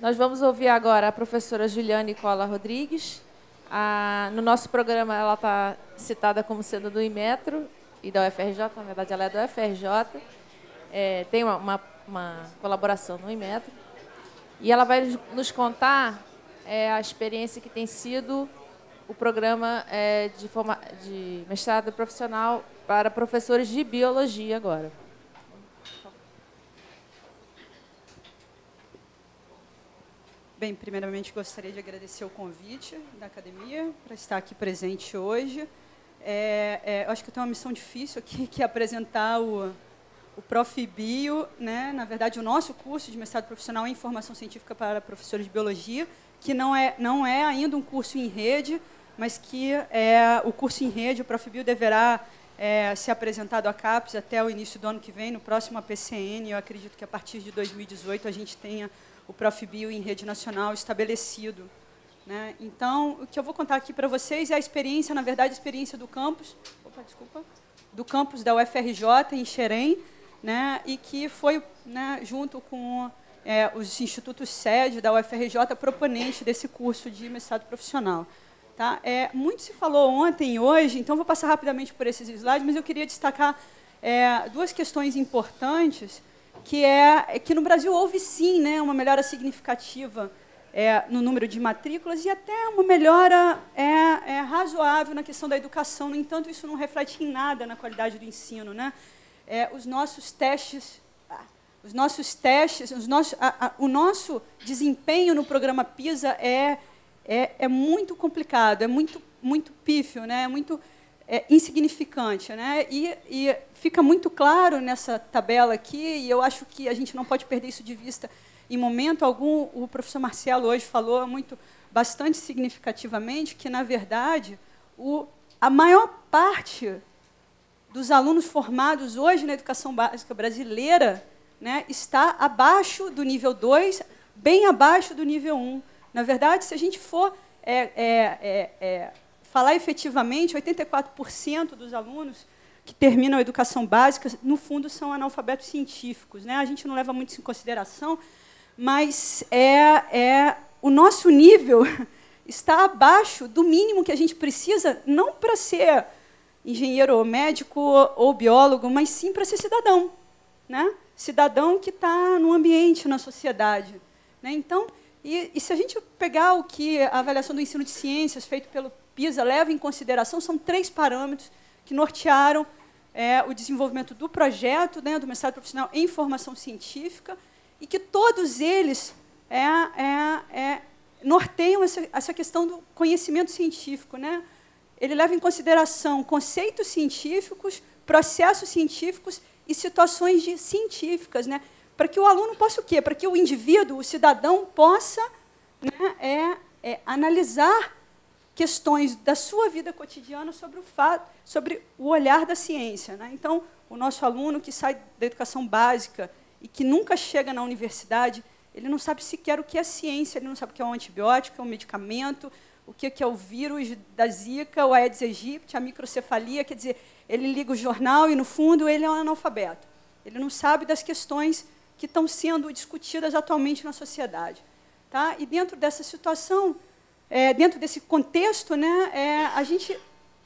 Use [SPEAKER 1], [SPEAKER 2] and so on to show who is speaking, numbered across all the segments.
[SPEAKER 1] Nós vamos ouvir agora a professora Juliane Cola Rodrigues. Ah, no nosso programa, ela está citada como sendo do Imetro e da UFRJ, na verdade, ela é da UFRJ. É, tem uma, uma, uma, colaboração no Imetro. E ela vai nos contar é, a experiência que tem sido o programa é, de, forma, de mestrado profissional para professores de biologia agora.
[SPEAKER 2] Bem, primeiramente gostaria de agradecer o convite da academia para estar aqui presente hoje. É, é, acho que eu tenho uma missão difícil aqui, que é apresentar o, o Profibio, né? na verdade, o nosso curso de mestrado profissional em Informação Científica para professores de Biologia, que não é, não é ainda um curso em rede, mas que é, o curso em rede, o Profibio deverá é, ser apresentado à CAPES até o início do ano que vem, no próximo APCN. Eu acredito que a partir de 2018 a gente tenha o Profibio em rede nacional estabelecido. Né? Então, o que eu vou contar aqui para vocês é a experiência, na verdade, a experiência do campus, opa, desculpa, do campus da UFRJ em Xerém, né? e que foi, né, junto com é, os institutos sede da UFRJ, proponente desse curso de mestrado profissional. Tá? É, muito se falou ontem e hoje, então vou passar rapidamente por esses slides, mas eu queria destacar é, duas questões importantes que é, é que no Brasil houve sim né, uma melhora significativa é, no número de matrículas e até uma melhora é, é, razoável na questão da educação. No entanto, isso não reflete em nada na qualidade do ensino. Né? É, os nossos testes, ah, os nossos testes, os nossos, a, a, o nosso desempenho no programa PISA é, é, é muito complicado, é muito, muito pífio, né? é muito é, insignificante. Né? E, e fica muito claro nessa tabela aqui, e eu acho que a gente não pode perder isso de vista em momento algum. O professor Marcelo hoje falou muito, bastante significativamente, que, na verdade, o, a maior parte dos alunos formados hoje na educação básica brasileira né, está abaixo do nível 2, bem abaixo do nível 1. Na verdade, se a gente for é, é, é, é falar efetivamente, 84% dos alunos que terminam a educação básica, no fundo, são analfabetos científicos. Né? A gente não leva muito isso em consideração, mas é, é o nosso nível está abaixo do mínimo que a gente precisa, não para ser engenheiro ou médico ou biólogo, mas sim para ser cidadão. Né? Cidadão que está no ambiente, na sociedade. Né? Então, e, e, se a gente pegar o que a avaliação do ensino de ciências feito pelo PISA leva em consideração são três parâmetros que nortearam é, o desenvolvimento do projeto, né, do mestrado profissional em formação científica, e que todos eles é, é, é, norteiam essa, essa, questão do conhecimento científico. Né? Ele leva em consideração conceitos científicos, processos científicos e situações de, científicas, né? para que o aluno possa o quê? Para que o indivíduo, o cidadão, possa né, é, é analisar questões da sua vida cotidiana sobre o fato, sobre o olhar da ciência. Né? Então, o nosso aluno que sai da educação básica e que nunca chega na universidade, ele não sabe sequer o que é ciência, ele não sabe o que é um antibiótico, é um medicamento, o que é o vírus da Zika, o Aedes aegypti, a microcefalia, quer dizer, ele liga o jornal e, no fundo, ele é um analfabeto. Ele não sabe das questões que estão sendo discutidas atualmente na sociedade. Tá? E, dentro dessa situação, é, dentro desse contexto, né, é, a gente,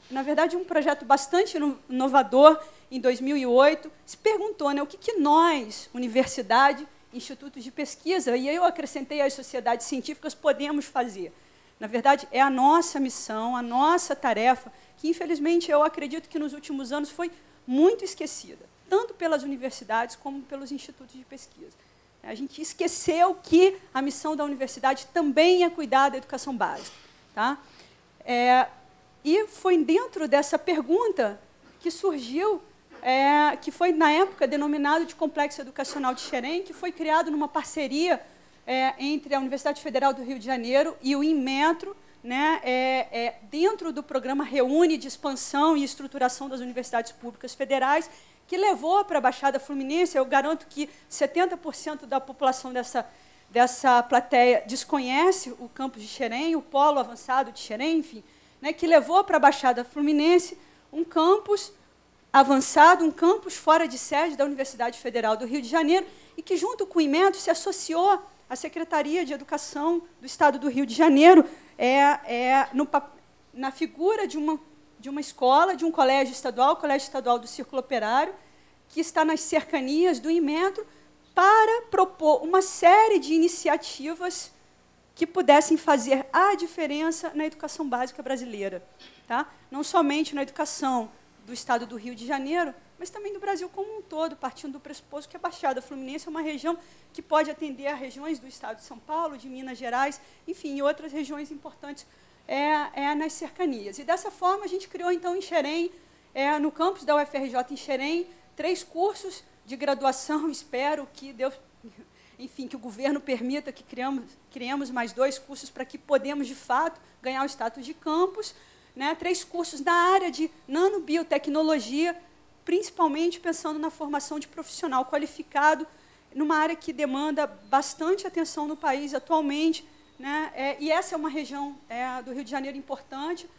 [SPEAKER 2] na verdade, um projeto bastante inovador, em 2008, se perguntou né, o que, que nós, universidade, institutos de pesquisa, e eu acrescentei as sociedades científicas, podemos fazer. Na verdade, é a nossa missão, a nossa tarefa, que, infelizmente, eu acredito que nos últimos anos foi muito esquecida, tanto pelas universidades como pelos institutos de pesquisa. A gente esqueceu que a missão da universidade também é cuidar da educação básica. Tá? É, e foi dentro dessa pergunta que surgiu, é, que foi na época denominado de Complexo Educacional de Xerém, que foi criado numa parceria é, entre a Universidade Federal do Rio de Janeiro e o Inmetro, né, é, é, dentro do programa Reúne de Expansão e Estruturação das Universidades Públicas Federais, que levou para a Baixada Fluminense, eu garanto que 70% da população dessa, dessa plateia desconhece o campus de Xerém, o polo avançado de Xerém, enfim, né, que levou para a Baixada Fluminense um campus avançado, um campus fora de sede da Universidade Federal do Rio de Janeiro, e que, junto com o IMETO, se associou a Secretaria de Educação do Estado do Rio de Janeiro. É, é no, na figura de uma, de uma escola, de um colégio estadual, o Colégio Estadual do Círculo Operário, que está nas cercanias do Imetro, para propor uma série de iniciativas que pudessem fazer a diferença na educação básica brasileira. Tá? Não somente na educação do Estado do Rio de Janeiro, mas também do Brasil como um todo, partindo do pressuposto que a Baixada Fluminense é uma região que pode atender a regiões do Estado de São Paulo, de Minas Gerais, enfim, outras regiões importantes é, é nas cercanias. E dessa forma a gente criou então em Xerém, é, no campus da UFRJ em Xerém, três cursos de graduação. Espero que Deus, enfim, que o governo permita que criamos, criemos mais dois cursos para que podemos de fato ganhar o status de campus. Né, três cursos na área de nanobiotecnologia, principalmente pensando na formação de profissional qualificado, numa área que demanda bastante atenção no país atualmente. Né? É, e essa é uma região é, do Rio de Janeiro importante.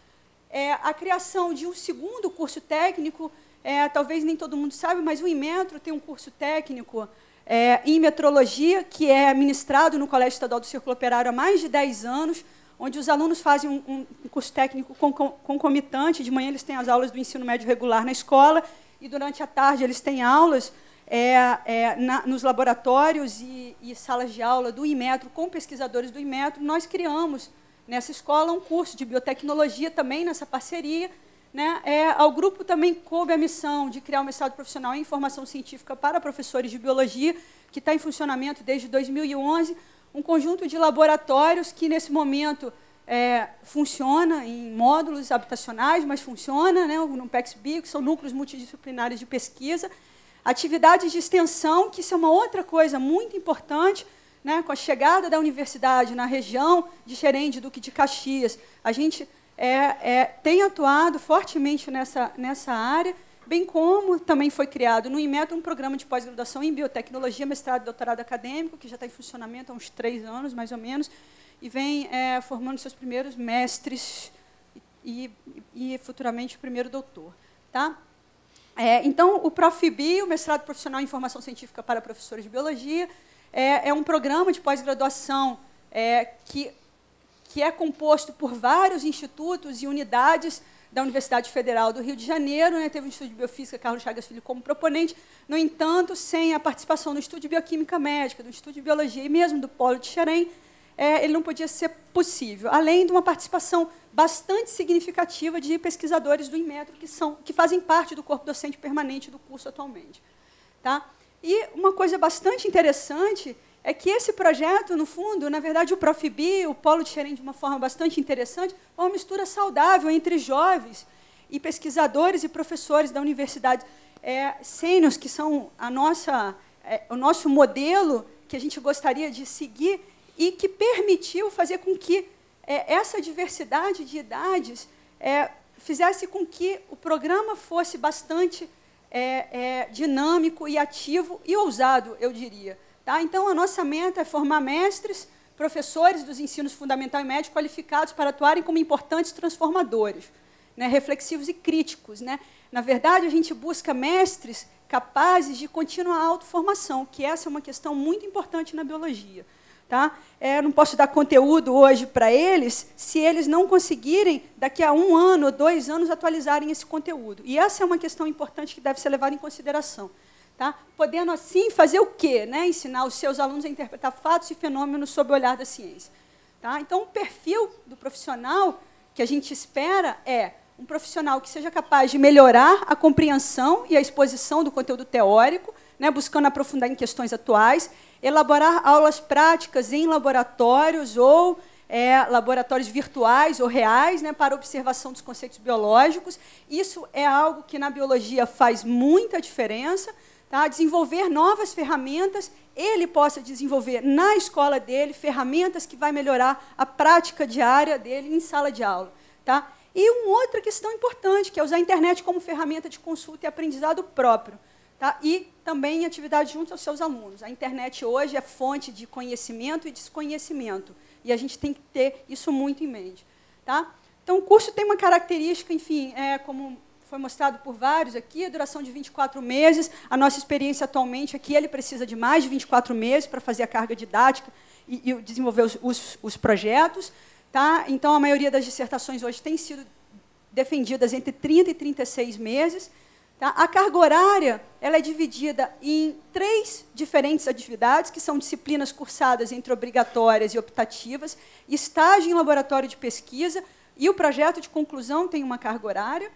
[SPEAKER 2] É, a criação de um segundo curso técnico, é, talvez nem todo mundo sabe, mas o Inmetro tem um curso técnico é, em metrologia, que é ministrado no Colégio Estadual do Círculo Operário há mais de 10 anos, onde os alunos fazem um, um curso técnico concomitante. De manhã eles têm as aulas do ensino médio regular na escola, e durante a tarde eles têm aulas é, é, na, nos laboratórios e, e, salas de aula do Imetro, com pesquisadores do Imetro. Nós criamos nessa escola um curso de biotecnologia também nessa parceria. Né? É, ao grupo também coube a missão de criar um mestrado profissional em informação científica para professores de biologia, que está em funcionamento desde 2011, um conjunto de laboratórios que, nesse momento, é, funciona em módulos habitacionais, mas funciona né, no PEX-BIO, que são núcleos multidisciplinares de pesquisa. Atividades de extensão, que isso é uma outra coisa muito importante, né, com a chegada da universidade na região de Xerém, de Duque de Caxias. A gente é, é, tem atuado fortemente nessa, nessa área, bem como também foi criado no IMET um programa de pós-graduação em biotecnologia, mestrado e doutorado acadêmico, que já está em funcionamento há uns três anos, mais ou menos, e vem é, formando seus primeiros mestres e, e, futuramente o primeiro doutor. Tá? É, então, o Profib, o mestrado profissional em formação científica para professores de biologia, é, é um programa de pós-graduação é, que, que é composto por vários institutos e unidades da Universidade Federal do Rio de Janeiro, né, teve um estudo de biofísica, Carlos Chagas Filho, como proponente, no entanto, sem a participação do Instituto de Bioquímica Médica, do Instituto de Biologia e mesmo do Polo de Xerém, é, ele não podia ser possível, além de uma participação bastante significativa de pesquisadores do Inmetro que, são, que fazem parte do corpo docente permanente do curso atualmente. Tá? E uma coisa bastante interessante é que esse projeto, no fundo, na verdade, o Profib, o Polo de Xerém, de uma forma bastante interessante, é uma mistura saudável entre jovens e pesquisadores e professores da universidade é, sênios, que são a nossa, é, o nosso modelo que a gente gostaria de seguir e que permitiu fazer com que é, essa diversidade de idades é, fizesse com que o programa fosse bastante é, é, dinâmico e ativo e ousado, eu diria. Tá? Então, a nossa meta é formar mestres, professores dos ensinos fundamental e médio qualificados para atuarem como importantes transformadores, né, reflexivos e críticos. Né? Na verdade, a gente busca mestres capazes de continuar a autoformação, que essa é uma questão muito importante na biologia. Tá? É, não posso dar conteúdo hoje para eles se eles não conseguirem, daqui a um ano ou dois anos, atualizarem esse conteúdo. E essa é uma questão importante que deve ser levada em consideração. Tá? Podendo, assim, fazer o quê? Né? Ensinar os seus alunos a interpretar fatos e fenômenos sob o olhar da ciência. Tá? Então, o perfil do profissional que a gente espera é um profissional que seja capaz de melhorar a compreensão e a exposição do conteúdo teórico, né, buscando aprofundar em questões atuais, elaborar aulas práticas em laboratórios ou é, laboratórios virtuais ou reais né, para observação dos conceitos biológicos. Isso é algo que na biologia faz muita diferença. Tá? Desenvolver novas ferramentas, ele possa desenvolver na escola dele ferramentas que vai melhorar a prática diária dele em sala de aula. Tá? E uma outra questão importante, que é usar a internet como ferramenta de consulta e aprendizado próprio. Tá? E também em atividade junto aos seus alunos. A internet hoje é fonte de conhecimento e desconhecimento. E a gente tem que ter isso muito em mente. Tá? Então, o curso tem uma característica, enfim, é, como foi mostrado por vários aqui, a duração de 24 meses. A nossa experiência atualmente aqui, ele precisa de mais de 24 meses para fazer a carga didática e, e desenvolver os, os, os projetos. Tá? Então, a maioria das dissertações hoje tem sido defendidas entre 30 e 36 meses. Tá? A carga horária ela é dividida em três diferentes atividades, que são disciplinas cursadas entre obrigatórias e optativas, estágio em laboratório de pesquisa, e o projeto de conclusão tem uma carga horária.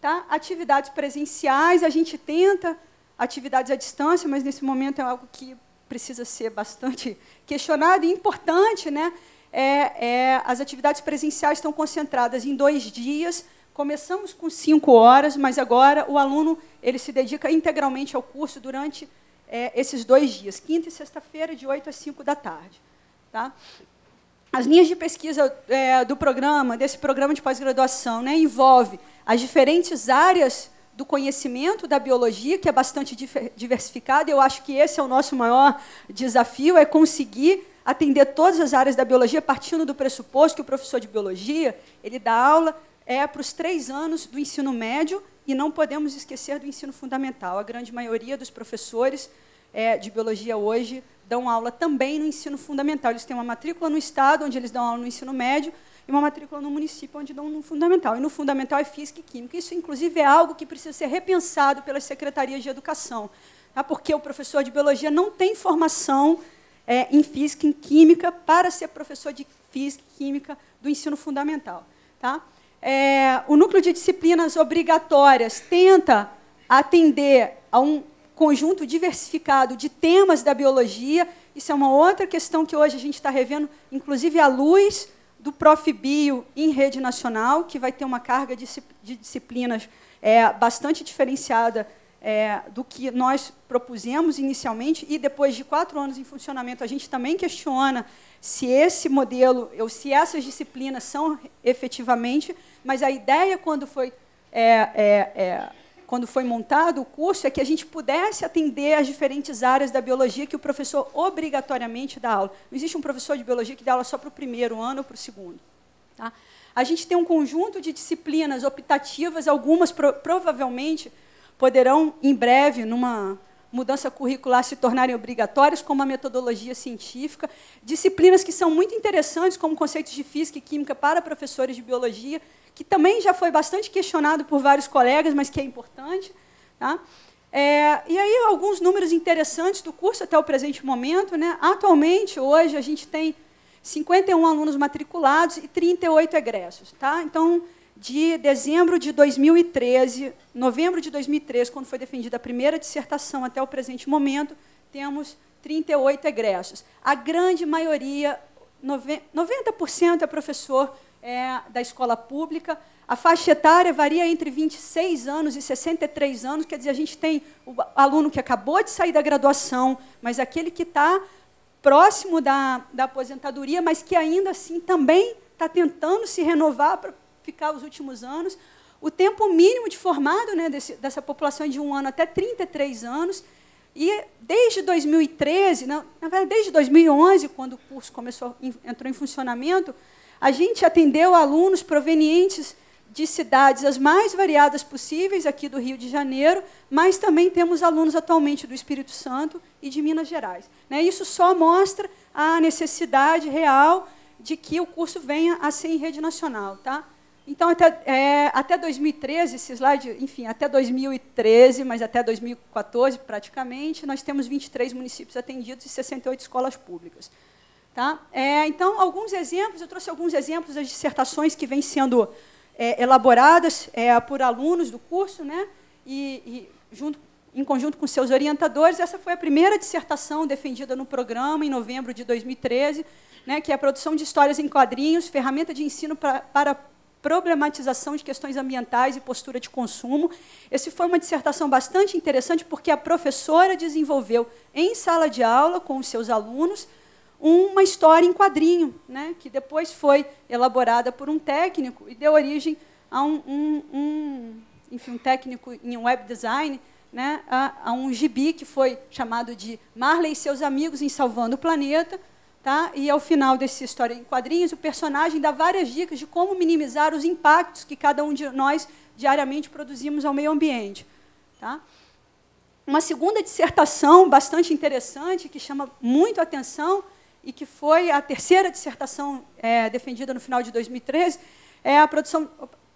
[SPEAKER 2] Tá? Atividades presenciais, a gente tenta atividades à distância, mas nesse momento é algo que precisa ser bastante questionado e importante. Né? É, é, as atividades presenciais estão concentradas em dois dias, Começamos com cinco horas, mas agora o aluno ele se dedica integralmente ao curso durante é, esses dois dias, quinta e sexta-feira, de 8 às 5 da tarde. Tá? As linhas de pesquisa é, do programa, desse programa de pós-graduação, né, envolve as diferentes áreas do conhecimento da biologia, que é bastante diversificado. Eu acho que esse é o nosso maior desafio, é conseguir atender todas as áreas da biologia, partindo do pressuposto que o professor de biologia ele dá aula é para os três anos do ensino médio e não podemos esquecer do ensino fundamental. A grande maioria dos professores é, de biologia hoje dão aula também no ensino fundamental. Eles têm uma matrícula no estado, onde eles dão aula no ensino médio, e uma matrícula no município, onde dão no fundamental. E no fundamental é física e química. Isso, inclusive, é algo que precisa ser repensado pelas secretarias de educação, tá? porque o professor de biologia não tem formação é, em física e química para ser professor de física e química do ensino fundamental. Tá? É, o núcleo de disciplinas obrigatórias tenta atender a um conjunto diversificado de temas da biologia. Isso é uma outra questão que hoje a gente está revendo, inclusive à luz do Prof. Bio em rede nacional, que vai ter uma carga de, de disciplinas é, bastante diferenciada é, do que nós propusemos inicialmente, e depois de quatro anos em funcionamento, a gente também questiona se esse modelo, ou se essas disciplinas são efetivamente mas a ideia, quando foi, é, é, é, quando foi montado o curso, é que a gente pudesse atender as diferentes áreas da biologia que o professor obrigatoriamente dá aula. Não existe um professor de biologia que dá aula só para o primeiro ano ou para o segundo. Tá? A gente tem um conjunto de disciplinas optativas, algumas pro, provavelmente poderão, em breve, numa mudança curricular se tornarem obrigatórias, como a metodologia científica, disciplinas que são muito interessantes, como conceitos de física e química para professores de biologia, que também já foi bastante questionado por vários colegas, mas que é importante. Tá? É, e aí, alguns números interessantes do curso até o presente momento. Né? Atualmente, hoje, a gente tem 51 alunos matriculados e 38 egressos. Tá? Então, de dezembro de 2013, novembro de 2013, quando foi defendida a primeira dissertação, até o presente momento, temos 38 egressos. A grande maioria, 90% é professor é, da escola pública. A faixa etária varia entre 26 anos e 63 anos, quer dizer, a gente tem o aluno que acabou de sair da graduação, mas aquele que está próximo da, da aposentadoria, mas que ainda assim também está tentando se renovar para ficar os últimos anos. O tempo mínimo de formado né, desse, dessa população é de um ano até 33 anos. E desde 2013, na, na verdade, desde 2011, quando o curso começou, entrou em funcionamento, a gente atendeu alunos provenientes de cidades as mais variadas possíveis aqui do Rio de Janeiro, mas também temos alunos atualmente do Espírito Santo e de Minas Gerais. Né? Isso só mostra a necessidade real de que o curso venha a ser em rede nacional. Tá? Então, até, é, até 2013, esse slide, enfim, até 2013, mas até 2014, praticamente, nós temos 23 municípios atendidos e 68 escolas públicas. Tá? É, então, alguns exemplos, eu trouxe alguns exemplos das dissertações que vêm sendo é, elaboradas é, por alunos do curso, né? e, e junto, em conjunto com seus orientadores. Essa foi a primeira dissertação defendida no programa, em novembro de 2013, né, que é a produção de histórias em quadrinhos, ferramenta de ensino pra, para problematização de questões ambientais e postura de consumo. Essa foi uma dissertação bastante interessante, porque a professora desenvolveu em sala de aula com os seus alunos uma história em quadrinho, né, que depois foi elaborada por um técnico e deu origem a um, um, um enfim, um técnico em web design, né, a, a, um gibi que foi chamado de Marley e seus amigos em Salvando o Planeta. Tá? E ao final dessa história em quadrinhos, o personagem dá várias dicas de como minimizar os impactos que cada um de nós diariamente produzimos ao meio ambiente. Tá? Uma segunda dissertação bastante interessante, que chama muito atenção, e que foi a terceira dissertação é, defendida no final de 2013, é a produção,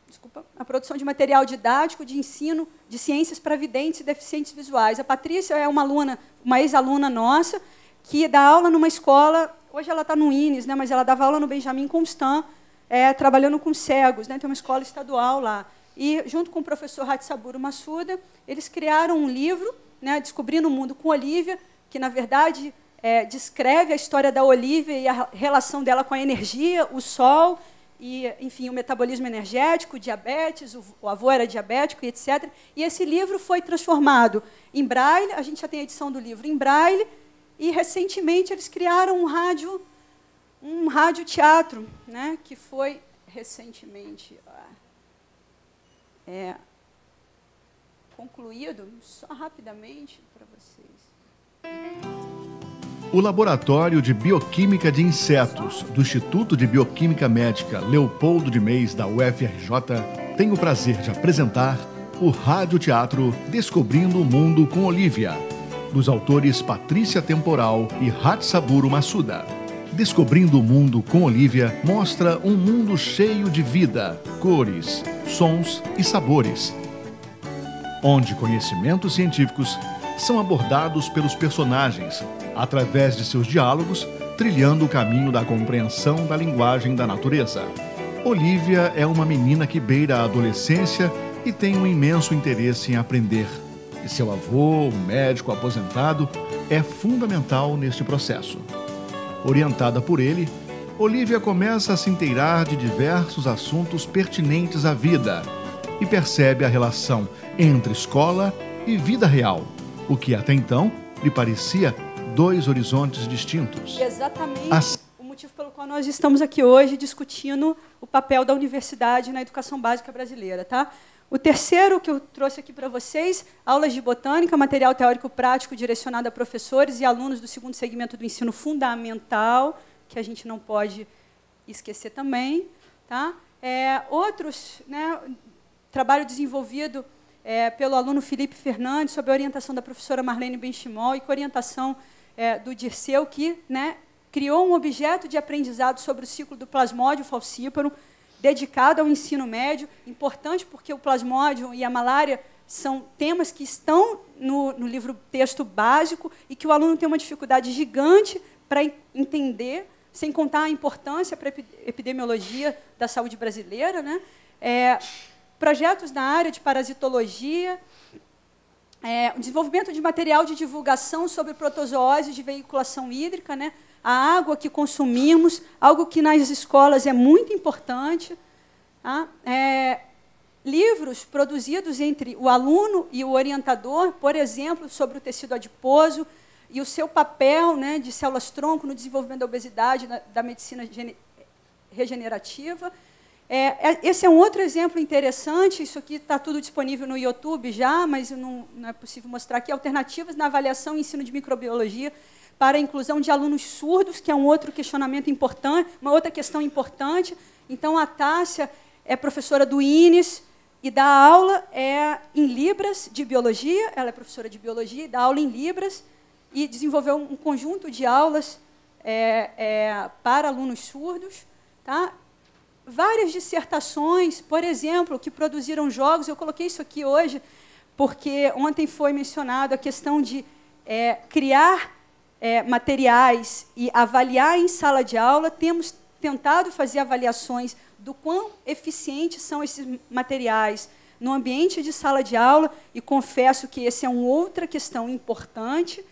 [SPEAKER 2] desculpa, a produção de material didático de ensino de ciências para videntes e deficientes visuais. A Patrícia é uma aluna, uma ex-aluna nossa, que dá aula numa escola, hoje ela está no INES, né, mas ela dava aula no Benjamin Constant, é, trabalhando com cegos, né, tem uma escola estadual lá. E, junto com o professor Hatsaburo Massuda, eles criaram um livro, né, Descobrindo o Mundo com Olivia, que, na verdade, é, descreve a história da Olivia e a relação dela com a energia, o sol e, enfim, o metabolismo energético, o diabetes, o, o avô era diabético etc. E esse livro foi transformado em braille, a gente já tem a edição do livro em braille, e recentemente eles criaram um rádio, um rádio teatro, né, que foi recentemente é, concluído, só rapidamente para vocês.
[SPEAKER 3] O Laboratório de Bioquímica de Insetos do Instituto de Bioquímica Médica Leopoldo de Meis da UFRJ tem o prazer de apresentar o radioteatro Descobrindo o Mundo com Olivia, dos autores Patrícia Temporal e Hatsaburo Massuda. Descobrindo o Mundo com Olivia mostra um mundo cheio de vida, cores, sons e sabores, onde conhecimentos científicos são abordados pelos personagens através de seus diálogos, trilhando o caminho da compreensão da linguagem da natureza. Olivia é uma menina que beira a adolescência e tem um imenso interesse em aprender. E seu avô, um médico aposentado, é fundamental neste processo. Orientada por ele, Olivia começa a se inteirar de diversos assuntos pertinentes à vida e percebe a relação entre escola e vida real, o que até então lhe parecia dois horizontes distintos.
[SPEAKER 2] Exatamente. As... O motivo pelo qual nós estamos aqui hoje discutindo o papel da universidade na educação básica brasileira, tá? O terceiro que eu trouxe aqui para vocês, aulas de botânica, material teórico prático direcionado a professores e alunos do segundo segmento do ensino fundamental, que a gente não pode esquecer também, tá? É, outros, né, trabalho desenvolvido é, pelo aluno Felipe Fernandes, sob a orientação da professora Marlene Benchimol e com orientação é, do Dirceu, que né, criou um objeto de aprendizado sobre o ciclo do plasmódio falcíparo, dedicado ao ensino médio, importante porque o plasmódio e a malária são temas que estão no, no livro texto básico e que o aluno tem uma dificuldade gigante para entender, sem contar a importância para a epidemiologia da saúde brasileira. Né? É, projetos na área de parasitologia, é, o desenvolvimento de material de divulgação sobre protozoose de veiculação hídrica, né? A água que consumimos, algo que nas escolas é muito importante. Tá? É, livros produzidos entre o aluno e o orientador, por exemplo, sobre o tecido adiposo e o seu papel né, de células-tronco no desenvolvimento da obesidade, da, da medicina regenerativa. É, é, esse é um outro exemplo interessante. Isso aqui está tudo disponível no YouTube já, mas não, não, é possível mostrar aqui. Alternativas na avaliação e ensino de microbiologia para a inclusão de alunos surdos, que é um outro questionamento importante, uma outra questão importante. Então, a Tássia é professora do INES e dá aula é, em Libras de biologia. Ela é professora de biologia e dá aula em Libras e desenvolveu um conjunto de aulas é, é para alunos surdos. Tá? várias dissertações, por exemplo, que produziram jogos. Eu coloquei isso aqui hoje, porque ontem foi mencionado a questão de é, criar é, materiais e avaliar em sala de aula. Temos tentado fazer avaliações do quão eficientes são esses materiais no ambiente de sala de aula, e confesso que essa é uma outra questão importante,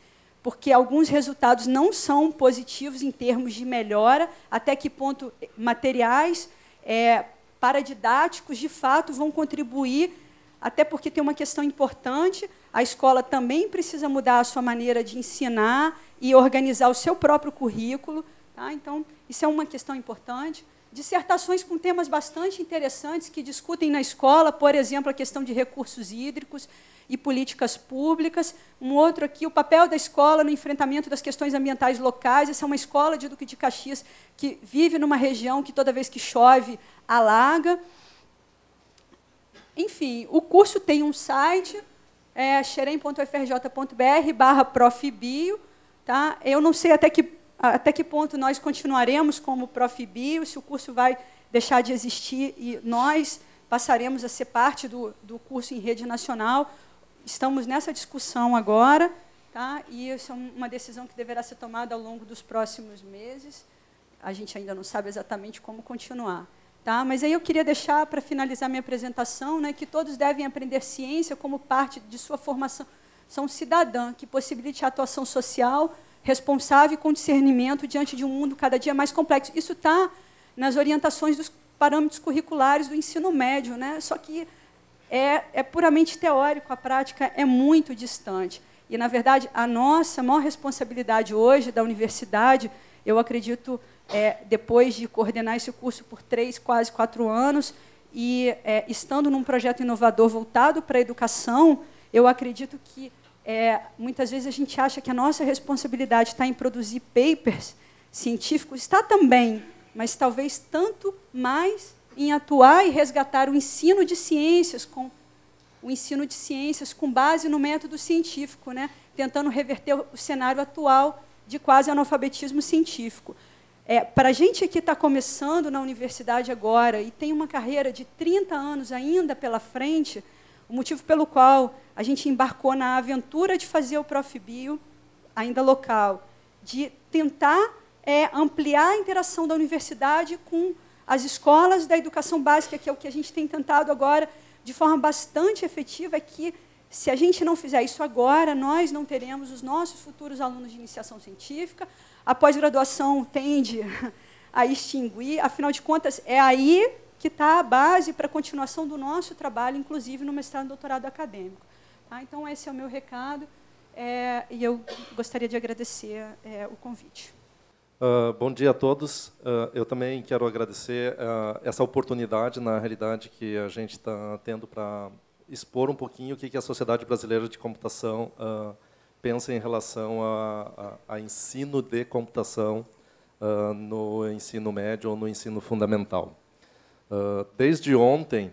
[SPEAKER 2] porque alguns resultados não são positivos em termos de melhora, até que ponto materiais é, paradidáticos, de fato, vão contribuir, até porque tem uma questão importante: a escola também precisa mudar a sua maneira de ensinar e organizar o seu próprio currículo. Tá? Então, isso é uma questão importante. Dissertações com temas bastante interessantes que discutem na escola, por exemplo, a questão de recursos hídricos e políticas públicas. Um outro aqui, o papel da escola no enfrentamento das questões ambientais locais. Essa é uma escola de Duque de Caxias que vive numa região que toda vez que chove alaga. Enfim, o curso tem um site, é xerem.ufrj.br barra profibio. Tá? Eu não sei até que até que ponto nós continuaremos como Profibio, se o curso vai deixar de existir e nós passaremos a ser parte do, do curso em rede nacional. Estamos nessa discussão agora, tá? e isso é uma decisão que deverá ser tomada ao longo dos próximos meses. A gente ainda não sabe exatamente como continuar. Tá? Mas aí eu queria deixar, para finalizar minha apresentação, né, que todos devem aprender ciência como parte de sua formação são cidadã, que possibilite a atuação social responsável e com discernimento diante de um mundo cada dia mais complexo. Isso está nas orientações dos parâmetros curriculares do ensino médio, né? só que é, é puramente teórico, a prática é muito distante. E, na verdade, a nossa maior responsabilidade hoje da universidade, eu acredito, é, depois de coordenar esse curso por três, quase quatro anos, e é, estando num projeto inovador voltado para a educação, eu acredito que é, muitas vezes a gente acha que a nossa responsabilidade está em produzir papers científicos, está também, mas talvez tanto mais em atuar e resgatar o ensino de ciências com o ensino de ciências com base no método científico, né? tentando reverter o cenário atual de quase analfabetismo científico. É, para a gente que está começando na universidade agora e tem uma carreira de 30 anos ainda pela frente, o motivo pelo qual a gente embarcou na aventura de fazer o Profibio, ainda local, de tentar é ampliar a interação da universidade com as escolas da educação básica, que é o que a gente tem tentado agora de forma bastante efetiva, é que se a gente não fizer isso agora, nós não teremos os nossos futuros alunos de iniciação científica, a pós-graduação tende a extinguir, afinal de contas, é aí que está a base para a continuação do nosso trabalho, inclusive no mestrado e doutorado acadêmico. Tá? Então, esse é o meu recado, é, e eu gostaria de agradecer é, o convite.
[SPEAKER 4] Uh, bom dia a todos. Uh, eu também quero agradecer uh, essa oportunidade, na realidade, que a gente está tendo para expor um pouquinho o que, a Sociedade Brasileira de Computação pensa em relação a, a, a ensino de computação no ensino médio ou no ensino fundamental. desde ontem,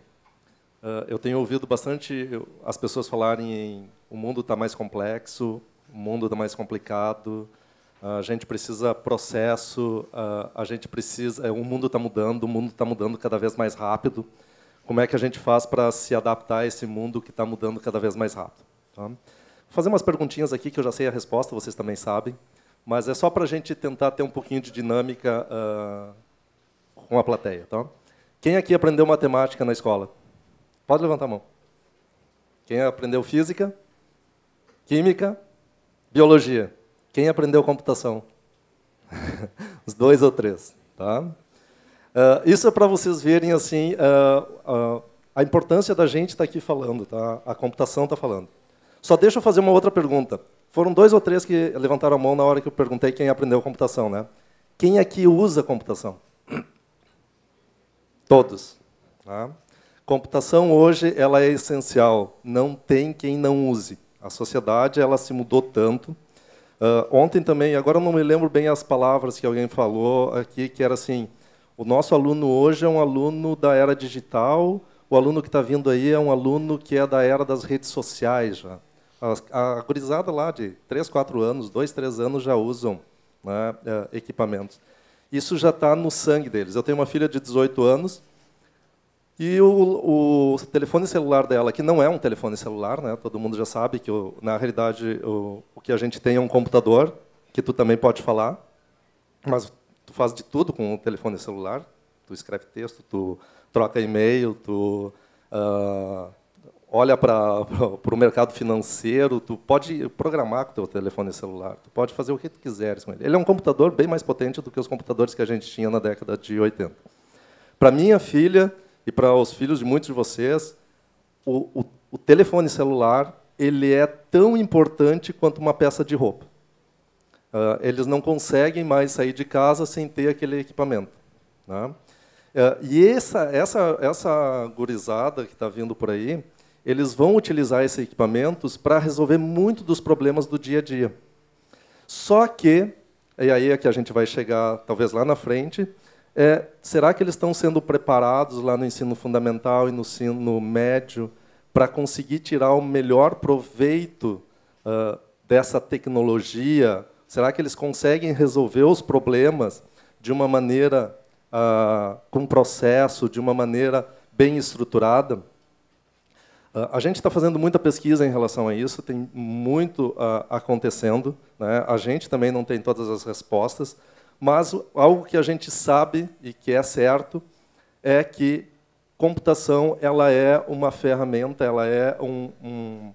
[SPEAKER 4] eu tenho ouvido bastante as pessoas falarem em o mundo está mais complexo, o mundo está mais complicado, a gente precisa processo, a gente precisa. É, o mundo está mudando, o mundo está mudando cada vez mais rápido. Como é que a gente faz para se adaptar a esse mundo que está mudando cada vez mais rápido? Tá? Vou fazer umas perguntinhas aqui que eu já sei a resposta, vocês também sabem, mas é só para a gente tentar ter um pouquinho de dinâmica uh, com a plateia. Tá? Quem aqui aprendeu matemática na escola? Pode levantar a mão. Quem aprendeu física? Química? Biologia? Quem aprendeu computação? Os dois ou três. Tá? Uh, isso é para vocês verem assim uh, uh, a importância da gente estar tá aqui falando. Tá? A computação está falando. Só deixa eu fazer uma outra pergunta. Foram dois ou três que levantaram a mão na hora que eu perguntei quem aprendeu computação. Né? Quem aqui usa computação? Todos. Tá? Computação hoje ela é essencial. Não tem quem não use. A sociedade ela se mudou tanto ontem também, agora eu não me lembro bem as palavras que alguém falou aqui, que era assim, o nosso aluno hoje é um aluno da era digital, o aluno que está vindo aí é um aluno que é da era das redes sociais. Já. A, a gurizada lá de 3, 4 anos, 2, 3 anos já usam né, uh, equipamentos. Isso já está no sangue deles. Eu tenho uma filha de 18 anos, e o, o, telefone celular dela, que não é um telefone celular, né? todo mundo já sabe que, na realidade, o, o que a gente tem é um computador, que tu também pode falar, mas tu faz de tudo com o telefone celular. Tu escreve texto, tu troca e-mail, tu uh, olha para o mercado financeiro, tu pode programar com o teu telefone celular, tu pode fazer o que tu quiseres com ele. Ele é um computador bem mais potente do que os computadores que a gente tinha na década de 80. Para minha filha, e para os filhos de muitos de vocês, o, o, o, telefone celular ele é tão importante quanto uma peça de roupa. Uh, eles não conseguem mais sair de casa sem ter aquele equipamento. Né? Uh, e essa, essa, essa gurizada que está vindo por aí, eles vão utilizar esses equipamentos para resolver muito dos problemas do dia a dia. Só que, e aí é que a gente vai chegar talvez lá na frente, é, será que eles estão sendo preparados lá no ensino fundamental e no ensino médio para conseguir tirar o melhor proveito uh, dessa tecnologia, Será que eles conseguem resolver os problemas de uma maneira ah, com processo, de uma maneira bem estruturada? Uh, a gente está fazendo muita pesquisa em relação a isso, tem muito uh, acontecendo. Né? A gente também não tem todas as respostas, mas algo que a gente sabe e que é certo é que computação ela é uma ferramenta, ela é um, um,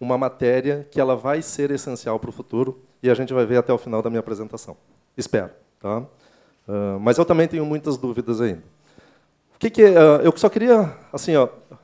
[SPEAKER 4] uma matéria que ela vai ser essencial para o futuro e a gente vai ver até o final da minha apresentação. Espero. Tá? Uh, mas eu também tenho muitas dúvidas ainda. O que, que uh, eu só queria, assim,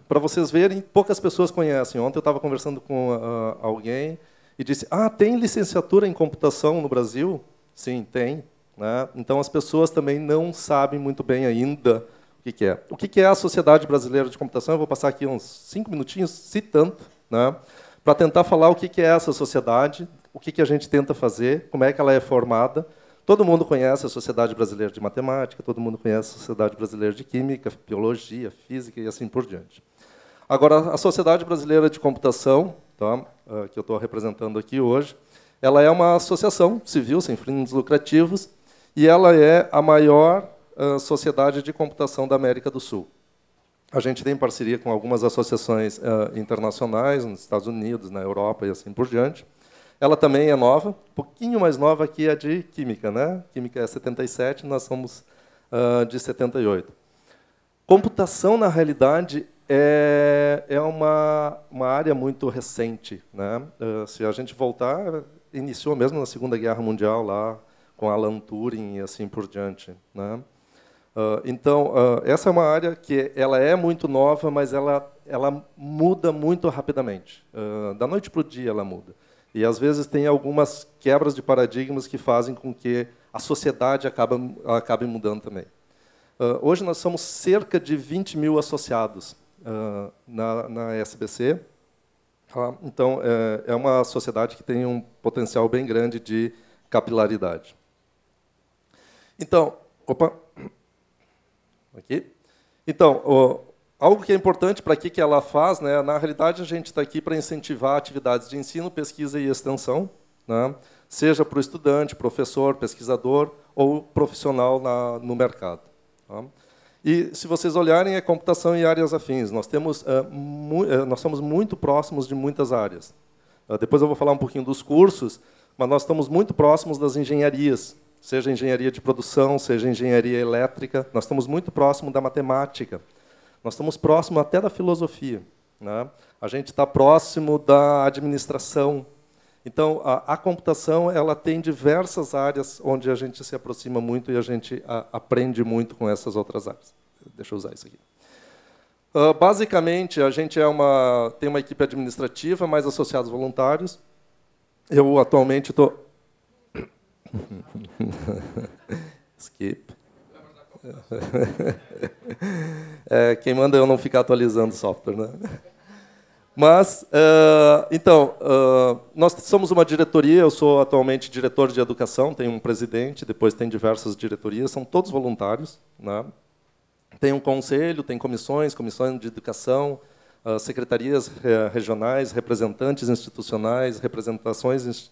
[SPEAKER 4] para vocês verem, poucas pessoas conhecem. Ontem eu estava conversando com uh, alguém e disse: Ah, tem licenciatura em computação no Brasil? Sim, tem. Né? Então as pessoas também não sabem muito bem ainda o que, que é. O que, que é a Sociedade Brasileira de Computação? Eu vou passar aqui uns cinco minutinhos, se tanto, né? para tentar falar o que, que é essa sociedade, o que, que a gente tenta fazer, como é que ela é formada Todo mundo conhece a Sociedade Brasileira de Matemática, todo mundo conhece a Sociedade Brasileira de Química, Biologia, Física e assim por diante. Agora, a Sociedade Brasileira de Computação, tá, ah, que eu estou representando aqui hoje, ela é uma associação civil sem fins lucrativos e ela é a maior uh, sociedade de computação da América do Sul. A gente tem parceria com algumas associações uh, internacionais nos Estados Unidos, na Europa e assim por diante. Ela também é nova, um pouquinho mais nova que a de Química. Né? Química é 77, nós somos uh, de 78. Computação, na realidade, é, é uma, uma área muito recente. Né? Uh, se a gente voltar, iniciou mesmo na Segunda Guerra Mundial, lá com Alan Turing e assim por diante. Né? Uh, então, uh, essa é uma área que ela é muito nova, mas ela, ela muda muito rapidamente. Uh, da noite para o dia ela muda. E às vezes tem algumas quebras de paradigmas que fazem com que a sociedade acabe, acabe mudando também. Uh, hoje nós somos cerca de 20 mil associados uh, na, na SBC. Tá? Então, é, é uma sociedade que tem um potencial bem grande de capilaridade. Então, opa, aqui. Então, Algo que é importante para que ela faz, né? Na realidade, a gente está aqui para incentivar atividades de ensino, pesquisa e extensão, né? Seja para o estudante, professor, pesquisador ou profissional na, no mercado. Tá? E se vocês olharem, é computação e áreas afins. Nós temos, uh, nós somos muito próximos de muitas áreas. Uh, depois eu vou falar um pouquinho dos cursos, mas nós estamos muito próximos das engenharias, seja engenharia de produção, seja engenharia elétrica. Nós estamos muito próximos da matemática. Nós estamos próximo até da filosofia. Né? A gente está próximo da administração. Então, a, a, computação ela tem diversas áreas onde a gente se aproxima muito e a gente a, aprende muito com essas outras áreas. Deixa eu usar isso aqui. Uh, basicamente, a gente é uma, tem uma equipe administrativa, mais associados voluntários. Eu atualmente estou. Skip. é, quem manda eu não ficar atualizando o software, né? Mas, uh, então, uh, nós somos uma diretoria, eu sou atualmente diretor de educação, tenho um presidente, depois tem diversas diretorias, são todos voluntários. Né? Tem um conselho, tem comissões, comissões de educação, uh, secretarias regionais, representantes institucionais, representações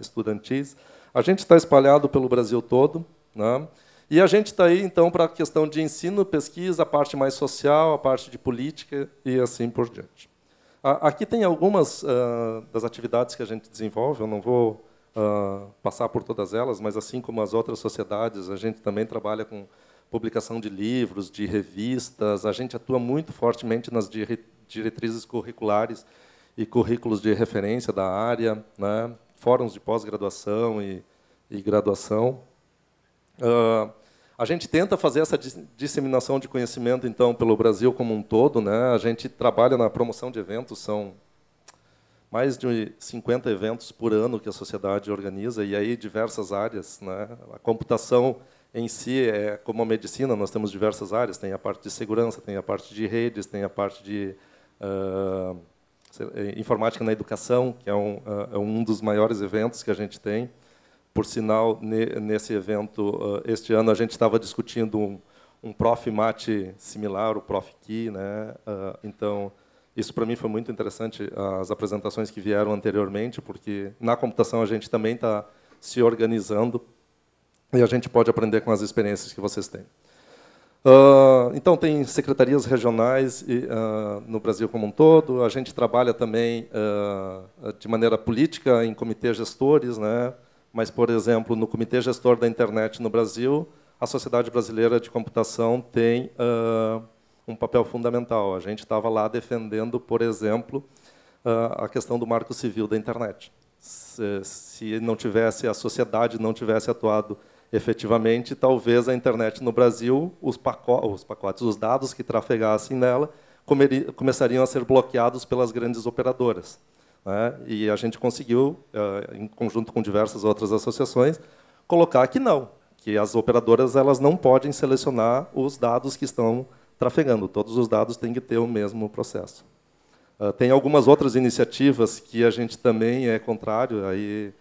[SPEAKER 4] estudantis. A gente está espalhado pelo Brasil todo. Né? E a gente está aí, então, para a questão de ensino, pesquisa, a parte mais social, a parte de política e assim por diante. Aqui tem algumas uh, das atividades que a gente desenvolve, eu não vou uh, passar por todas elas, mas assim como as outras sociedades, a gente também trabalha com publicação de livros, de revistas, a gente atua muito fortemente nas diretrizes curriculares e currículos de referência da área, né? fóruns de pós-graduação e, e graduação. Uh, a gente tenta fazer essa disseminação de conhecimento, então, pelo Brasil como um todo. Né? A gente trabalha na promoção de eventos, são mais de 50 eventos por ano que a sociedade organiza, e aí diversas áreas. Né? A computação em si é como a medicina, nós temos diversas áreas. Tem a parte de segurança, tem a parte de redes, tem a parte de uh, informática na educação, que é um, uh, é um dos maiores eventos que a gente tem. Por sinal, nesse evento, ah, este ano, a gente estava discutindo um, um Prof. Mate similar, o Prof. Ki. Né? Ah, então, isso para mim foi muito interessante, as apresentações que vieram anteriormente, porque na computação a gente também está se organizando, e a gente pode aprender com as experiências que vocês têm. Uh, então, tem secretarias regionais e, uh, no Brasil como um todo. A gente trabalha também uh, de maneira política em comitês gestores, né? Mas, por exemplo, no Comitê Gestor da Internet no Brasil, a Sociedade Brasileira de Computação tem um papel fundamental. A gente estava lá defendendo, por exemplo, a questão do marco civil da internet. Se, se não tivesse a sociedade não tivesse atuado efetivamente, talvez a internet no Brasil, os, paco os pacotes, os dados que trafegassem nela, começariam a ser bloqueados pelas grandes operadoras. Né? E a gente conseguiu, eh, em conjunto com diversas outras associações, colocar que não, que as operadoras elas não podem selecionar os dados que estão trafegando. Todos os dados têm que ter o mesmo processo. Uh, tem algumas outras iniciativas que a gente também é contrário. Aí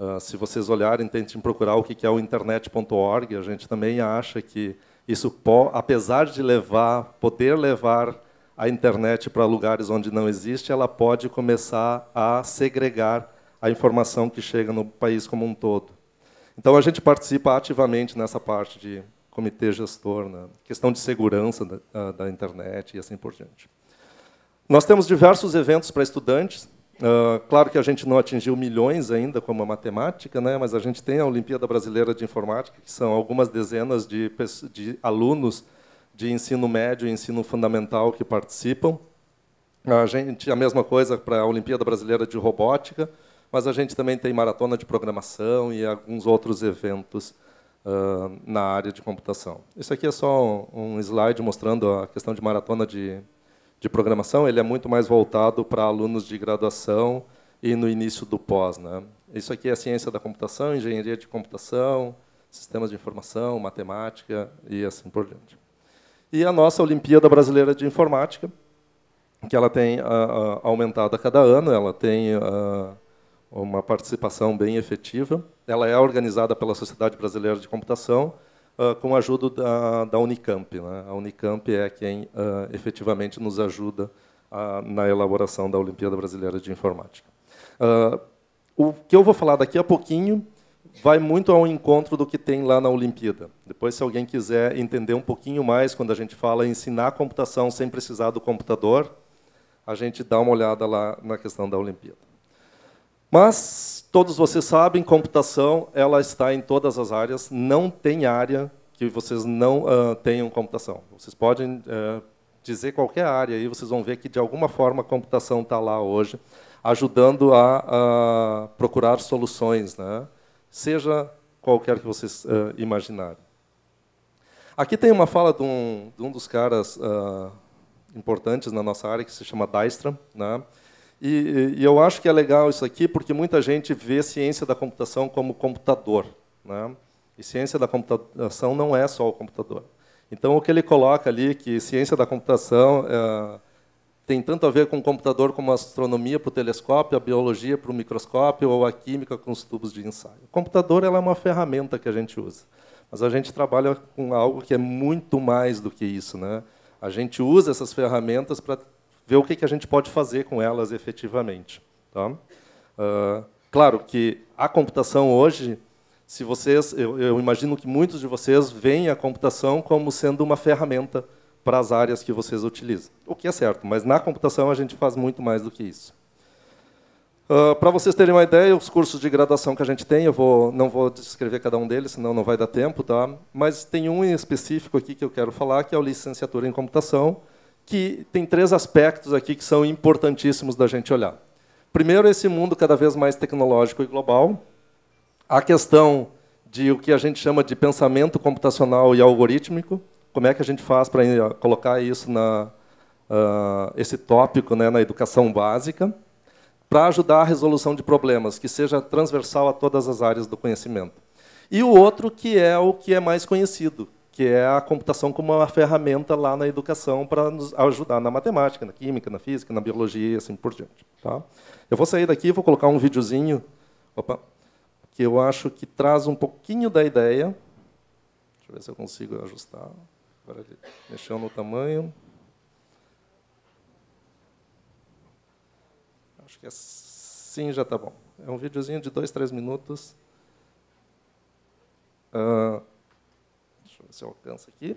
[SPEAKER 4] Uh, se vocês olharem, tentem procurar o que é o internet.org. A gente também acha que isso, apesar de levar, poder levar a internet para lugares onde não existe, ela pode começar a segregar a informação que chega no país como um todo. Então a gente participa ativamente nessa parte de comitê gestor, né? questão de segurança da, da internet e assim por diante. Nós temos diversos eventos para estudantes. Uh, claro que a gente não atingiu milhões ainda como a matemática, né, mas a gente tem a Olimpíada Brasileira de Informática, que são algumas dezenas de, de alunos de ensino médio e ensino fundamental que participam. A gente a mesma coisa para a Olimpíada Brasileira de Robótica, mas a gente também tem maratona de programação e alguns outros eventos uh, na área de computação. Isso aqui é só um, um slide mostrando a questão de maratona de de programação, ele é muito mais voltado para alunos de graduação e no início do pós. Né? Isso aqui é ciência da computação, engenharia de computação, sistemas de informação, matemática e assim por diante. E a nossa Olimpíada Brasileira de Informática, que ela tem uh, uh, aumentado a cada ano, ela tem uh, uma participação bem efetiva. Ela é organizada pela Sociedade Brasileira de Computação, com a ajuda da, da Unicamp. Né? A Unicamp é quem efetivamente nos ajuda na elaboração da Olimpíada Brasileira de Informática. o que eu vou falar daqui a pouquinho vai muito ao encontro do que tem lá na Olimpíada. Depois, se alguém quiser entender um pouquinho mais, quando a gente fala em ensinar computação sem precisar do computador, a gente dá uma olhada lá na questão da Olimpíada. Mas todos vocês sabem, computação ela está em todas as áreas. Não tem área que vocês não uh, tenham computação. Vocês podem uh, dizer qualquer área e vocês vão ver que de alguma forma a computação está lá hoje, ajudando a, a, procurar soluções, né? Seja qualquer que vocês uh, imaginarem. Aqui tem uma fala de um, de um dos caras importantes na nossa área que se chama Dijkstra, né? E, e, eu acho que é legal isso aqui porque muita gente vê ciência da computação como computador. Né? E ciência da computação não é só o computador. Então, o que ele coloca ali, que ciência da computação é, tem tanto a ver com o computador como a astronomia para o telescópio, a biologia para o microscópio ou a química com os tubos de ensaio. O computador é uma ferramenta que a gente usa. Mas a gente trabalha com algo que é muito mais do que isso. Né? A gente usa essas ferramentas para ver o que, que a gente pode fazer com elas efetivamente. Tá? Uh, claro que a computação hoje, se vocês, eu, eu, imagino que muitos de vocês veem a computação como sendo uma ferramenta para as áreas que vocês utilizam, o que é certo, mas na computação a gente faz muito mais do que isso. Uh, para vocês terem uma ideia, os cursos de graduação que a gente tem, eu vou, não vou descrever cada um deles, senão não vai dar tempo, tá? mas tem um em específico aqui que eu quero falar, que é a licenciatura em computação, que tem três aspectos aqui que são importantíssimos da gente olhar. Primeiro, esse mundo cada vez mais tecnológico e global. A questão de o que a gente chama de pensamento computacional e algorítmico. Como é que a gente faz para colocar isso na uh, esse tópico né, na educação básica, para ajudar a resolução de problemas, que seja transversal a todas as áreas do conhecimento. E o outro que é o que é mais conhecido, que é a computação como uma ferramenta lá na educação para nos ajudar na matemática, na química, na física, na biologia e assim por diante. Tá? Eu vou sair daqui e vou colocar um videozinho opa, que eu acho que traz um pouquinho da ideia. Deixa eu ver se eu consigo ajustar. Agora mexeu no tamanho. Acho que assim já está bom. É um videozinho de dois, três minutos. Uh, deixa eu ver se eu alcanço aqui.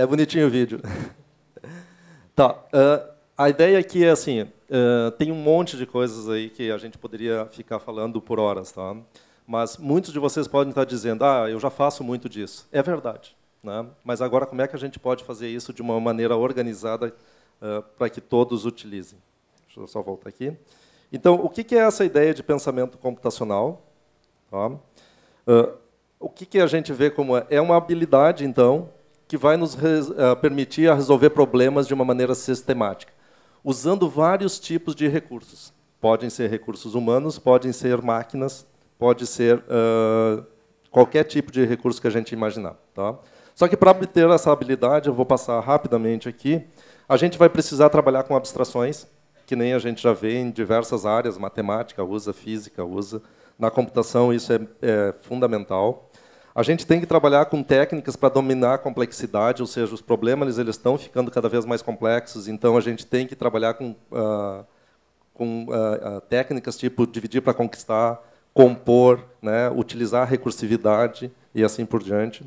[SPEAKER 4] É bonitinho o vídeo. Tá. Uh, a ideia aqui é assim, uh, tem um monte de coisas aí que a gente poderia ficar falando por horas, tá? Mas muitos de vocês podem estar dizendo, ah, eu já faço muito disso. É verdade. Né? Mas agora, como é que a gente pode fazer isso de uma maneira organizada uh, para que todos utilizem? Deixa eu só voltar aqui. Então, o que é essa ideia de pensamento computacional? Tá? o que, que a gente vê como é? É uma habilidade, então, que vai nos uh, permitir resolver problemas de uma maneira sistemática, usando vários tipos de recursos. Podem ser recursos humanos, podem ser máquinas, pode ser uh, qualquer tipo de recurso que a gente imaginar. Tá? Só que para obter essa habilidade, eu vou passar rapidamente aqui, a gente vai precisar trabalhar com abstrações, que nem a gente já vê em diversas áreas, matemática usa, física usa, na computação isso é, é fundamental. A gente tem que trabalhar com técnicas para dominar a complexidade, ou seja, os problemas eles estão ficando cada vez mais complexos, então a gente tem que trabalhar com, uh, com uh, técnicas tipo dividir para conquistar, compor, né, utilizar recursividade e assim por diante.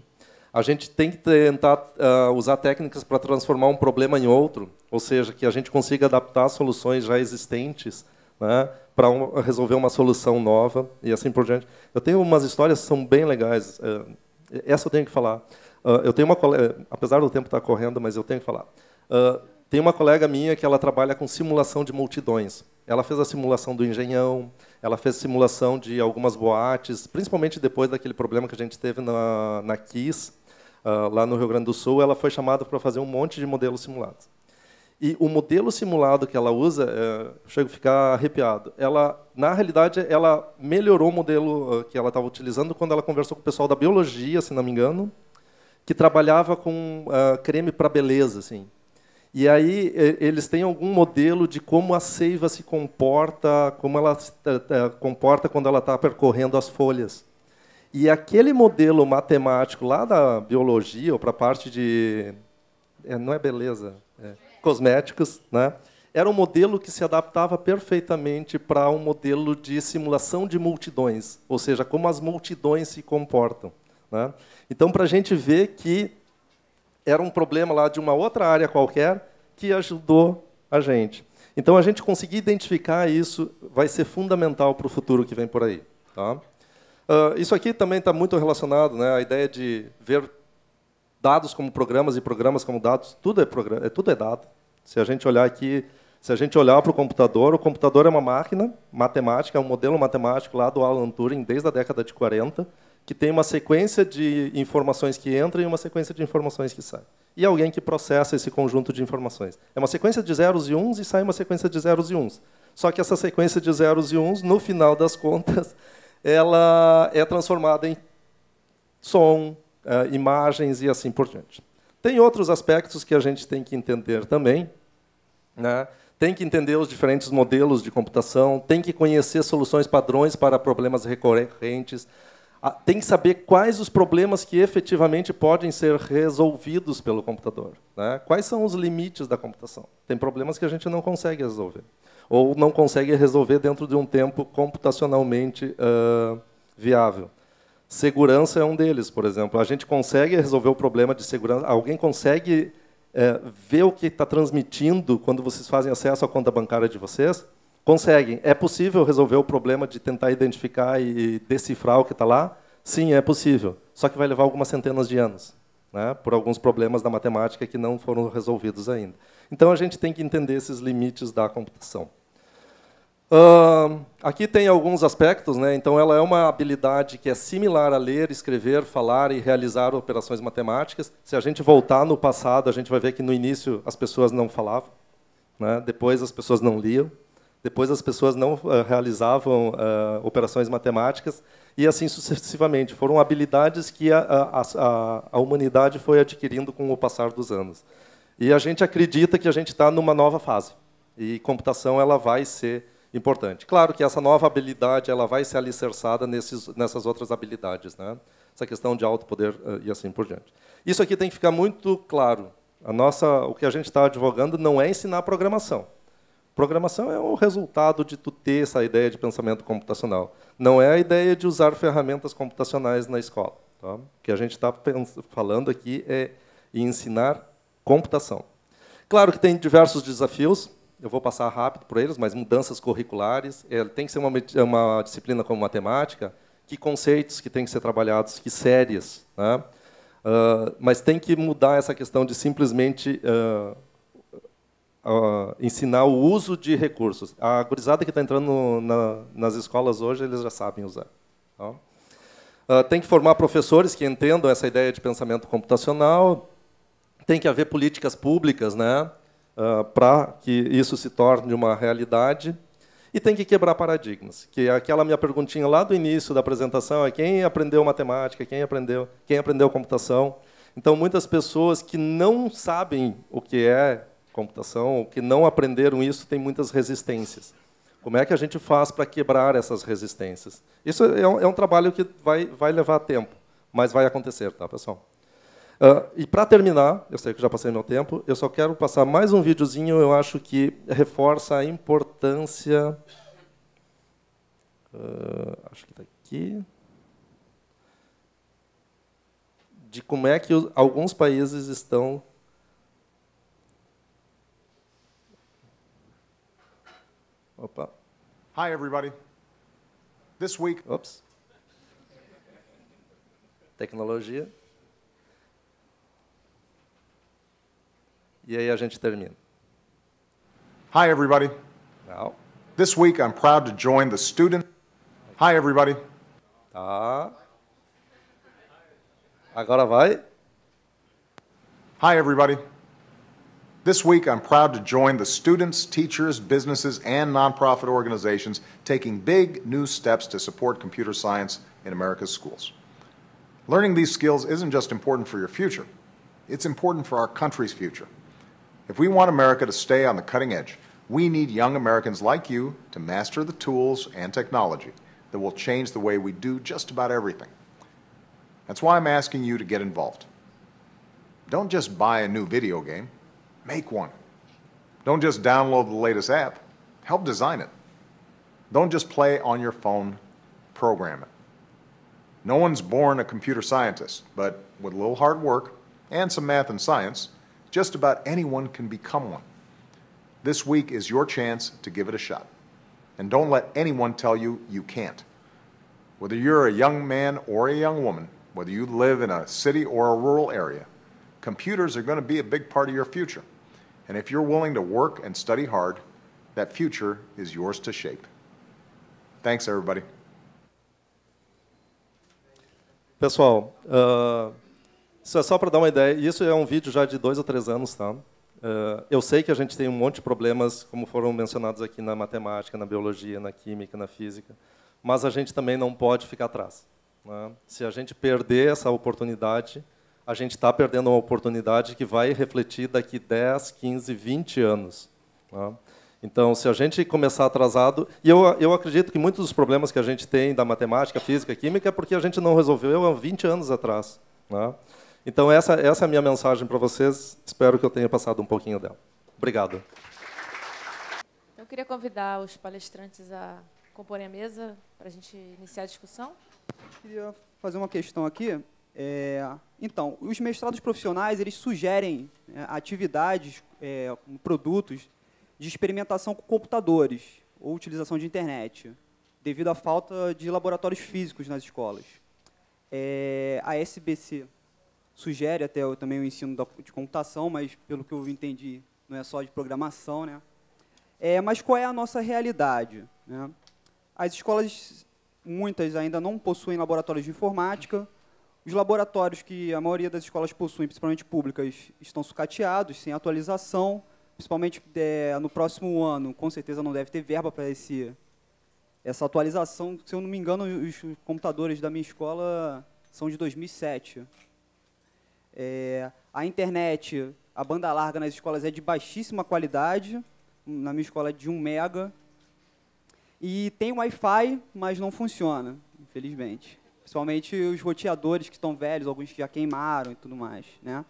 [SPEAKER 4] A gente tem que tentar uh, usar técnicas para transformar um problema em outro, ou seja, que a gente consiga adaptar soluções já existentes né, para um, resolver uma solução nova e assim por diante. Eu tenho umas histórias que são bem legais. Uh, essa eu tenho que falar. Uh, eu tenho uma colega, apesar do tempo estar correndo, mas eu tenho que falar. tem uma colega minha que ela trabalha com simulação de multidões. Ela fez a simulação do Engenhão, ela fez simulação de algumas boates, principalmente depois daquele problema que a gente teve na, na KISS, uh, lá no Rio Grande do Sul, ela foi chamada para fazer um monte de modelos simulados. E o modelo simulado que ela usa, é, chego a ficar arrepiado. Ela, na realidade, ela melhorou o modelo uh, que ela estava utilizando quando ela conversou com o pessoal da biologia, se não me engano, que trabalhava com uh, creme para beleza, assim. E aí eles têm algum modelo de como a seiva se comporta, como ela se comporta quando ela está percorrendo as folhas. E aquele modelo matemático lá da biologia, ou para a parte de. É, não é beleza, cosméticos, né? era um modelo que se adaptava perfeitamente para um modelo de simulação de multidões, ou seja, como as multidões se comportam. Né? Então, para a gente ver que era um problema lá de uma outra área qualquer que ajudou a gente. Então, a gente conseguir identificar isso vai ser fundamental para o futuro que vem por aí. Tá? Uh, isso aqui também está muito relacionado, né, a ideia de ver dados como programas e programas como dados. Tudo é, programa, é, tudo é dado. Se a gente olhar aqui, se a gente olhar para o computador, o computador é uma máquina matemática, é um modelo matemático lá do Alan Turing desde a década de 40, que tem uma sequência de informações que entram e uma sequência de informações que saem. E alguém que processa esse conjunto de informações. É uma sequência de zeros e uns e sai uma sequência de zeros e uns. Só que essa sequência de zeros e uns, no final das contas, ela é transformada em som, eh, imagens e assim por diante. Tem outros aspectos que a gente tem que entender também. Né? Tem que entender os diferentes modelos de computação, tem que conhecer soluções padrões para problemas recorrentes, ah, tem que saber quais os problemas que efetivamente podem ser resolvidos pelo computador. Né? Quais são os limites da computação? Tem problemas que a gente não consegue resolver. Ou não consegue resolver dentro de um tempo computacionalmente uh, viável. Segurança é um deles, por exemplo. A gente consegue resolver o problema de segurança. Alguém consegue é, ver o que está transmitindo quando vocês fazem acesso à conta bancária de vocês? Conseguem. É possível resolver o problema de tentar identificar e decifrar o que está lá? Sim, é possível. Só que vai levar algumas centenas de anos, né, por alguns problemas da matemática que não foram resolvidos ainda. Então a gente tem que entender esses limites da computação. Aqui tem alguns aspectos, né? Então ela é uma habilidade que é similar a ler, escrever, falar e realizar operações matemáticas. Se a gente voltar no passado, a gente vai ver que no início as pessoas não falavam, né? Depois as pessoas não liam, depois as pessoas não uh, realizavam uh, operações matemáticas e assim sucessivamente. Foram habilidades que a, a, a, humanidade foi adquirindo com o passar dos anos. E a gente acredita que a gente está numa nova fase e computação ela vai ser importante. Claro que essa nova habilidade ela vai ser alicerçada nesses, nessas outras habilidades, né? essa questão de alto poder uh, e assim por diante. Isso aqui tem que ficar muito claro. A nossa, o que a gente está advogando não é ensinar programação. Programação é o resultado de tu ter essa ideia de pensamento computacional. Não é a ideia de usar ferramentas computacionais na escola. Tá? O que a gente está falando aqui é ensinar computação. Claro que tem diversos desafios, eu vou passar rápido por eles, mas mudanças curriculares, é, tem que ser uma, uma, disciplina como matemática, que conceitos que têm que ser trabalhados, que séries. Né? Uh, mas tem que mudar essa questão de simplesmente uh, uh, ensinar o uso de recursos. A gurizada que está entrando na, nas escolas hoje, eles já sabem usar. Tá? Tem que formar professores que entendam essa ideia de pensamento computacional. Tem que haver políticas públicas né, para que isso se torne uma realidade. E tem que quebrar paradigmas. Que é aquela minha perguntinha lá do início da apresentação é quem aprendeu matemática, quem aprendeu, quem aprendeu computação. Então, muitas pessoas que não sabem o que é computação, que não aprenderam isso, tem muitas resistências. Como é que a gente faz para quebrar essas resistências? Isso é um, é um, trabalho que vai, vai levar tempo, mas vai acontecer, tá, pessoal? Uh, e para terminar, eu sei que já passei meu tempo, eu só quero passar mais um videozinho, eu acho que reforça a importância. Uh, acho que está aqui. De como é que alguns países estão. Opa.
[SPEAKER 5] Hi, everybody. This week.
[SPEAKER 4] Ops. Tecnologia. E aí a gente termina.
[SPEAKER 5] Hi, everybody.
[SPEAKER 4] Now.
[SPEAKER 5] This week I'm proud to join the student. Hi, everybody.
[SPEAKER 4] Tá. Agora vai.
[SPEAKER 5] Hi, everybody. This week I'm proud to join the students, teachers, businesses, and nonprofit organizations taking big new steps to support computer science in America's schools. Learning these skills isn't just important for your future, it's important for our country's future. If we want America to stay on the cutting edge, we need young Americans like you to master the tools and technology that will change the way we do just about everything. That's why I'm asking you to get involved. Don't just buy a new video game, make one. Don't just download the latest app, help design it. Don't just play on your phone, program it. No one's born a computer scientist, but with a little hard work and some math and science, just about anyone can become one. This week is your chance to give it a shot. And don't let anyone tell you you can't. Whether you're a young man or a young woman, whether you live in a city or a rural area, computers are going to be a big part of your future. And if you're willing to work and study hard, that future is yours to shape. Thanks, everybody.
[SPEAKER 4] Pessoal, uh, Isso é só para dar uma ideia. Isso é um vídeo já de dois ou três anos, tá? Eh, eu sei que a gente tem um monte de problemas, como foram mencionados aqui na matemática, na biologia, na química, na física, mas a gente também não pode ficar atrás. Né? Se a gente perder essa oportunidade, a gente está perdendo uma oportunidade que vai refletir daqui 10, 15, 20 anos. Né? Então, se a gente começar atrasado, e eu, eu acredito que muitos dos problemas que a gente tem da matemática, física, química, é porque a gente não resolveu há 20 anos atrás. Né? Então, essa, essa é a minha mensagem para vocês. Espero que eu tenha passado um pouquinho dela. Obrigado.
[SPEAKER 1] Eu queria convidar os palestrantes a comporem a mesa para a gente iniciar a discussão.
[SPEAKER 6] Queria fazer uma questão aqui. É, então, os mestrados profissionais eles sugerem é, atividades, é, produtos de experimentação com computadores ou utilização de internet, devido à falta de laboratórios físicos nas escolas. É, a SBC sugere até também o ensino de computação, mas pelo que eu entendi, não é só de programação, né? É, mas qual é a nossa realidade? Né? As escolas, muitas ainda não possuem laboratórios de informática. Os laboratórios que a maioria das escolas possuem, principalmente públicas, estão sucateados, sem atualização. Principalmente é, no próximo ano, com certeza não deve ter verba para esse essa atualização. Se eu não me engano, os computadores da minha escola são de 2007. É, a internet, a banda larga nas escolas é de baixíssima qualidade, na minha escola é de 1 mega. E tem Wi-Fi, mas não funciona, infelizmente. Principalmente os roteadores que estão velhos, alguns que já queimaram e tudo mais. Né?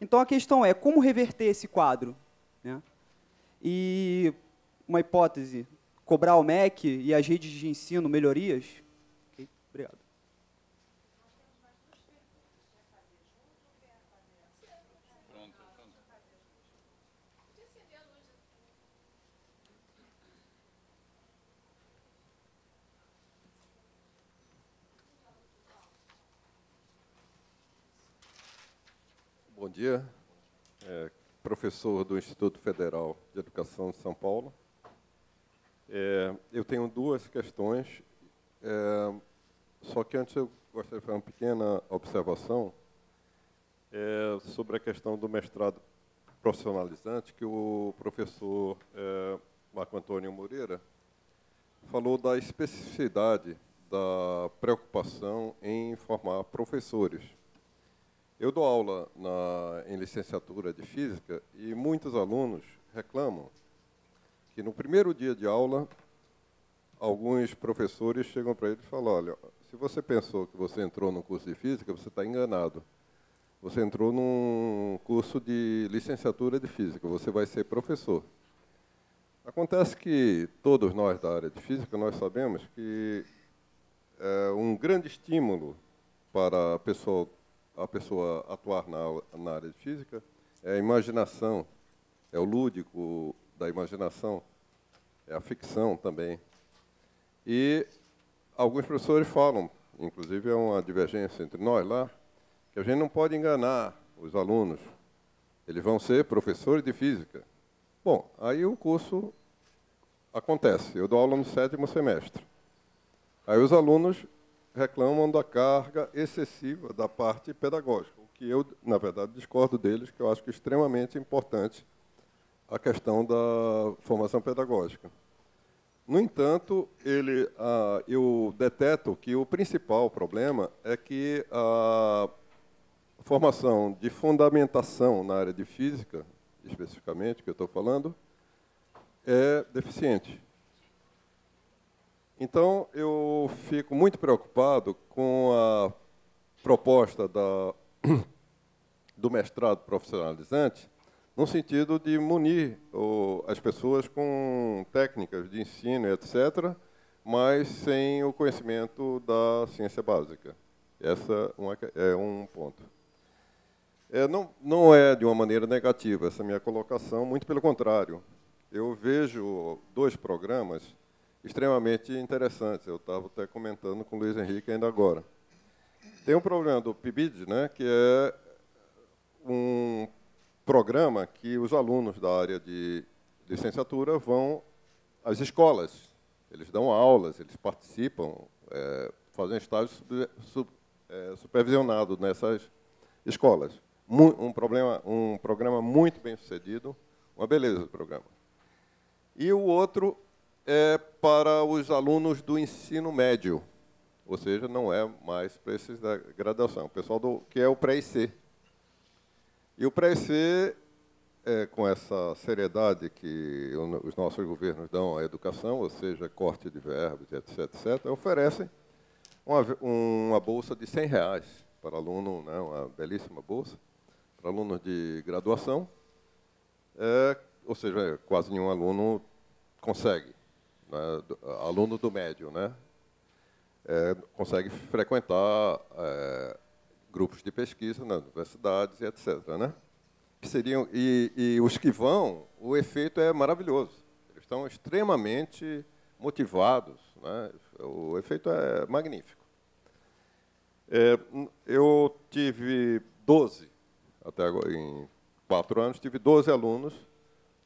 [SPEAKER 6] Então a questão é como reverter esse quadro. Né? E uma hipótese, cobrar o MEC e as redes de ensino melhorias? Okay, obrigado.
[SPEAKER 7] Bom dia. É, professor do Instituto Federal de Educação de São Paulo. É, eu tenho duas questões, é, só que antes eu gostaria de fazer uma pequena observação é, sobre a questão do mestrado profissionalizante, que o professor é, Marco Antônio Moreira falou da especificidade da preocupação em formar professores eu dou aula na, em licenciatura de Física e muitos alunos reclamam que no primeiro dia de aula alguns professores chegam para ele e falam, olha, se você pensou que você entrou no curso de física, você está enganado. Você entrou num curso de licenciatura de física, você vai ser professor. Acontece que todos nós da área de física, nós sabemos que é um grande estímulo para a pessoa, a pessoa atuar na, na área de física é a imaginação, é o lúdico da imaginação, é a ficção também. E alguns professores falam, inclusive é uma divergência entre nós lá, que a gente não pode enganar os alunos. Eles vão ser professores de física. Bom, aí o curso acontece. Eu dou aula no sétimo semestre. Aí os alunos reclamam da carga excessiva da parte pedagógica, o que eu, na verdade, discordo deles, que eu acho que é extremamente importante a questão da formação pedagógica. No entanto, ele, ah, eu deteto que o principal problema é que a formação de fundamentação na área de física, especificamente, que eu estou falando, é deficiente. Então, eu fico muito preocupado com a proposta da, do mestrado profissionalizante, no sentido de munir o, as pessoas com técnicas de ensino, etc., mas sem o conhecimento da ciência básica. Essa é um ponto. É, não, não é de uma maneira negativa essa minha colocação, muito pelo contrário. Eu vejo dois programas extremamente interessantes. Eu estava até comentando com o Luiz Henrique ainda agora. Tem um programa do PIBID, né, que é um programa que os alunos da área de licenciatura vão às escolas. Eles dão aulas, eles participam, é, fazem estágio sub, sub, é, supervisionado nessas escolas. Um, problema, um programa muito bem sucedido, uma beleza do programa. E o outro é para os alunos do ensino médio, ou seja, não é mais para esses da graduação, o pessoal do, que é o pré-IC. E o pré-IC, é, com essa seriedade que os nossos governos dão à educação, ou seja, corte de verbos, etc., etc., oferecem uma, uma bolsa de 100 reais para aluno, né, uma belíssima bolsa, para alunos de graduação, é, ou seja, quase nenhum aluno consegue, né, aluno do médio, né, é, consegue frequentar é, grupos de pesquisa nas universidades e etc. Né? Que seriam, e, e os que vão, o efeito é maravilhoso. Eles estão extremamente motivados. Né? O efeito é magnífico. É, eu tive 12, até agora, em quatro anos, tive 12 alunos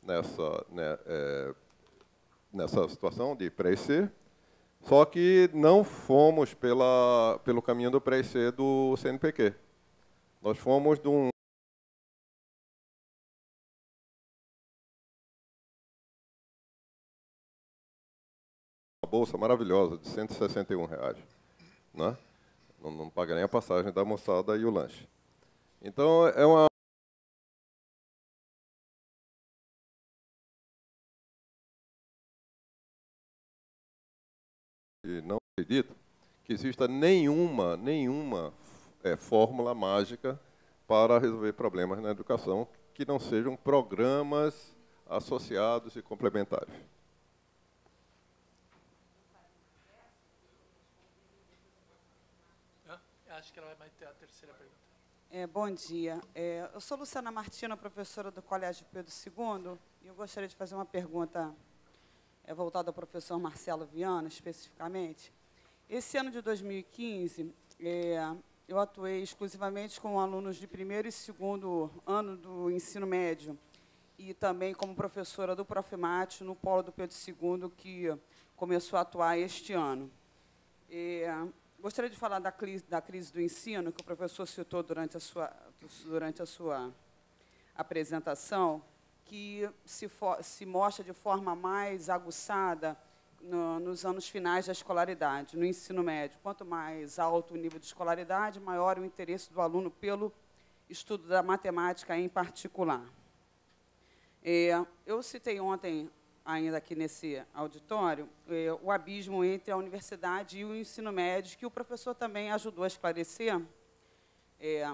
[SPEAKER 7] nessa, né, é, nessa situação de pré-IC, só que não fomos pela, pelo caminho do pré-IC do CNPq. Nós fomos de um uma bolsa maravilhosa de 161 reais, né? Não, não paga nem a passagem da moçada e o lanche. Então é uma acredito que exista nenhuma, nenhuma é, fórmula mágica para resolver problemas na educação que não sejam programas associados e complementares.
[SPEAKER 8] Acho que ela vai ter a terceira pergunta.
[SPEAKER 9] É, bom dia. É, eu sou Luciana Martina, professora do Colégio Pedro II, e eu gostaria de fazer uma pergunta é voltado ao professor Marcelo Viana, especificamente. Esse ano de 2015, é, eu atuei exclusivamente com alunos de primeiro e segundo ano do ensino médio e também como professora do Profimate no Polo do Pedro II, que começou a atuar este ano. É, gostaria de falar da crise, da crise do ensino, que o professor citou durante a sua, durante a sua apresentação, que se, for, se mostra de forma mais aguçada no, nos anos finais da escolaridade, no ensino médio. Quanto mais alto o nível de escolaridade, maior o interesse do aluno pelo estudo da matemática em particular. É, eu citei ontem ainda aqui nesse auditório, é, o abismo entre a universidade e o ensino médio, que o professor também ajudou a esclarecer, é,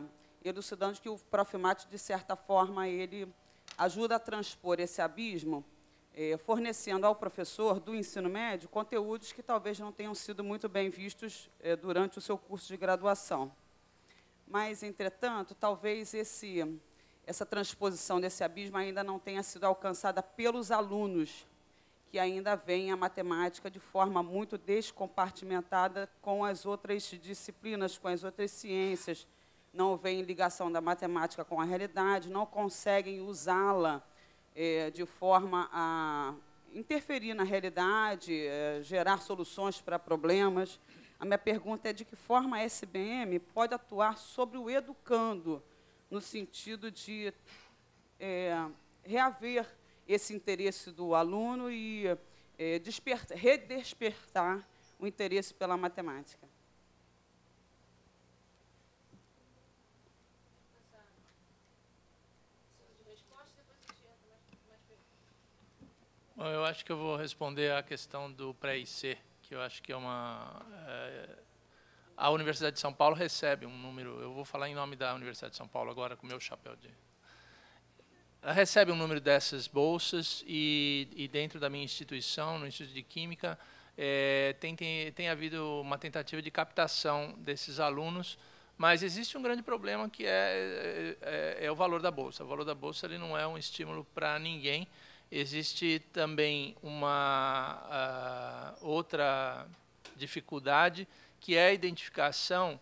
[SPEAKER 9] elucidando que o Profimat, de certa forma, ele ajuda a transpor esse abismo, é, fornecendo ao professor do ensino médio conteúdos que talvez não tenham sido muito bem vistos é, durante o seu curso de graduação. Mas, entretanto, talvez esse essa transposição desse abismo ainda não tenha sido alcançada pelos alunos, que ainda veem a matemática de forma muito descompartimentada com as outras disciplinas, com as outras ciências, não veem ligação da matemática com a realidade, não conseguem usá-la é, de forma a interferir na realidade, é, gerar soluções para problemas. A minha pergunta é de que forma a SBM pode atuar sobre o educando, no sentido de é, reaver esse interesse do aluno e é, despertar, redespertar o interesse pela matemática.
[SPEAKER 8] Bom, eu acho que eu vou responder a questão do pré-IC, que eu acho que é uma... É, a Universidade de São Paulo recebe um número, eu vou falar em nome da Universidade de São Paulo agora com o meu chapéu de... Recebe um número dessas bolsas e, e dentro da minha instituição, no Instituto de Química, é, tem, tem, tem havido uma tentativa de captação desses alunos, mas existe um grande problema que é, é, é, o valor da bolsa. O valor da bolsa ele não é um estímulo para ninguém. Existe também uma uh, outra dificuldade, que é a identificação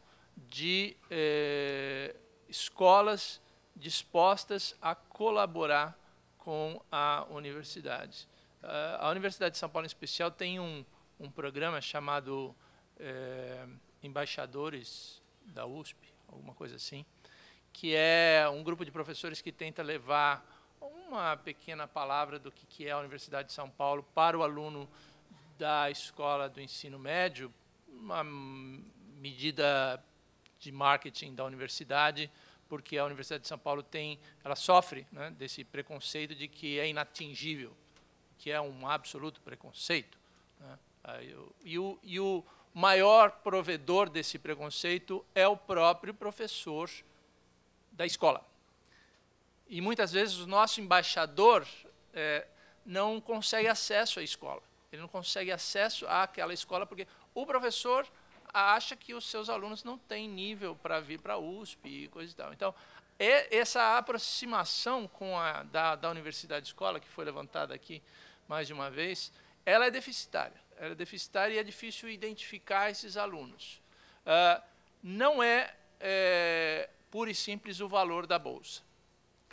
[SPEAKER 8] de eh, escolas dispostas a colaborar com a universidade. Uh, a Universidade de São Paulo, em especial, tem um, um programa chamado eh, Embaixadores da USP, alguma coisa assim, que é um grupo de professores que tenta levar uma pequena palavra do que é a Universidade de São Paulo para o aluno da escola do ensino médio, uma medida de marketing da universidade, porque a Universidade de São Paulo tem, ela sofre né, desse preconceito de que é inatingível, que é um absoluto preconceito. Né? E, o, e o maior provedor desse preconceito é o próprio professor da escola. E muitas vezes o nosso embaixador é, não consegue acesso à escola. Ele não consegue acesso àquela escola porque o professor acha que os seus alunos não têm nível para vir para a USP e coisa e tal. Então, é essa aproximação com a da, da universidade escola, que foi levantada aqui mais de uma vez, ela é deficitária. Ela é deficitária e é difícil identificar esses alunos. Uh, não é, é pura e simples o valor da bolsa.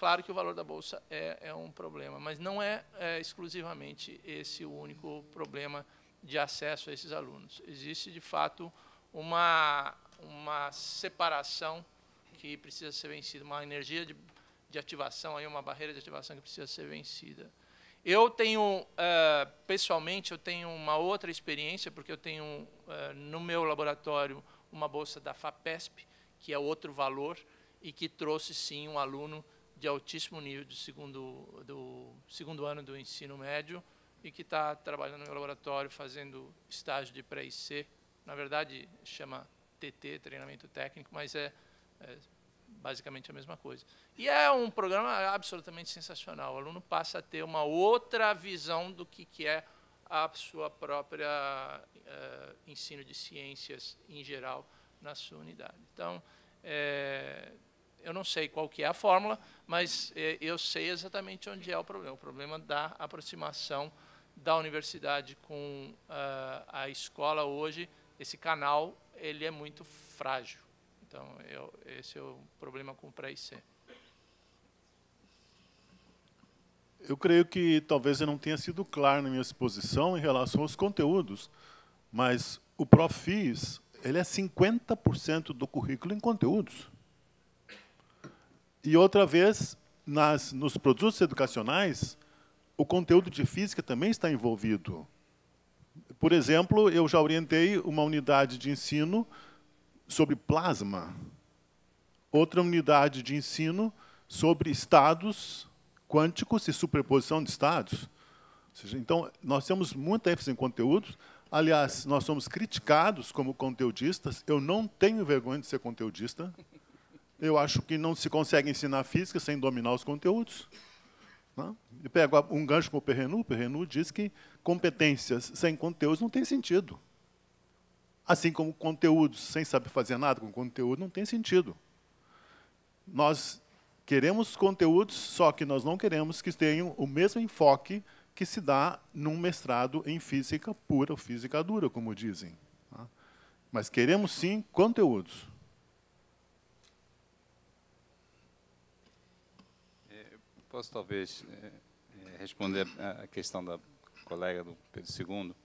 [SPEAKER 8] Claro que o valor da bolsa é, é um problema, mas não é, é exclusivamente esse o único problema de acesso a esses alunos. Existe, de fato, uma, uma separação que precisa ser vencida, uma energia de, de ativação, aí, uma barreira de ativação que precisa ser vencida. Eu tenho, uh, pessoalmente, eu tenho uma outra experiência, porque eu tenho uh, no meu laboratório uma bolsa da FAPESP, que é outro valor, e que trouxe, sim, um aluno de altíssimo nível do segundo, do segundo ano do ensino médio, e que está trabalhando no meu laboratório fazendo estágio de pré-IC. Na verdade, chama TT, treinamento técnico, mas é, é, basicamente a mesma coisa. E é um programa absolutamente sensacional. O aluno passa a ter uma outra visão do que, que é a sua própria uh, ensino de ciências em geral na sua unidade. Então, é, eu não sei qual que é a fórmula, mas é, eu sei exatamente onde é o problema. O problema da aproximação da universidade com uh, a escola hoje, esse canal ele é muito frágil. Então, eu, esse é o problema com o pré-IC.
[SPEAKER 3] Eu creio que talvez eu não tenha sido claro na minha exposição em relação aos conteúdos, mas o Profis ele é 50% do currículo em conteúdos. E outra vez, nas, nos produtos educacionais, o conteúdo de física também está envolvido. Por exemplo, eu já orientei uma unidade de ensino sobre plasma, outra unidade de ensino sobre estados quânticos e superposição de estados, Seja, então, nós temos muita ênfase em conteúdos. Aliás, nós somos criticados como conteudistas. Eu não tenho vergonha de ser conteudista. Eu acho que não se consegue ensinar física sem dominar os conteúdos. Não? E pego um gancho com o Perrenu. O Perrenu diz que competências sem conteúdos não tem sentido. Assim como conteúdos sem saber fazer nada com conteúdo não tem sentido. Nós queremos conteúdos, só que nós não queremos que tenham o mesmo enfoque que se dá num mestrado em física pura ou física dura, como dizem. Tá? Mas queremos sim conteúdos.
[SPEAKER 10] É, posso talvez é, responder a questão da colega do Pedro II.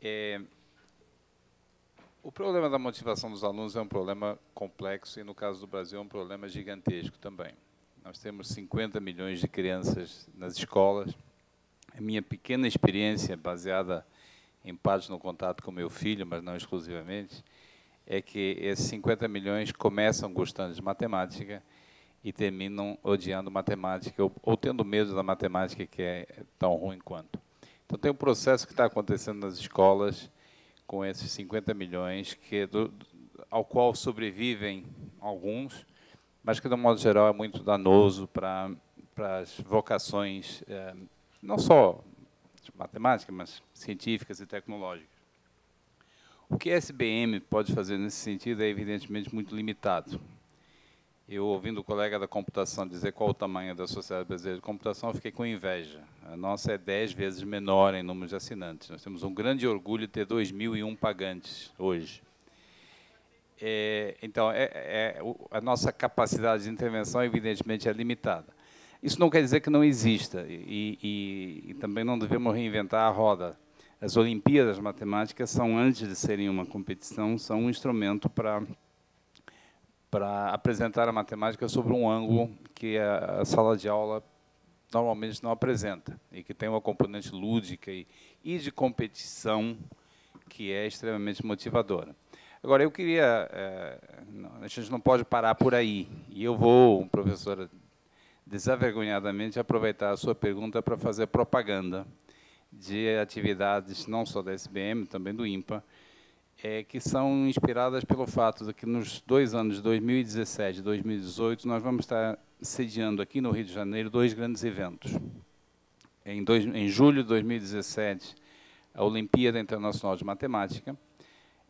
[SPEAKER 10] É, o problema da motivação dos alunos é um problema complexo e, no caso do Brasil, é um problema gigantesco também. Nós temos 50 milhões de crianças nas escolas. A minha pequena experiência, baseada em parte no contato com meu filho, mas não exclusivamente, é que esses 50 milhões começam gostando de matemática e terminam odiando matemática ou, ou tendo medo da matemática que é tão ruim quanto. Então tem um processo que está acontecendo nas escolas com esses 50 milhões, que do, ao qual sobrevivem alguns, mas que, de um modo geral, é muito danoso para as vocações, é, não só de matemática, mas científicas e tecnológicas. O que a SBM pode fazer nesse sentido é, evidentemente, muito limitado. Eu, ouvindo o colega da computação dizer qual o tamanho da Sociedade Brasileira de Computação, fiquei com inveja. A nossa é dez vezes menor em número de assinantes. Nós temos um grande orgulho de ter 2.001 pagantes hoje. É, então, é, é, a nossa capacidade de intervenção, evidentemente, é limitada. Isso não quer dizer que não exista, e, e, e também não devemos reinventar a roda. As Olimpíadas Matemáticas são, antes de serem uma competição, são um instrumento para para apresentar a matemática sobre um ângulo que a, sala de aula normalmente não apresenta e que tem uma componente lúdica e, e de competição que é extremamente motivadora. Agora, eu queria... É, a gente não pode parar por aí. E eu vou, professora, desavergonhadamente aproveitar a sua pergunta para fazer propaganda de atividades não só da SBM, também do IMPA, é, que são inspiradas pelo fato de que nos dois anos de 2017 e 2018 nós vamos estar sediando aqui no Rio de Janeiro dois grandes eventos. Em, dois, em julho de 2017, a Olimpíada Internacional de Matemática,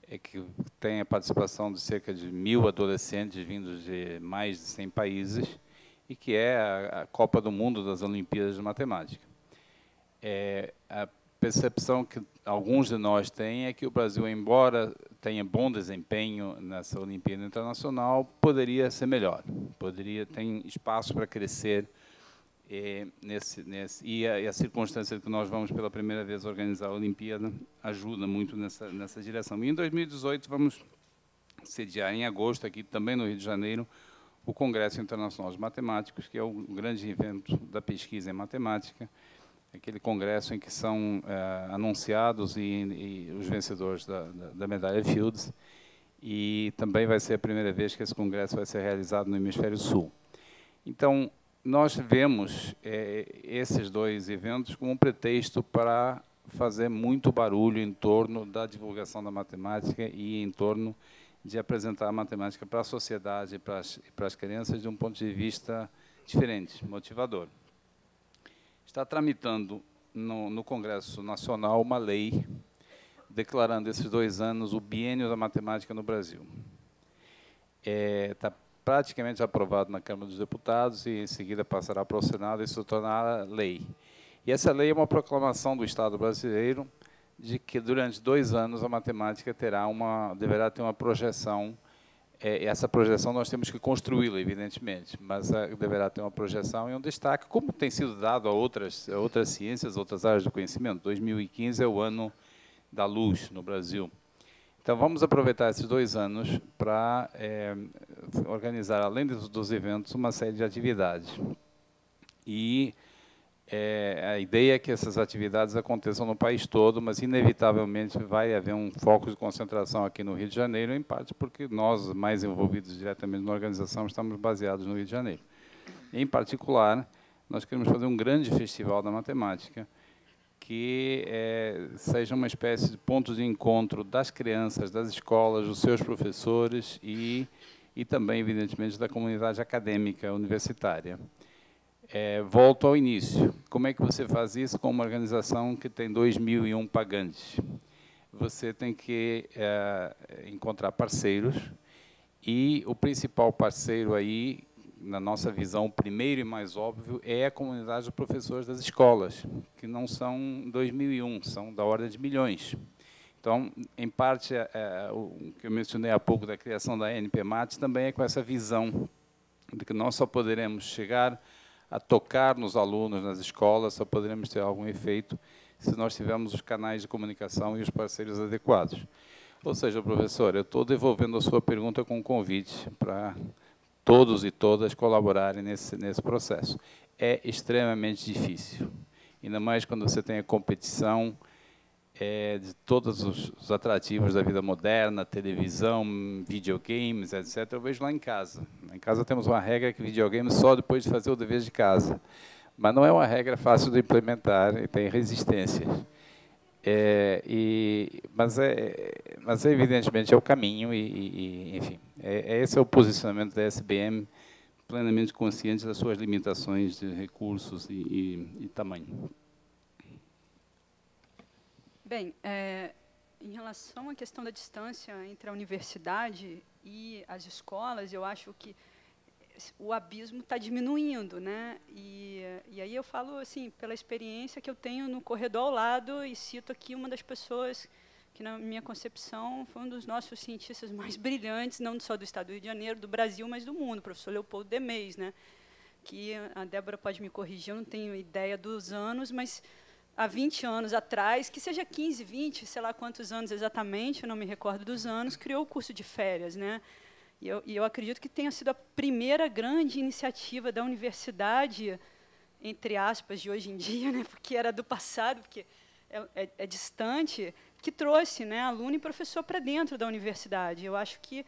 [SPEAKER 10] é que tem a participação de cerca de mil adolescentes vindos de mais de 100 países e que é a, a Copa do Mundo das Olimpíadas de Matemática. É, a percepção que alguns de nós têm é que o Brasil, embora tenha bom desempenho nessa Olimpíada Internacional, poderia ser melhor, poderia tem espaço para crescer eh, nesse, nesse e, a, e, a, circunstância de que nós vamos pela primeira vez organizar a Olimpíada ajuda muito nessa nessa direção. E em 2018 vamos sediar em agosto aqui também no Rio de Janeiro o Congresso Internacional de Matemáticos, que é o grande evento da pesquisa em matemática aquele congresso em que são é, anunciados e, e, os vencedores da, da, da, medalha Fields. E também vai ser a primeira vez que esse congresso vai ser realizado no Hemisfério Sul. Então, nós vemos é, esses dois eventos como um pretexto para fazer muito barulho em torno da divulgação da matemática e em torno de apresentar a matemática para a sociedade e para as, para as crianças de um ponto de vista diferente, motivador está tramitando no, no, Congresso Nacional uma lei declarando esses dois anos o biênio da matemática no Brasil. Está é, praticamente aprovado na Câmara dos Deputados e, em seguida, passará para o Senado e se tornará lei. E essa lei é uma proclamação do Estado brasileiro de que, durante dois anos, a matemática terá uma, deverá ter uma projeção é, essa projeção nós temos que construí-la, evidentemente, mas a, eh, deverá ter uma projeção e um destaque, como tem sido dado a outras, a outras ciências, outras áreas do conhecimento. 2015 é o ano da luz no Brasil. Então, vamos aproveitar esses dois anos para é, organizar, além dos eventos, uma série de atividades. E é, a ideia é que essas atividades aconteçam no país todo, mas inevitavelmente vai haver um foco de concentração aqui no Rio de Janeiro, em parte porque nós, mais envolvidos diretamente na organização, estamos baseados no Rio de Janeiro. Em particular, nós queremos fazer um grande festival da matemática, que é, seja uma espécie de ponto de encontro das crianças, das escolas, dos seus professores e, e também, evidentemente, da comunidade acadêmica universitária. É, volto ao início. Como é que você faz isso com uma organização que tem 2.001 pagantes? Você tem que é, encontrar parceiros e o principal parceiro aí, na nossa visão, primeiro e mais óbvio, é a comunidade de professores das escolas, que não são 2.001, são da ordem de milhões. Então, em parte, é, é, o que eu mencionei há pouco da criação da NP Mates também é com essa visão de que nós só poderemos chegar a tocar nos alunos nas escolas, só poderemos ter algum efeito se nós tivermos os canais de comunicação e os parceiros adequados. Ou seja, professor, eu estou devolvendo a sua pergunta com um convite para todos e todas colaborarem nesse, nesse processo. É extremamente difícil, ainda mais quando você tem a competição é, de todos os, os, atrativos da vida moderna, televisão, videogames, etc. Eu vejo lá em casa. Em casa temos uma regra que videogame só depois de fazer o dever de casa. Mas não é uma regra fácil de implementar e tem resistências. É, e, mas, é, mas evidentemente é o caminho e, e enfim, é, é, esse é o posicionamento da SBM plenamente consciente das suas limitações de recursos e tamanho.
[SPEAKER 2] Bem, é, em relação à questão da distância entre a universidade e as escolas, eu acho que o abismo está diminuindo, né? E, e aí eu falo assim pela experiência que eu tenho no corredor ao lado e cito aqui uma das pessoas que na minha concepção foi um dos nossos cientistas mais brilhantes, não só do Estado do Rio de Janeiro, do Brasil, mas do mundo, o professor Leopoldo Demeis, né? Que a Débora pode me corrigir, eu não tenho ideia dos anos, mas há 20 anos atrás, que seja 15, 20, sei lá quantos anos exatamente, eu não me recordo dos anos, criou o curso de férias, né? E eu, e eu acredito que tenha sido a primeira grande iniciativa da universidade, entre aspas, de hoje em dia, né, porque era do passado, porque é, é, é distante, que trouxe né, aluno e professor para dentro da universidade. Eu acho que,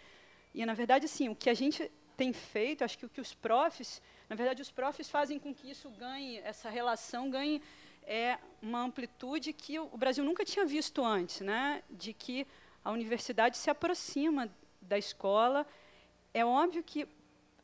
[SPEAKER 2] e na verdade, assim, o que a gente tem feito, acho que o que os profs, na verdade, os profs fazem com que isso ganhe, essa relação ganhe é, uma amplitude que o Brasil nunca tinha visto antes, né, de que a universidade se aproxima da escola é óbvio que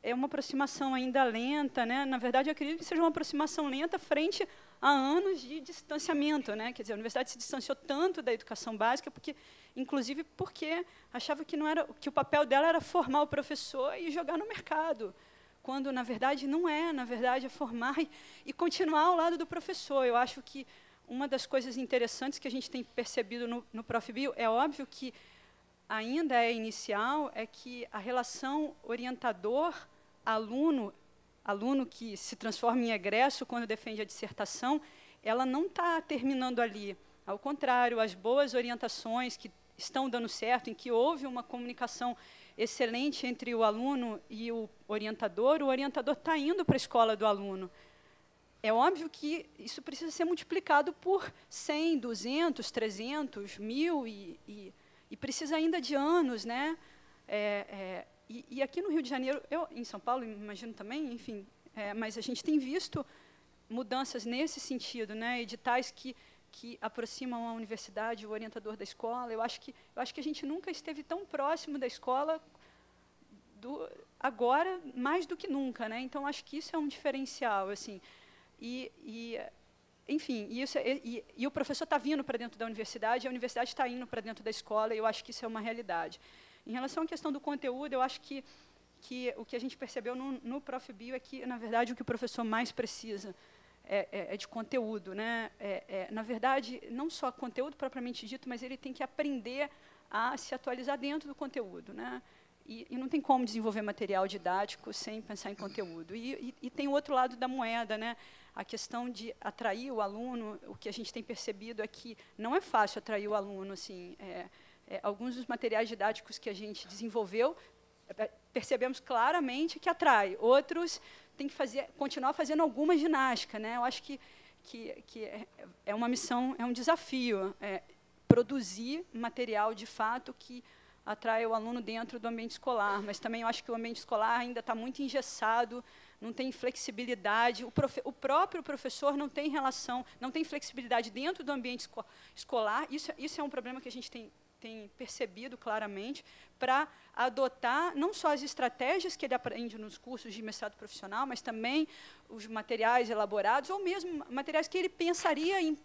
[SPEAKER 2] é uma aproximação ainda lenta, né? Na verdade, eu acredito que seja uma aproximação lenta frente a anos de distanciamento, né? Quer dizer, a universidade se distanciou tanto da educação básica porque, inclusive, porque achava que não era que o papel dela era formar o professor e jogar no mercado, quando na verdade não é. Na verdade, é formar e, e continuar ao lado do professor. Eu acho que uma das coisas interessantes que a gente tem percebido no, no ProfBio é óbvio que ainda é inicial é que a relação orientador-aluno, aluno que se transforma em egresso quando defende a dissertação, ela não está terminando ali. Ao contrário, as boas orientações que estão dando certo, em que houve uma comunicação excelente entre o aluno e o orientador, o orientador está indo para a escola do aluno. É óbvio que isso precisa ser multiplicado por 100, 200, 300, mil e, e e precisa ainda de anos, né? É, é, e, e, aqui no Rio de Janeiro, eu em São Paulo imagino também, enfim, é, mas a gente tem visto mudanças nesse sentido, né? Editais que que aproximam a universidade, o orientador da escola. Eu acho que eu acho que a gente nunca esteve tão próximo da escola do, agora mais do que nunca, né? Então acho que isso é um diferencial, assim. E, e enfim, e, isso, é, e, e o professor está vindo para dentro da universidade, a universidade está indo para dentro da escola, e eu acho que isso é uma realidade. Em relação à questão do conteúdo, eu acho que, que o que a gente percebeu no, no Prof. Bio é que, na verdade, o que o professor mais precisa é, é, é de conteúdo. Né? É, é, na verdade, não só conteúdo propriamente dito, mas ele tem que aprender a se atualizar dentro do conteúdo. Né? E, e, não tem como desenvolver material didático sem pensar em conteúdo. E, e, e tem o outro lado da moeda, né? a questão de atrair o aluno, o que a gente tem percebido é que não é fácil atrair o aluno. Assim, é, alguns dos materiais didáticos que a gente desenvolveu, percebemos claramente que atrai. Outros tem que fazer, continuar fazendo alguma ginástica. Né? Eu acho que, que, que é, é uma missão, é um desafio é, produzir material de fato que atrai o aluno dentro do ambiente escolar. Mas também eu acho que o ambiente escolar ainda está muito engessado não tem flexibilidade, o, o próprio professor não tem relação, não tem flexibilidade dentro do ambiente esco escolar. Isso, isso é um problema que a gente tem, tem percebido claramente para adotar não só as estratégias que ele aprende nos cursos de mestrado profissional, mas também os materiais elaborados, ou mesmo materiais que ele pensaria em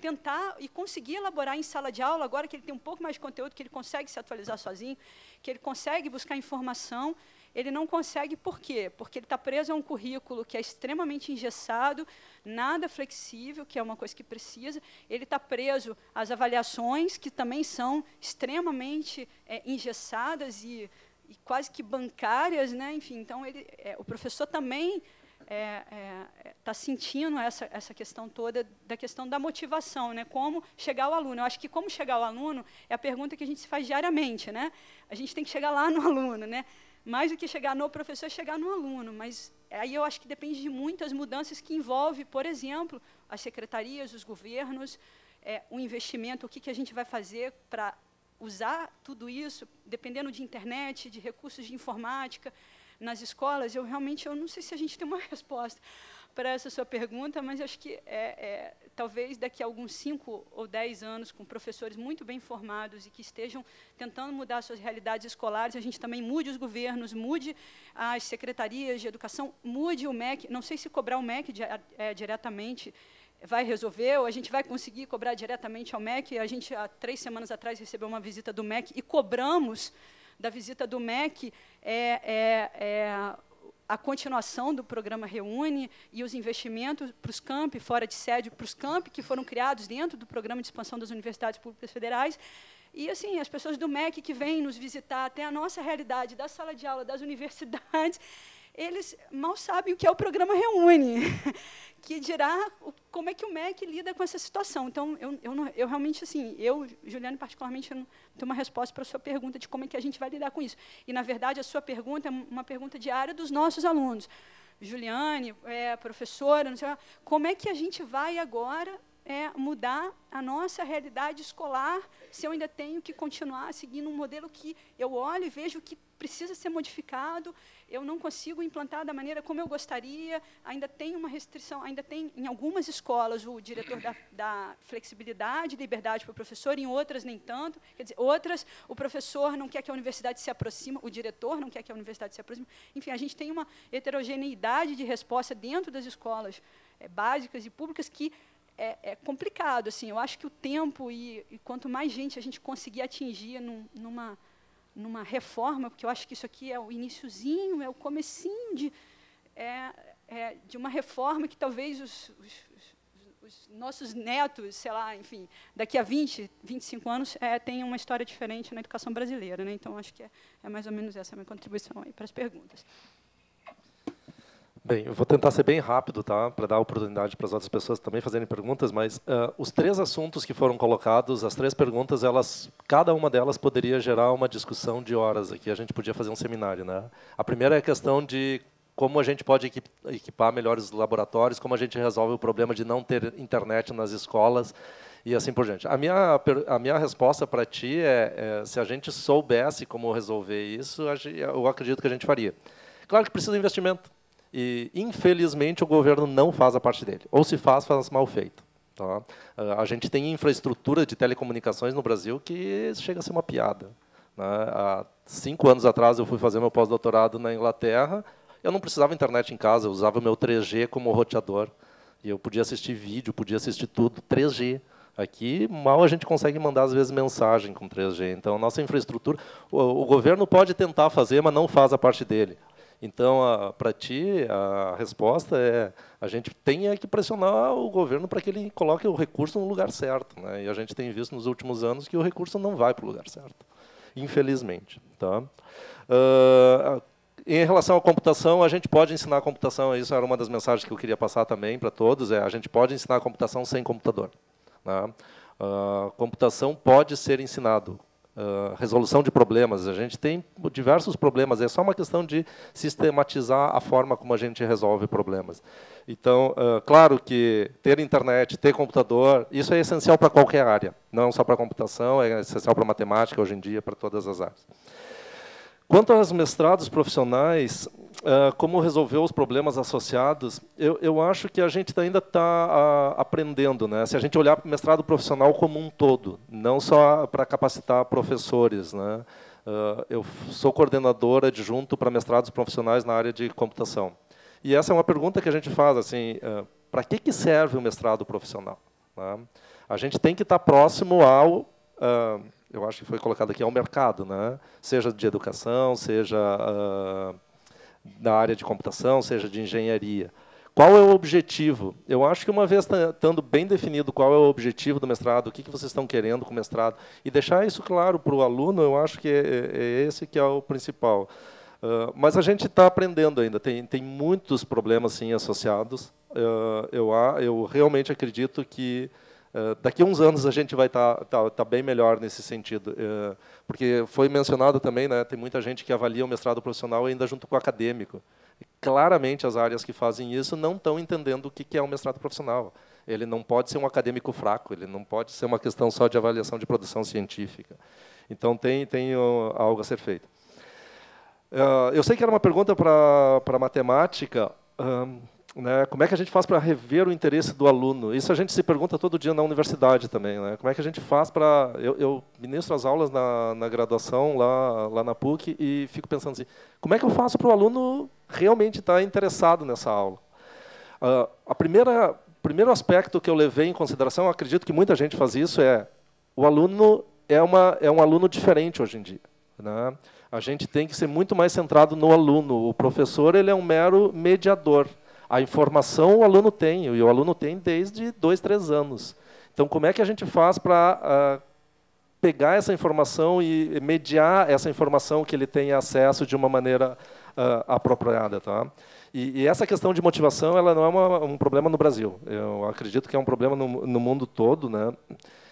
[SPEAKER 2] tentar e conseguir elaborar em sala de aula, agora que ele tem um pouco mais de conteúdo, que ele consegue se atualizar sozinho, que ele consegue buscar informação ele não consegue por quê? Porque ele está preso a um currículo que é extremamente engessado, nada flexível, que é uma coisa que precisa. Ele está preso às avaliações, que também são extremamente é, engessadas e, e, quase que bancárias. Né? Enfim, então, ele, é, o professor também está é, é, é sentindo essa, essa questão toda da questão da motivação, né? Como chegar ao aluno? Eu acho que como chegar ao aluno é a pergunta que a gente se faz diariamente, né? A gente tem que chegar lá no aluno, né? Mais do que chegar no professor, é chegar no aluno. Mas aí eu acho que depende de muitas mudanças que envolve, por exemplo, as secretarias, os governos, é, o investimento, o que, que a gente vai fazer para usar tudo isso, dependendo de internet, de recursos de informática nas escolas. Eu realmente eu não sei se a gente tem uma resposta para essa sua pergunta, mas acho que é, é, talvez daqui a alguns cinco ou dez anos, com professores muito bem formados e que estejam tentando mudar suas realidades escolares, a gente também mude os governos, mude as secretarias de educação, mude o MEC. Não sei se cobrar o MEC é, diretamente vai resolver, ou a gente vai conseguir cobrar diretamente ao MEC. A gente, há três semanas atrás, recebeu uma visita do MEC e cobramos da visita do MEC é, é, é a continuação do programa Reúne e os investimentos para os campi, fora de sede, para os campi que foram criados dentro do programa de expansão das universidades públicas federais. E, assim, as pessoas do MEC que vêm nos visitar, até a nossa realidade da sala de aula das universidades, eles mal sabem o que é o programa Reúne, que dirá o, como é que o MEC lida com essa situação. Então, eu, eu, eu realmente, assim, eu, Juliane, particularmente, não tenho uma resposta para a sua pergunta de como é que a gente vai lidar com isso. E, na verdade, a sua pergunta é uma pergunta diária dos nossos alunos. Juliane, é, professora, não sei lá, como é que a gente vai agora é, mudar a nossa realidade escolar se eu ainda tenho que continuar seguindo um modelo que eu olho e vejo que precisa ser modificado, eu não consigo implantar da maneira como eu gostaria, ainda tem uma restrição, ainda tem em algumas escolas o diretor da, da flexibilidade, liberdade para o professor, em outras nem tanto, quer dizer, outras o professor não quer que a universidade se aproxime, o diretor não quer que a universidade se aproxime, enfim, a gente tem uma heterogeneidade de resposta dentro das escolas é, básicas e públicas que é, é, complicado, assim, eu acho que o tempo e, e, quanto mais gente a gente conseguir atingir num, numa numa reforma, porque eu acho que isso aqui é o iníciozinho, é o comecinho de, é, é, de uma reforma que talvez os, os, os, nossos netos, sei lá, enfim, daqui a 20, 25 anos, é, tenham uma história diferente na educação brasileira. Né? Então, acho que é, é mais ou menos essa a minha contribuição para as perguntas.
[SPEAKER 4] Bem, eu vou tentar ser bem rápido, tá, para dar oportunidade para as outras pessoas também fazerem perguntas, mas uh, os três assuntos que foram colocados, as três perguntas, elas, cada uma delas poderia gerar uma discussão de horas aqui. A gente podia fazer um seminário, né? A primeira é a questão de como a gente pode equipar melhores laboratórios, como a gente resolve o problema de não ter internet nas escolas e assim por diante. A minha, a minha resposta para ti é, é, se a gente soubesse como resolver isso, eu acredito que a gente faria. Claro que precisa de investimento. E, infelizmente, o governo não faz a parte dele. Ou se faz, faz mal feito. Tá? Ah, a gente tem infraestrutura de telecomunicações no Brasil que chega a ser uma piada. Né? Há cinco anos atrás, eu fui fazer meu pós-doutorado na Inglaterra. Eu não precisava internet em casa, eu usava o meu 3G como roteador. E eu podia assistir vídeo, podia assistir tudo, 3G. Aqui, mal a gente consegue mandar, às vezes, mensagem com 3G. Então, nossa infraestrutura, o, o governo pode tentar fazer, mas não faz a parte dele. Então, para ti, a resposta é a gente tem que pressionar o governo para que ele coloque o recurso no lugar certo. Né? E a gente tem visto nos últimos anos que o recurso não vai para o lugar certo, infelizmente. Tá? Uh, em relação à computação, a gente pode ensinar a computação, isso era uma das mensagens que eu queria passar também para todos, é a gente pode ensinar a computação sem computador. Né? Uh, computação pode ser ensinado Resolução de problemas. A gente tem diversos problemas, é só uma questão de sistematizar a forma como a gente resolve problemas. Então, uh, claro que ter internet, ter computador, isso é essencial para qualquer área, não só para computação, é essencial para matemática hoje em dia, para todas as áreas. Quanto aos mestrados profissionais, uh, como resolver os problemas associados, eu, eu acho que a gente ainda está uh, aprendendo. Né? Se a gente olhar para o mestrado profissional como um todo, não só para capacitar professores. Né? Uh, eu sou coordenadora adjunto para mestrados profissionais na área de computação. E essa é uma pergunta que a gente faz, assim, para que, que serve o mestrado profissional? Né? A gente tem que estar tá próximo ao eu acho que foi colocado aqui, ao mercado, né? seja de educação, seja uh, da área de computação, seja de engenharia. Qual é o objetivo? Eu acho que uma vez estando bem definido qual é o objetivo do mestrado, o que, que vocês estão querendo com o mestrado, e deixar isso claro para o aluno, eu acho que é, é, é, esse que é o principal. Uh, mas a gente está aprendendo ainda, tem, tem muitos problemas sim associados. Uh, eu, eu realmente acredito que Uh, daqui a uns anos a gente vai estar tá, tá, tá bem melhor nesse sentido, uh, porque foi mencionado também, né, tem muita gente que avalia o mestrado profissional ainda junto com o acadêmico. Claramente as áreas que fazem isso não estão entendendo o que, que é um mestrado profissional. Ele não pode ser um acadêmico fraco, ele não pode ser uma questão só de avaliação de produção científica. Então tem, tem algo a ser feito. eu sei que era uma pergunta para matemática. Né? Como é que a gente faz para rever o interesse do aluno? Isso a gente se pergunta todo dia na universidade também. Né? Como é que a gente faz para... Eu, eu, ministro as aulas na, na graduação, lá, lá na PUC, e fico pensando assim, como é que eu faço para o aluno realmente estar tá interessado nessa aula? Uh, a primeira, primeiro aspecto que eu levei em consideração, acredito que muita gente faz isso, é o aluno é, uma, é um aluno diferente hoje em dia. Né? A gente tem que ser muito mais centrado no aluno. O professor ele é um mero mediador. A informação o aluno tem, e o aluno tem desde dois, três anos. Então, como é que a gente faz para uh, ah, pegar essa informação e mediar essa informação que ele tem acesso de uma maneira uh, apropriada? Tá? E, e, essa questão de motivação ela não é uma, um problema no Brasil. Eu acredito que é um problema no, no mundo todo. Né?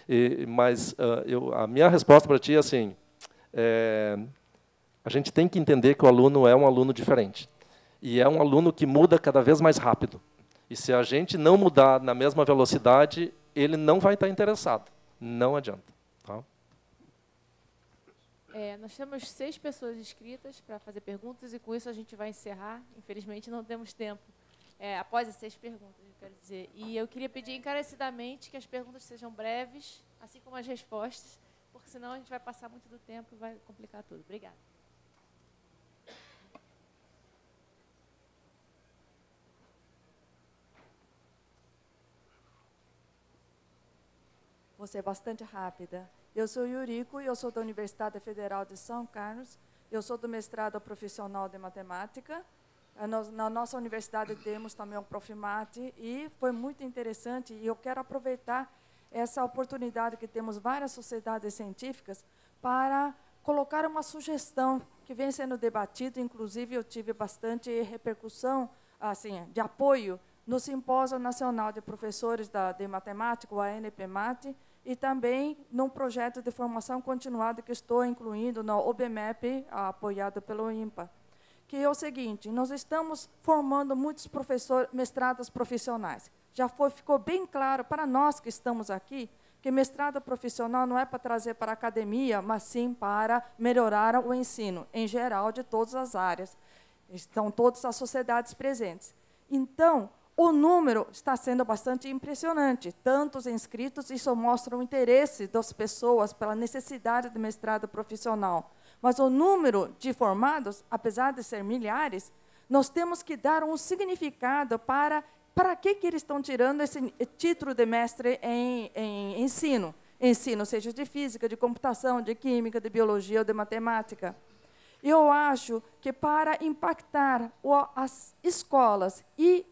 [SPEAKER 4] E, mas uh, eu, a minha resposta para ti é assim, é, a gente tem que entender que o aluno é um aluno diferente e é um aluno que muda cada vez mais rápido. E se a gente não mudar na mesma velocidade, ele não vai estar interessado. Não adianta. Tá?
[SPEAKER 1] É, nós temos seis pessoas inscritas para fazer perguntas e com isso a gente vai encerrar. Infelizmente não temos tempo. É, após as seis perguntas, eu quero dizer. E eu queria pedir encarecidamente que as perguntas sejam breves, assim como as respostas, porque senão a gente vai passar muito do tempo e vai complicar tudo. Obrigada.
[SPEAKER 11] Vou ser bastante rápida. Eu sou Yuriko eu sou da Universidade Federal de São Carlos. Eu sou do mestrado profissional de matemática. Na nossa universidade temos também um Profimate e foi muito interessante e eu quero aproveitar essa oportunidade que temos várias sociedades científicas para colocar uma sugestão que vem sendo debatido, inclusive eu tive bastante repercussão, assim, de apoio no Simpósio Nacional de Professores da, de Matemática, o ANPMAT, e também num projeto de formação continuada que estou incluindo no OBMEP, apoiado pelo IMPA, que é o seguinte, nós estamos formando muitos professores, mestrados profissionais. Já foi, ficou bem claro para nós que estamos aqui, que mestrado profissional não é para trazer para a academia, mas sim para melhorar o ensino, em geral, de todas as áreas. Estão todas as sociedades presentes. Então, o número está sendo bastante impressionante. Tantos inscritos, isso mostra o interesse das pessoas pela necessidade de mestrado profissional. Mas o número de formados, apesar de ser milhares, nós temos que dar um significado para para que, que eles estão tirando esse título de mestre em, em ensino. Ensino, seja de física, de computação, de química, de biologia ou de matemática. Eu acho que para impactar as escolas e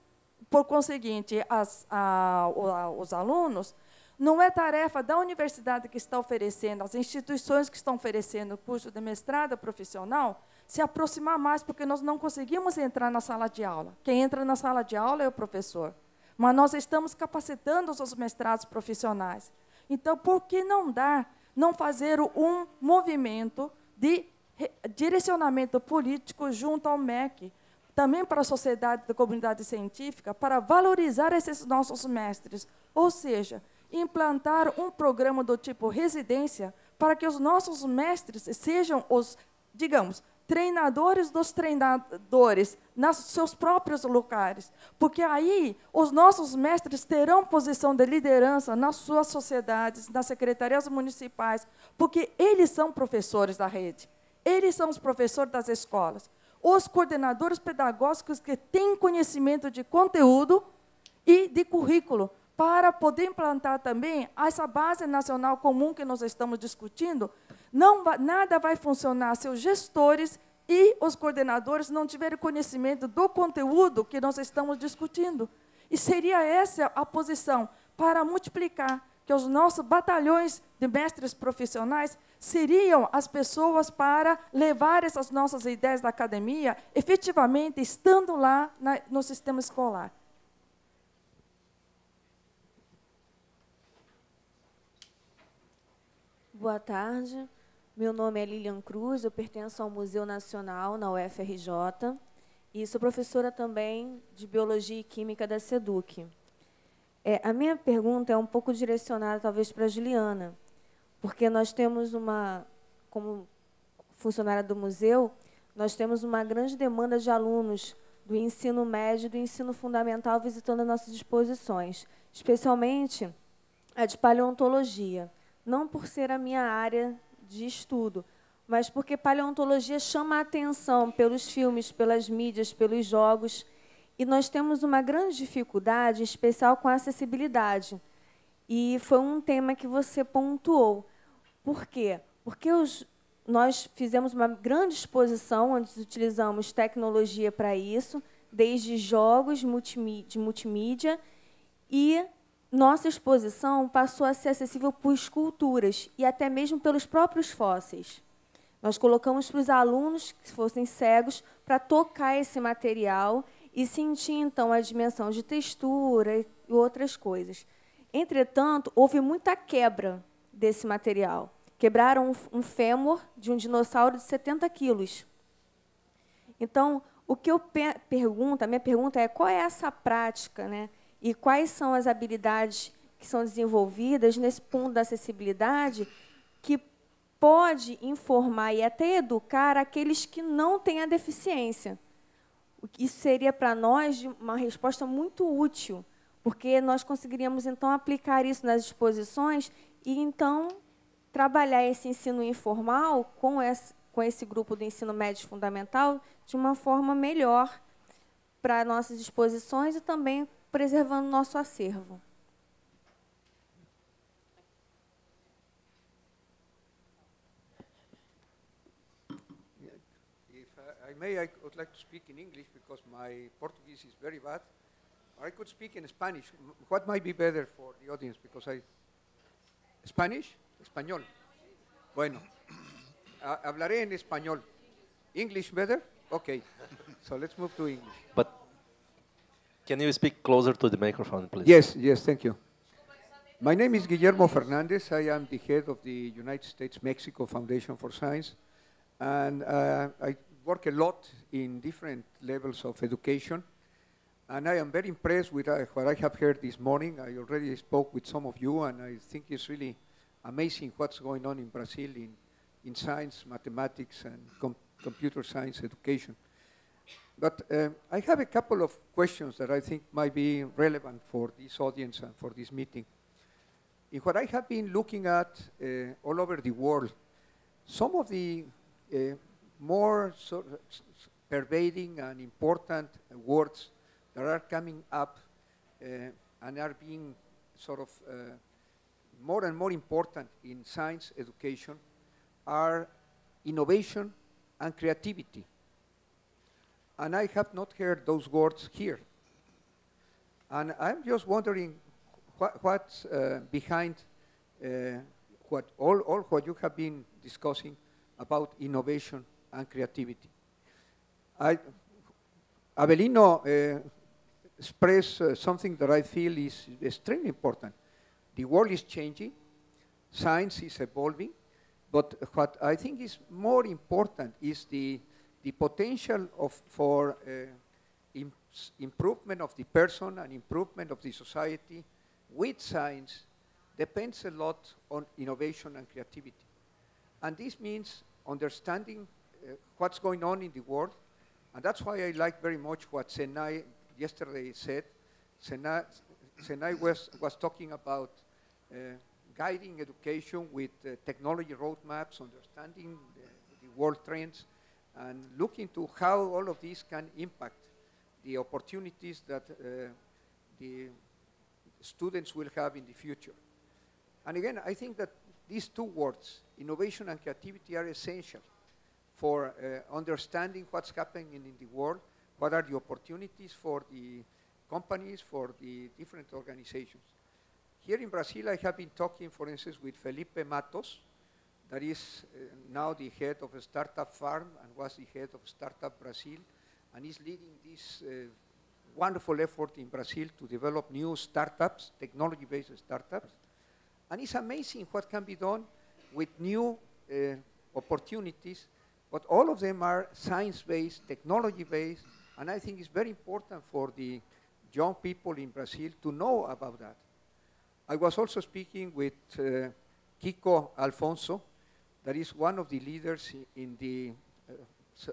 [SPEAKER 11] por conseguinte, as, a, a, os alunos, não é tarefa da universidade que está oferecendo, as instituições que estão oferecendo o curso de mestrado profissional, se aproximar mais, porque nós não conseguimos entrar na sala de aula. Quem entra na sala de aula é o professor. Mas nós estamos capacitando os mestrados profissionais. Então, por que não dar, não fazer um movimento de direcionamento político junto ao MEC, também para a sociedade da comunidade científica, para valorizar esses nossos mestres, ou seja, implantar um programa do tipo residência para que os nossos mestres sejam os, digamos, treinadores dos treinadores, nos seus próprios lugares. Porque aí os nossos mestres terão posição de liderança nas suas sociedades, nas secretarias municipais, porque eles são professores da rede. Eles são os professores das escolas. Os coordenadores pedagógicos que têm conhecimento de conteúdo e de currículo, para poder implantar também essa base nacional comum que nós estamos discutindo, não nada vai funcionar se os gestores e os coordenadores não tiverem conhecimento do conteúdo que nós estamos discutindo. E seria essa a posição para multiplicar que os nossos batalhões de mestres profissionais seriam as pessoas para levar essas nossas ideias da academia efetivamente estando lá na, no sistema escolar.
[SPEAKER 12] Boa tarde. Meu nome é Lilian Cruz, eu pertenço ao Museu Nacional na UFRJ e sou professora também de Biologia e Química da SEDUC. É, a minha pergunta é um pouco direcionada, talvez, para a Juliana, porque nós temos uma, como funcionária do museu, nós temos uma grande demanda de alunos do ensino médio e do ensino fundamental visitando as nossas exposições, especialmente a de paleontologia. Não por ser a minha área de estudo, mas porque paleontologia chama a atenção pelos filmes, pelas mídias, pelos jogos, e nós temos uma grande dificuldade, em especial com a acessibilidade. E foi um tema que você pontuou. Por quê? Porque os, nós fizemos uma grande exposição onde utilizamos tecnologia para isso, desde jogos de multimídia e nossa exposição passou a ser acessível por esculturas e até mesmo pelos próprios fósseis. Nós colocamos para os alunos que fossem cegos para tocar esse material e sentir então a dimensão de textura e outras coisas. Entretanto, houve muita quebra desse material. Quebraram um fêmur de um dinossauro de 70 quilos. Então, o que eu pergunto, a minha pergunta é qual é essa prática, né? e quais são as habilidades que são desenvolvidas nesse ponto da acessibilidade que pode informar e até educar aqueles que não têm a deficiência. Isso seria para nós uma resposta muito útil, porque nós conseguiríamos então aplicar isso nas exposições e então trabalhar esse ensino informal com esse, com esse grupo do ensino médio fundamental de uma forma melhor para nossas exposições e também preservando nosso acervo.
[SPEAKER 13] May, I would like to speak in English because my Portuguese is very bad. Or I could speak in Spanish. What might be better for the audience? Because I. Spanish? Español. Bueno, hablaré en español. English better? Okay. So let's move to English.
[SPEAKER 4] But can you speak closer to the microphone, please?
[SPEAKER 13] Yes, yes, thank you. My name is Guillermo Fernandez. I am the head of the United States Mexico Foundation for Science. And uh, I work a lot in different levels of education. And I am very impressed with uh, what I have heard this morning. I already spoke with some of you, and I think it's really amazing what's going on in Brazil in, in science, mathematics, and com computer science education. But uh, I have a couple of questions that I think might be relevant for this audience and for this meeting. In what I have been looking at uh, all over the world, some of the uh, more sort of pervading and important words that are coming up uh, and are being sort of uh, more and more important in science education are innovation and creativity. And I have not heard those words here. And I'm just wondering what, what's uh, behind uh, what all, all what you have been discussing about innovation and creativity. I, Avelino uh, expressed uh, something that I feel is extremely important. The world is changing, science is evolving, but what I think is more important is the the potential of, for uh, improvement of the person and improvement of the society with science depends a lot on innovation and creativity. And this means understanding what's going on in the world. And that's why I like very much what Senai yesterday said. Senai, Senai was, was talking about uh, guiding education with uh, technology roadmaps, understanding the, the world trends, and looking to how all of these can impact the opportunities that uh, the students will have in the future. And again, I think that these two words, innovation and creativity, are essential for uh, understanding what's happening in, the world, what are the opportunities for the companies, for the different organizations. Here in Brazil, I have been talking, for instance, with Felipe Matos, that is uh, now the head of a startup farm and was the head of Startup Brazil, and is leading this uh, wonderful effort in Brazil to develop new startups, technology-based startups. And it's amazing what can be done with new uh, opportunities, but all of them are science-based, technology-based, and I think it's very important for the young people in Brazil to know about that. I was also speaking with uh, Kiko Alfonso, that is one of the leaders in the, uh,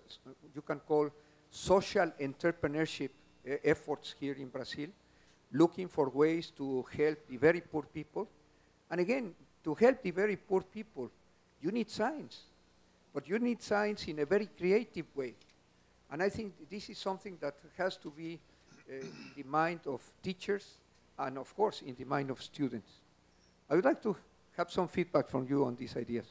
[SPEAKER 13] you can call social entrepreneurship uh, efforts here in Brazil, looking for ways to help the very poor people. And again, to help the very poor people, you need science, but you need science in a very creative way. And I think this is something that has to be uh, in the mind of teachers and, of course, in the mind of students. I would like to have some feedback from you on these ideas.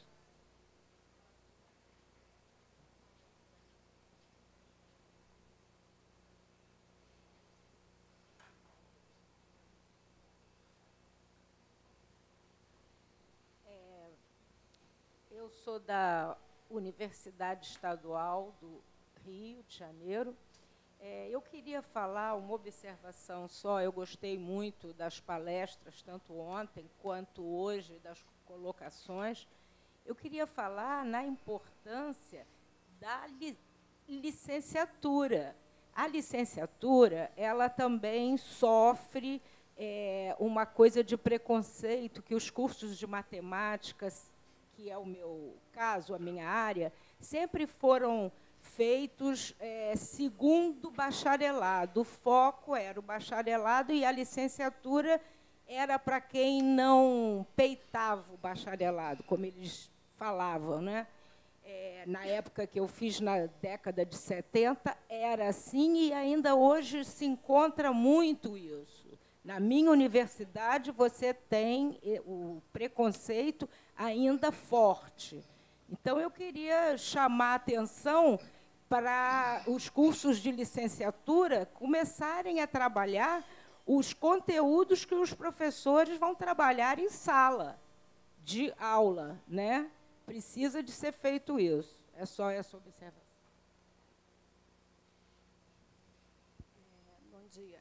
[SPEAKER 14] Eu sou da Universidade Estadual do Rio de Janeiro. É, eu queria falar uma observação só. Eu gostei muito das palestras, tanto ontem quanto hoje, das colocações. Eu queria falar na importância da li licenciatura. A licenciatura, ela também sofre é, uma coisa de preconceito que os cursos de matemáticas que é o meu caso, a minha área, sempre foram feitos é, segundo bacharelado. O foco era o bacharelado e a licenciatura era para quem não peitava o bacharelado, como eles falavam. Né? É, na época que eu fiz, na década de 70, era assim e ainda hoje se encontra muito isso. Na minha universidade, você tem o preconceito ainda forte. Então, eu queria chamar a atenção para os cursos de licenciatura começarem a trabalhar os conteúdos que os professores vão trabalhar em sala de aula, né? Precisa de ser feito isso. É só essa observação.
[SPEAKER 15] É, bom dia.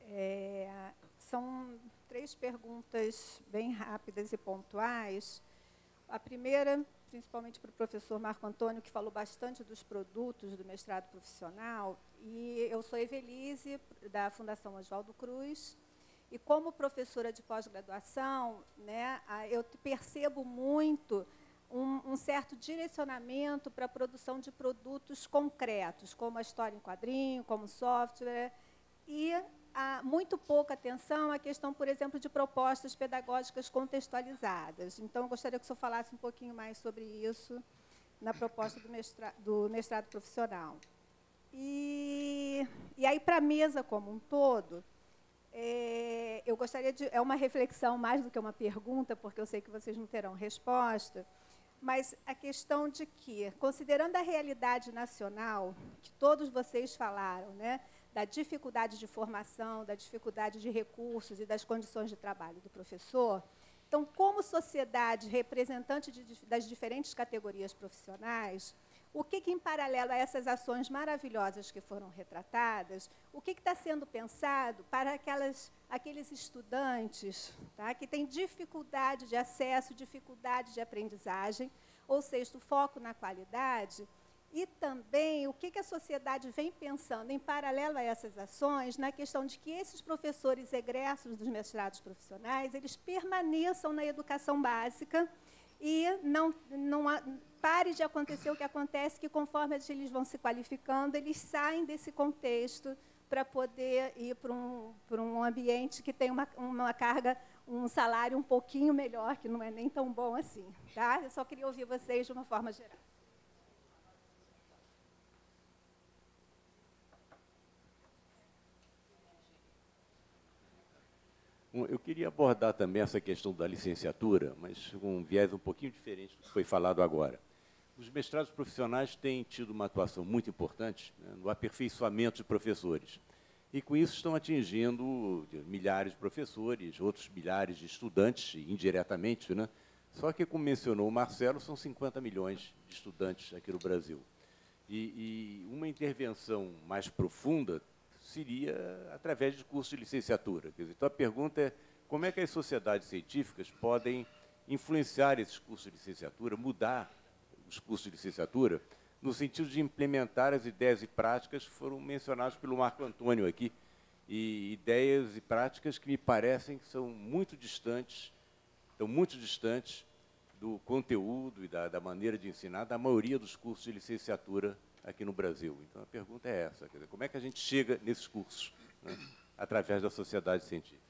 [SPEAKER 15] É, são três perguntas bem rápidas e pontuais. A primeira, principalmente para o professor Marco Antônio, que falou bastante dos produtos do mestrado profissional. E eu sou Evelise, da Fundação Oswaldo Cruz. E como professora de pós-graduação, né, eu percebo muito um, um, certo direcionamento para a produção de produtos concretos, como a história em quadrinho, como software, e há muito pouca atenção à questão, por exemplo, de propostas pedagógicas contextualizadas. Então, eu gostaria que o senhor falasse um pouquinho mais sobre isso na proposta do mestrado, do mestrado profissional. E, e aí, para a mesa como um todo, é, eu gostaria de. É uma reflexão mais do que uma pergunta, porque eu sei que vocês não terão resposta, mas a questão de que, considerando a realidade nacional, que todos vocês falaram, né, da dificuldade de formação, da dificuldade de recursos e das condições de trabalho do professor. Então, como sociedade representante de, das diferentes categorias profissionais, o que, que, em paralelo a essas ações maravilhosas que foram retratadas, o que está sendo pensado para aquelas, aqueles estudantes tá, que têm dificuldade de acesso, dificuldade de aprendizagem, ou seja, o foco na qualidade, e também o que, que a sociedade vem pensando em paralelo a essas ações, na questão de que esses professores egressos dos mestrados profissionais, eles permaneçam na educação básica e não, não, pare de acontecer o que acontece, que conforme eles vão se qualificando, eles saem desse contexto para poder ir para um, para um ambiente que tem uma, uma carga, um salário um pouquinho melhor, que não é nem tão bom assim. Tá? Eu só queria ouvir vocês de uma forma geral.
[SPEAKER 16] Eu queria abordar também essa questão da licenciatura, mas com um viés um pouquinho diferente do que foi falado agora. Os mestrados profissionais têm tido uma atuação muito importante né, no aperfeiçoamento de professores. E com isso estão atingindo milhares de professores, outros milhares de estudantes, indiretamente, né? Só que, como mencionou o Marcelo, são 50 milhões de estudantes aqui no Brasil. E, e uma intervenção mais profunda seria através de cursos de licenciatura. Dizer, então, a pergunta é como é que as sociedades científicas podem influenciar esses cursos de licenciatura, mudar os cursos de licenciatura, no sentido de implementar as ideias e práticas que foram mencionadas pelo Marco Antônio aqui, e ideias e práticas que me parecem que são muito distantes, estão muito distantes do conteúdo e da, da maneira de ensinar da maioria dos cursos de licenciatura aqui no Brasil. Então, a pergunta é essa, dizer, como é que a gente chega nesses cursos, né, através da sociedade científica?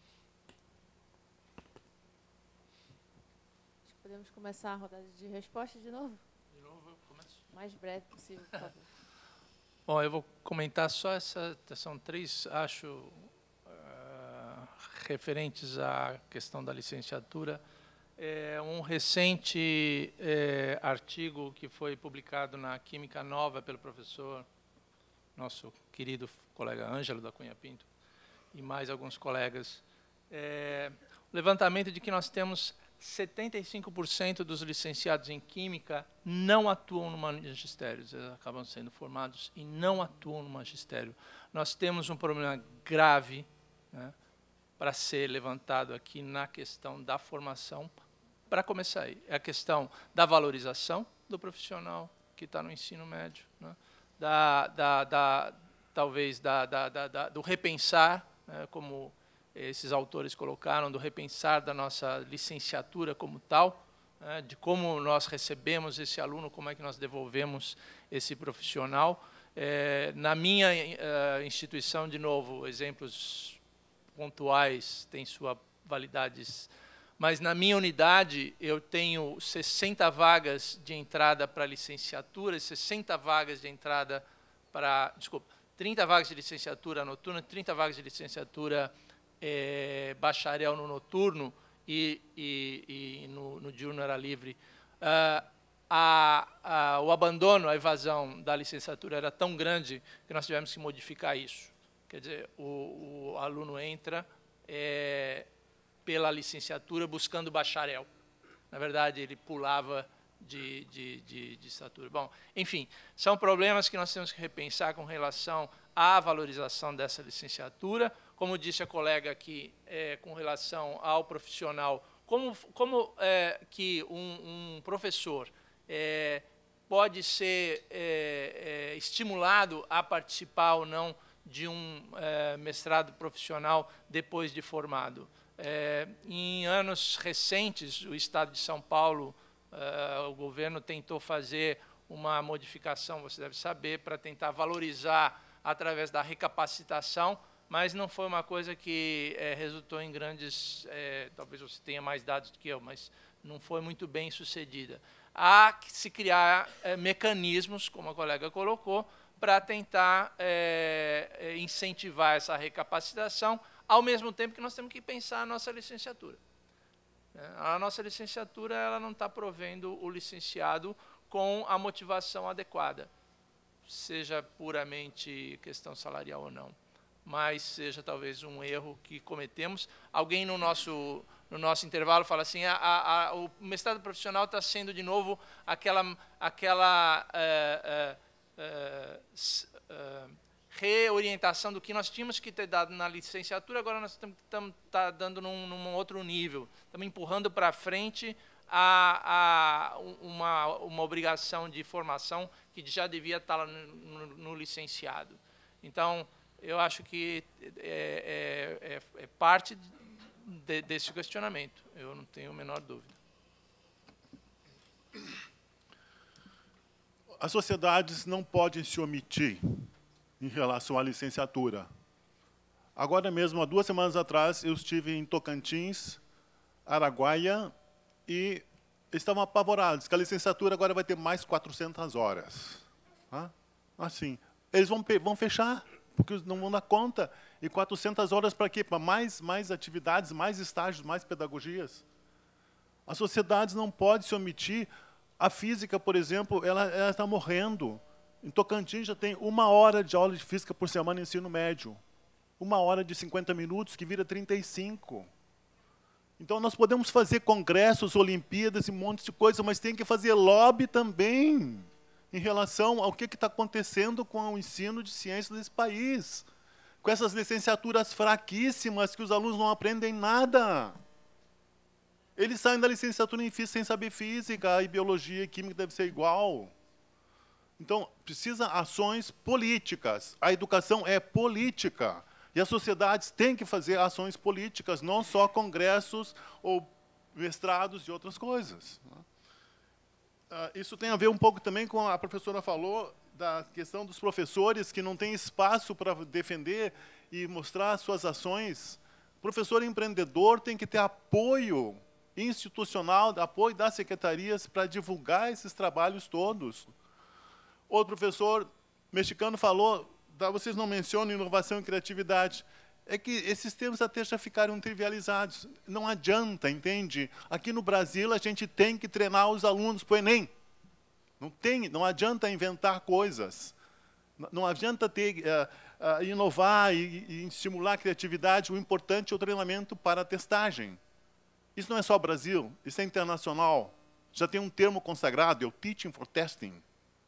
[SPEAKER 1] Podemos começar a rodada de respostas de novo?
[SPEAKER 8] De novo, eu começo.
[SPEAKER 1] Mais breve possível, por favor.
[SPEAKER 8] Bom, eu vou comentar só essa, são três, acho, uh, referentes à questão da licenciatura é um recente é, artigo que foi publicado na Química Nova pelo professor, nosso querido colega Ângelo da Cunha Pinto, e mais alguns colegas. É, levantamento de que nós temos 75% dos licenciados em Química não atuam no magistério, eles acabam sendo formados e não atuam no magistério. Nós temos um problema grave né, para ser levantado aqui na questão da formação para começar aí, é a questão da valorização do profissional que está no ensino médio, né? da, da, da, talvez da, da, do repensar, né? como esses autores colocaram, do repensar da nossa licenciatura como tal, né? de como nós recebemos esse aluno, como é que nós devolvemos esse profissional. É, na minha uh, instituição, de novo, exemplos pontuais têm sua validades mas na minha unidade eu tenho 60 vagas de entrada para licenciatura, 60 vagas de entrada para, desculpa, 30 vagas de licenciatura noturna, 30 vagas de licenciatura é, bacharel no noturno e, e, e no, no, diurno era livre. Uh, a, a, o abandono, a evasão da licenciatura era tão grande que nós tivemos que modificar isso. Quer dizer, o, o aluno entra, é, pela licenciatura buscando bacharel. Na verdade, ele pulava de, de, de, de estatura. Bom, enfim, são problemas que nós temos que repensar com relação à valorização dessa licenciatura. Como disse a colega aqui, é, com relação ao profissional, como, como é, que um, um professor é, pode ser é, é, estimulado a participar ou não de um é, mestrado profissional depois de formado. É, em anos recentes, o Estado de São Paulo, é, o governo tentou fazer uma modificação, você deve saber, para tentar valorizar através da recapacitação, mas não foi uma coisa que é, resultou em grandes. É, talvez você tenha mais dados do que eu, mas não foi muito bem sucedida. Há que se criar é, mecanismos, como a colega colocou, para tentar é, incentivar essa recapacitação ao mesmo tempo que nós temos que pensar a nossa licenciatura. É, a nossa licenciatura ela não está provendo o licenciado com a motivação adequada, seja puramente questão salarial ou não, mas seja talvez um erro que cometemos. Alguém no nosso no nosso intervalo fala assim, a, a, a, o mestrado profissional está sendo de novo aquela aquela uh, uh, uh, reorientação do que nós tínhamos que ter dado na licenciatura, agora nós estamos tá dando num, num, outro nível. Estamos empurrando para frente a, a, uma, uma obrigação de formação que já devia estar tá no, no, no licenciado. Então, eu acho que é, é, é, é parte de, desse questionamento, eu não tenho a menor dúvida.
[SPEAKER 17] as sociedades não podem se omitir em relação à licenciatura. Agora mesmo, há duas semanas atrás, eu estive em Tocantins, Araguaia, e estavam apavorados que a licenciatura agora vai ter mais 400 horas. Assim, eles vão, vão fechar, porque não vão dar conta. E 400 horas para quê? Para mais, mais atividades, mais estágios, mais pedagogias. As sociedades não podem se omitir a física, por exemplo, ela está morrendo. Em Tocantins já tem uma hora de aula de física por semana no ensino médio. Uma hora de 50 minutos, que vira 35. Então, nós podemos fazer congressos, Olimpíadas e um monte de coisa, mas tem que fazer lobby também em relação ao que está acontecendo com o ensino de ciências desse país. Com essas licenciaturas fraquíssimas, que os alunos não aprendem nada. Eles saem da licenciatura em física sem saber física, e biologia e química deve ser igual. Então, precisa ações políticas. A educação é política. E as sociedades têm que fazer ações políticas, não só congressos ou mestrados e outras coisas. Ah, isso tem a ver um pouco também com a professora falou da questão dos professores que não têm espaço para defender e mostrar suas ações. O professor empreendedor tem que ter apoio institucional, apoio das secretarias para divulgar esses trabalhos todos. Outro professor mexicano falou, vocês não mencionam inovação e criatividade, é que esses termos até já ficaram trivializados. Não adianta, entende? Aqui no Brasil, a gente tem que treinar os alunos para o Enem. Não, tem, não adianta inventar coisas. Não adianta ter, uh, uh, inovar e, e estimular a criatividade. O importante é o treinamento para a testagem. Isso não é só Brasil, isso é internacional. Já tem um termo consagrado, é o Teaching for Testing.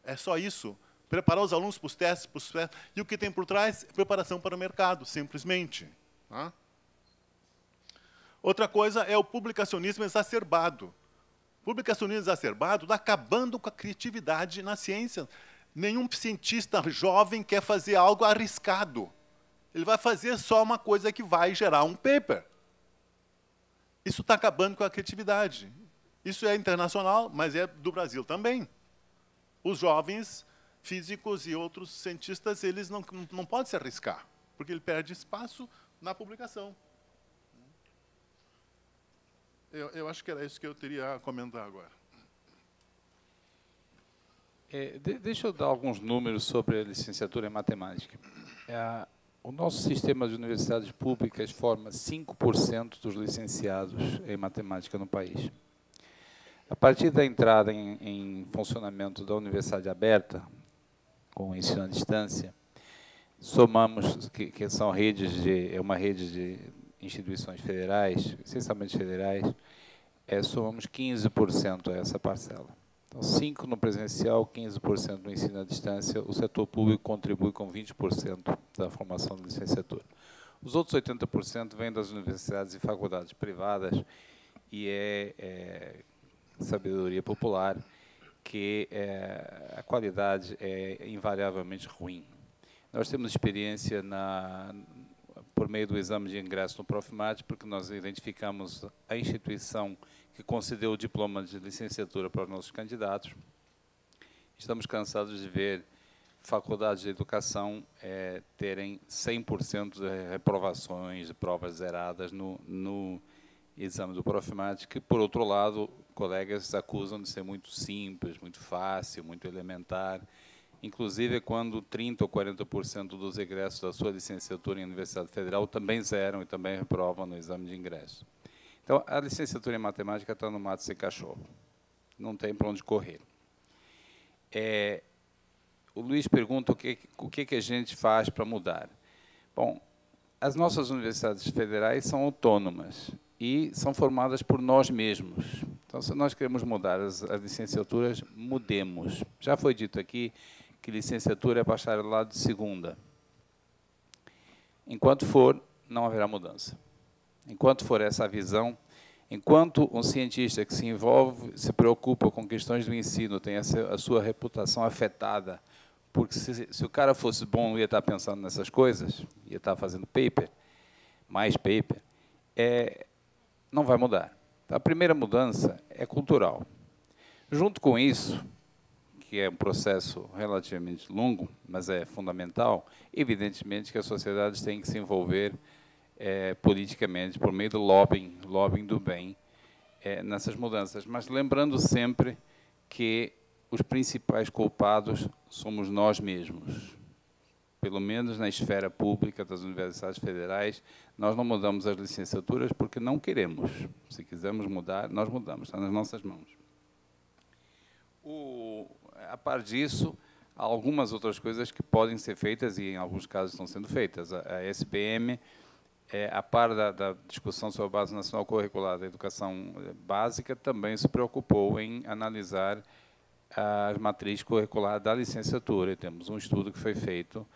[SPEAKER 17] É só isso. Preparar os alunos para os testes, para os testes. E o que tem por trás? Preparação para o mercado, simplesmente. Tá? Outra coisa é o publicacionismo exacerbado. Publicacionismo exacerbado está acabando com a criatividade na ciência. Nenhum cientista jovem quer fazer algo arriscado. Ele vai fazer só uma coisa que vai gerar um paper. Isso está acabando com a criatividade. Isso é internacional, mas é do Brasil também. Os jovens físicos e outros cientistas, eles não, não podem se arriscar, porque ele perde espaço na publicação. Eu, eu acho que era isso que eu teria a comentar agora.
[SPEAKER 10] É, de, deixa eu dar alguns números sobre a licenciatura em matemática. É, o nosso sistema de universidades públicas forma 5% dos licenciados em matemática no país. A partir da entrada em, em funcionamento da universidade aberta, com ensino à distância, somamos, que, que, são redes de, é uma rede de instituições federais, essencialmente federais, é, somamos 15% a essa parcela. Então, 5% no presencial, 15% no ensino à distância, o setor público contribui com 20% da formação de licenciatura. Os outros 80% vêm das universidades e faculdades privadas e é, é sabedoria popular que é, a qualidade é invariavelmente ruim. Nós temos experiência na, por meio do exame de ingresso no Profimat, porque nós identificamos a instituição que concedeu o diploma de licenciatura para os nossos candidatos. Estamos cansados de ver faculdades de educação é, terem 100% de reprovações, de provas zeradas no, no exame do Profimat, que, por outro lado, colegas acusam de ser muito simples, muito fácil, muito elementar, inclusive quando 30% ou 40% dos egressos da sua licenciatura em Universidade Federal também zeram e também reprovam no exame de ingresso. Então, a licenciatura em matemática está no mato sem cachorro. Não tem para onde correr. É, o Luiz pergunta o que, o que a gente faz para mudar. Bom, as nossas universidades federais são autônomas e são formadas por nós mesmos. Então, se nós queremos mudar as, as licenciaturas, mudemos. Já foi dito aqui que licenciatura é bacharelado de segunda. Enquanto for, não haverá mudança. Enquanto for essa visão, enquanto um cientista que se envolve, se preocupa com questões do ensino, tem a, sua reputação afetada, porque se, se, o cara fosse bom, ia estar pensando nessas coisas, ia estar fazendo paper, mais paper, é, não vai mudar. A primeira mudança é cultural. Junto com isso, que é um processo relativamente longo, mas é fundamental, evidentemente que as sociedades têm que se envolver é, politicamente por meio do lobbying, lobbying do bem, é, nessas mudanças. Mas lembrando sempre que os principais culpados somos nós mesmos. Pelo menos na esfera pública das universidades federais, nós não mudamos as licenciaturas porque não queremos. Se quisermos mudar, nós mudamos, está nas nossas mãos. O, a par disso, há algumas outras coisas que podem ser feitas e, em alguns casos, estão sendo feitas. A, a SPM, é, a par da, da, discussão sobre a Base Nacional Curricular da Educação Básica, também se preocupou em analisar a matriz curricular da licenciatura. E temos um estudo que foi feito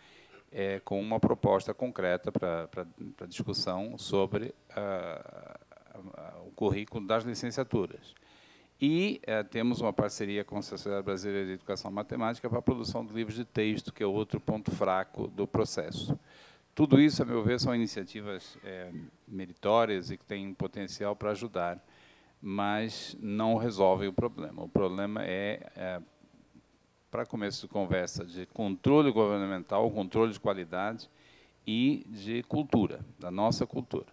[SPEAKER 10] é, com uma proposta concreta para discussão sobre a, a, o currículo das licenciaturas. E é, temos uma parceria com a Sociedade Brasileira de Educação Matemática para a produção de livros de texto, que é outro ponto fraco do processo. Tudo isso, a meu ver, são iniciativas é, meritórias e que têm potencial para ajudar mas não resolve o problema. O problema é, é para começo de conversa, de controle governamental, controle de qualidade e de cultura, da nossa cultura.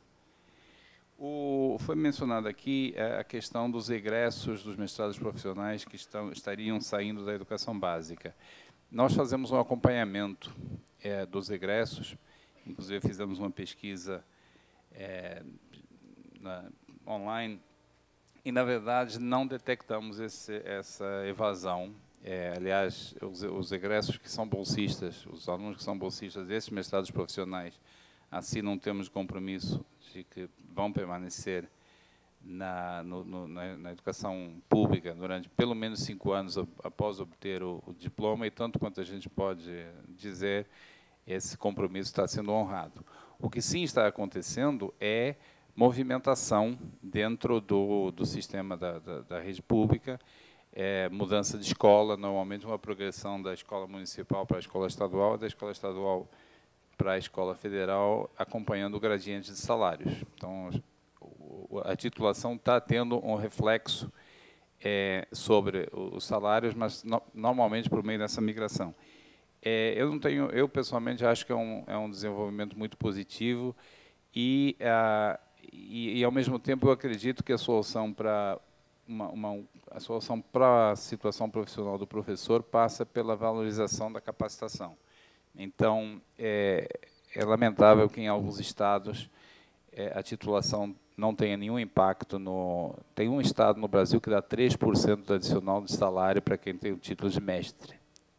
[SPEAKER 10] O, foi mencionado aqui é, a questão dos egressos dos mestrados profissionais que estão, estariam saindo da educação básica. Nós fazemos um acompanhamento é, dos egressos, inclusive fizemos uma pesquisa é, na, online e, na verdade, não detectamos esse, essa evasão. É, aliás, os, os egressos que são bolsistas, os alunos que são bolsistas desses mestrados profissionais, assim não temos compromisso de que vão permanecer na, no, no, na, educação pública durante pelo menos cinco anos após obter o, o, diploma e tanto quanto a gente pode dizer esse compromisso está sendo honrado. O que sim está acontecendo é movimentação dentro do, do sistema da, da, da rede pública, é, mudança de escola, normalmente uma progressão da escola municipal para a escola estadual, da escola estadual para a escola federal, acompanhando o gradiente de salários. Então, a titulação está tendo um reflexo é, sobre os salários, mas no, normalmente por meio dessa migração. É, eu não tenho, eu pessoalmente acho que é um, é um desenvolvimento muito positivo e a, e, e, ao mesmo tempo eu acredito que a solução para uma, uma, a solução para a situação profissional do professor passa pela valorização da capacitação. Então é, é lamentável que em alguns estados é, a titulação não tenha nenhum impacto no tem um estado no Brasil que dá 3% do adicional de salário para quem tem o título de mestre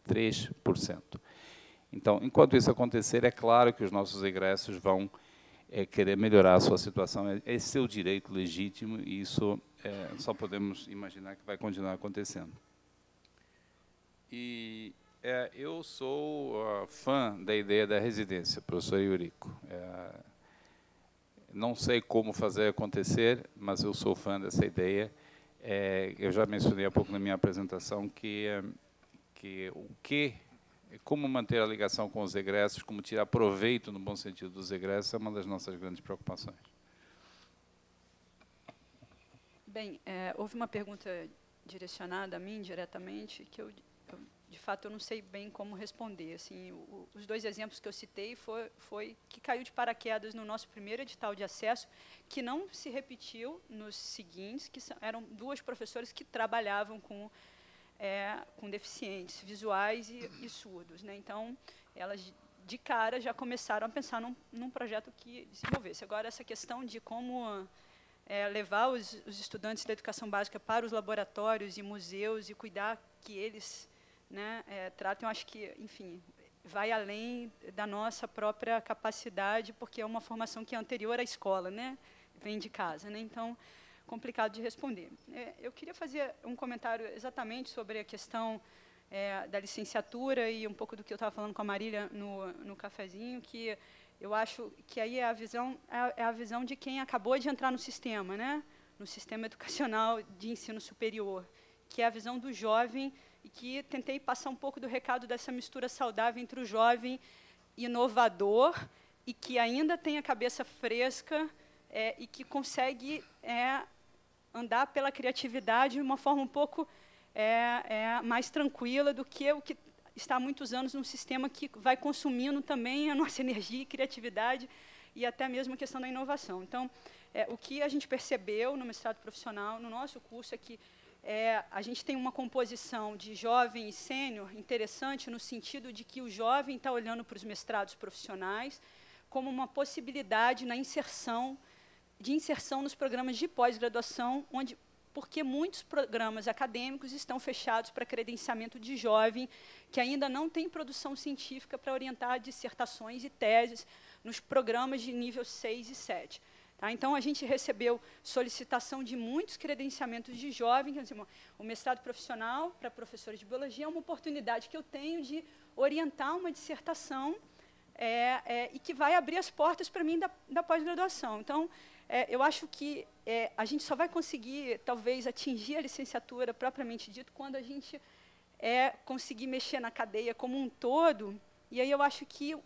[SPEAKER 10] 3%. Então, enquanto isso acontecer, é claro que os nossos egressos vão é querer melhorar a sua situação, é, é seu direito legítimo e isso é, só podemos imaginar que vai continuar acontecendo. E é, eu sou uh, fã da ideia da residência, professor Eurico. É, não sei como fazer acontecer, mas eu sou fã dessa ideia. É, eu já mencionei há pouco na minha apresentação que, que o que como manter a ligação com os egressos, como tirar proveito, no bom sentido, dos egressos, é uma das nossas grandes preocupações.
[SPEAKER 2] Bem, é, houve uma pergunta direcionada a mim diretamente que eu, eu, de fato eu não sei bem como responder. Assim, o, os dois exemplos que eu citei foi, foi que caiu de paraquedas no nosso primeiro edital de acesso, que não se repetiu nos seguintes, que são, eram duas professoras que trabalhavam com é, com deficientes visuais e, e surdos. Né? Então, elas de cara já começaram a pensar num, num projeto que desenvolvesse. Agora, essa questão de como é, levar os, os, estudantes da educação básica para os laboratórios e museus e cuidar que eles né, é, tratem, eu acho que, enfim, vai além da nossa própria capacidade, porque é uma formação que é anterior à escola, né, vem de casa. Né? Então, complicado de responder. É, eu queria fazer um comentário exatamente sobre a questão é, da licenciatura e um pouco do que eu estava falando com a Marília no, no cafezinho, que eu acho que aí é a visão é, é a visão de quem acabou de entrar no sistema, né? no sistema educacional de ensino superior, que é a visão do jovem e que tentei passar um pouco do recado dessa mistura saudável entre o jovem inovador e que ainda tem a cabeça fresca é, e que consegue é, andar pela criatividade de uma forma um pouco é, é mais tranquila do que o que está há muitos anos num sistema que vai consumindo também a nossa energia e criatividade e até mesmo a questão da inovação. Então, é, o que a gente percebeu no mestrado profissional, no nosso curso, é que é, a gente tem uma composição de jovem e sênior interessante no sentido de que o jovem está olhando para os mestrados profissionais como uma possibilidade na inserção de inserção nos programas de pós-graduação, onde porque muitos programas acadêmicos estão fechados para credenciamento de jovem que ainda não tem produção científica para orientar dissertações e teses nos programas de nível 6 e 7. Tá? Então, a gente recebeu solicitação de muitos credenciamentos de jovens. Dizer, o mestrado profissional para professores de biologia é uma oportunidade que eu tenho de orientar uma dissertação é, é, e que vai abrir as portas para mim da, da pós-graduação. Então, é, eu acho que é, a gente só vai conseguir, talvez, atingir a licenciatura propriamente dito quando a gente é, conseguir mexer na cadeia como um todo. E aí eu acho que o,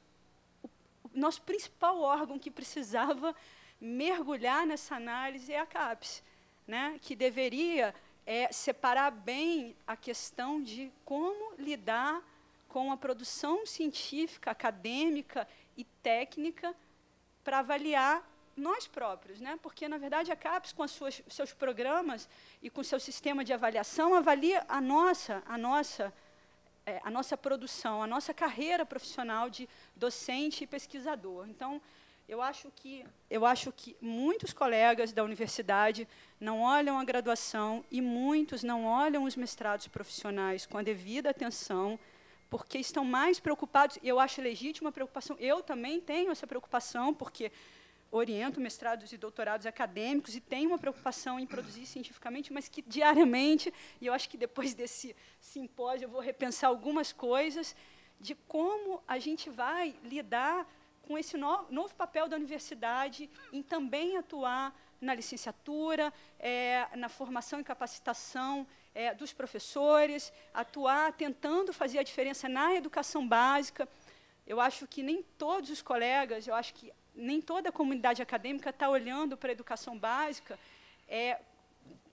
[SPEAKER 2] o nosso principal órgão que precisava mergulhar nessa análise é a CAPES, né, que deveria é, separar bem a questão de como lidar com a produção científica, acadêmica e técnica para avaliar nós próprios, né? porque, na verdade, a CAPES, com seus programas e com seu sistema de avaliação, avalia a nossa, a nossa, é, a nossa produção, a nossa carreira profissional de docente e pesquisador. Então, eu acho que eu acho que muitos colegas da universidade não olham a graduação e muitos não olham os mestrados profissionais com a devida atenção, porque estão mais preocupados. Eu acho legítima a preocupação. Eu também tenho essa preocupação, porque oriento mestrados e doutorados acadêmicos e tenho uma preocupação em produzir cientificamente, mas que diariamente, e eu acho que depois desse simpósio eu vou repensar algumas coisas de como a gente vai lidar com esse no, novo papel da universidade em também atuar na licenciatura, é, na formação e capacitação é, dos professores, atuar tentando fazer a diferença na educação básica. Eu acho que nem todos os colegas, eu acho que nem toda a comunidade acadêmica está olhando para a educação básica é,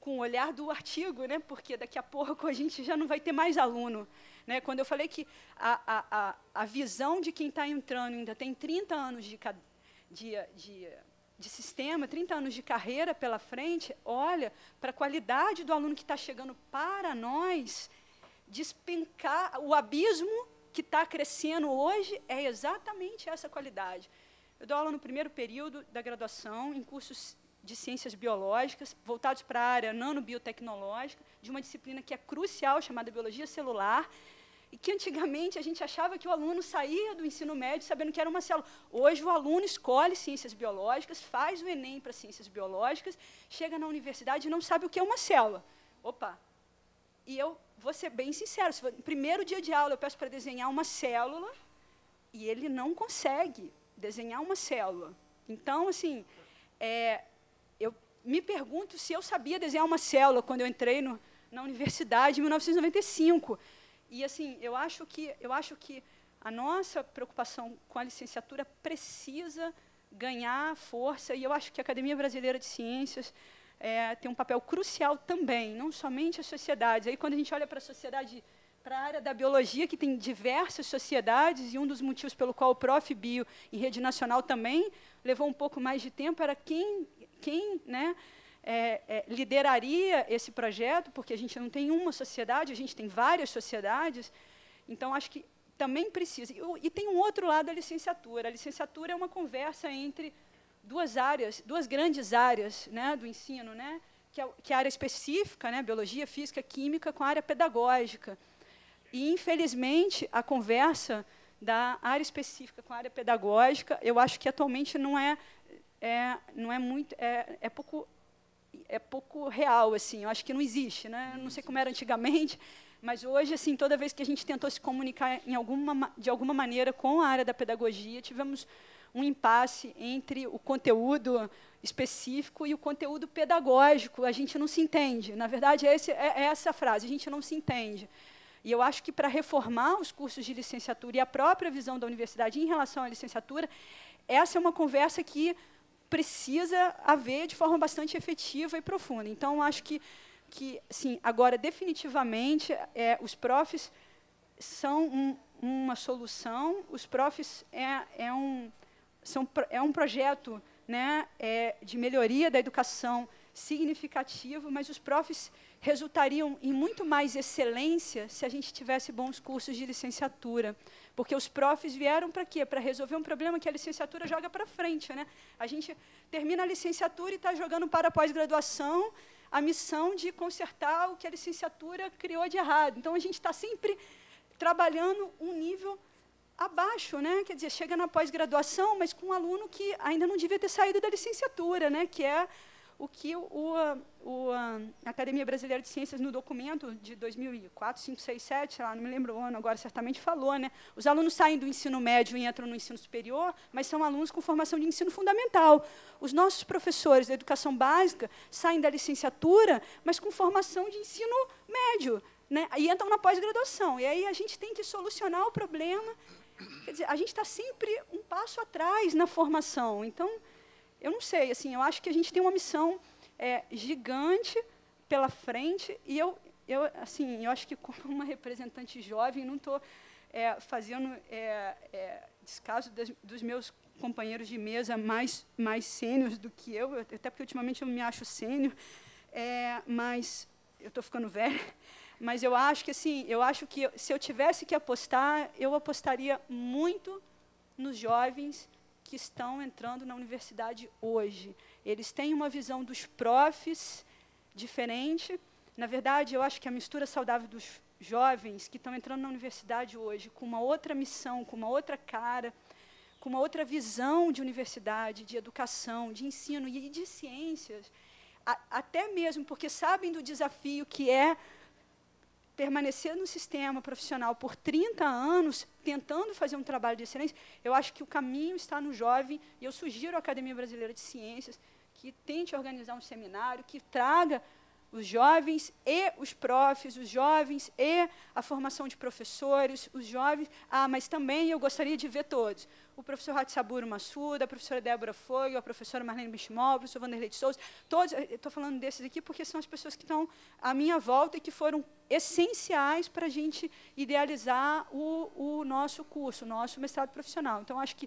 [SPEAKER 2] com o olhar do artigo, né? porque daqui a pouco a gente já não vai ter mais aluno. Né? Quando eu falei que a, a, a visão de quem está entrando ainda tem 30 anos de, de, de, de sistema, 30 anos de carreira pela frente, olha para a qualidade do aluno que está chegando para nós, despencar o abismo que está crescendo hoje é exatamente essa qualidade. Eu dou aula no primeiro período da graduação, em cursos de ciências biológicas, voltados para a área nanobiotecnológica, de uma disciplina que é crucial, chamada biologia celular, e que antigamente a gente achava que o aluno saía do ensino médio sabendo que era uma célula. Hoje o aluno escolhe ciências biológicas, faz o Enem para ciências biológicas, chega na universidade e não sabe o que é uma célula. Opa! E eu vou ser bem sincero, no primeiro dia de aula eu peço para desenhar uma célula e ele não consegue desenhar uma célula. Então, assim, é, eu me pergunto se eu sabia desenhar uma célula quando eu entrei no, na universidade em 1995. E assim, eu acho que eu acho que a nossa preocupação com a licenciatura precisa ganhar força e eu acho que a Academia Brasileira de Ciências é, tem um papel crucial também, não somente a sociedade. Aí quando a gente olha para a sociedade para a área da biologia, que tem diversas sociedades, e um dos motivos pelo qual o Prof. Bio, em rede nacional, também levou um pouco mais de tempo, era quem, quem né, é, é, lideraria esse projeto, porque a gente não tem uma sociedade, a gente tem várias sociedades, então acho que também precisa. E, e tem um outro lado da licenciatura. A licenciatura é uma conversa entre duas áreas, duas grandes áreas né, do ensino, né, que, é, que é a área específica, né, biologia, física, química, com a área pedagógica. E, infelizmente, a conversa da área específica com a área pedagógica, eu acho que atualmente não é, é não é muito, é, é pouco é pouco real assim. Eu acho que não existe, né? Eu não sei como era antigamente, mas hoje assim, toda vez que a gente tentou se comunicar em alguma de alguma maneira com a área da pedagogia, tivemos um impasse entre o conteúdo específico e o conteúdo pedagógico. A gente não se entende. Na verdade, é, esse, é, é essa frase: a gente não se entende. E eu acho que para reformar os cursos de licenciatura e a própria visão da universidade em relação à licenciatura, essa é uma conversa que precisa haver de forma bastante efetiva e profunda. Então, acho que que, sim, agora definitivamente é, os profs são um, uma solução. Os profs é, é um são, é um projeto né, é, de melhoria da educação significativo, mas os profs resultariam em muito mais excelência se a gente tivesse bons cursos de licenciatura. Porque os profs vieram para quê? Para resolver um problema que a licenciatura joga para frente. Né? A gente termina a licenciatura e está jogando para a pós-graduação a missão de consertar o que a licenciatura criou de errado. Então, a gente está sempre trabalhando um nível abaixo, né? Quer dizer, chega na pós-graduação, mas com um aluno que ainda não devia ter saído da licenciatura, né? Que é o que o, o, a Academia Brasileira de Ciências, no documento de 2004, 5, 6, 7, sei lá, não me lembro o ano agora, certamente falou, né? Os alunos saem do ensino médio e entram no ensino superior, mas são alunos com formação de ensino fundamental. Os nossos professores da educação básica saem da licenciatura, mas com formação de ensino médio, né? E entram na pós-graduação. E aí a gente tem que solucionar o problema. Quer dizer, a gente está sempre um passo atrás na formação. Então, eu não sei, assim, eu acho que a gente tem uma missão é, gigante pela frente e eu, eu, assim, eu acho que como uma representante jovem, não estou é, fazendo é, é, descaso das, dos meus companheiros de mesa mais mais sênios do que eu, até porque ultimamente eu me acho sênior, é, mas eu estou ficando velha. Mas eu acho que assim, eu acho que se eu tivesse que apostar, eu apostaria muito nos jovens que estão entrando na universidade hoje. Eles têm uma visão dos profs diferente. Na verdade, eu acho que a mistura saudável dos jovens que estão entrando na universidade hoje com uma outra missão, com uma outra cara, com uma outra visão de universidade, de educação, de ensino e de ciências, a, até mesmo porque sabem do desafio que é permanecer no sistema profissional por 30 anos, tentando fazer um trabalho de excelência, eu acho que o caminho está no jovem, e eu sugiro à Academia Brasileira de Ciências que tente organizar um seminário, que traga os jovens e os profs, os jovens e a formação de professores, os jovens. Ah, mas também eu gostaria de ver todos. O professor Hatsaburo Massuda, a professora Débora Fogo, a professora Marlene Bichimol, o professor Vanderlei de Souza, todos, estou falando desses aqui porque são as pessoas que estão à minha volta e que foram essenciais para a gente idealizar o, o nosso curso, o nosso mestrado profissional. Então, acho que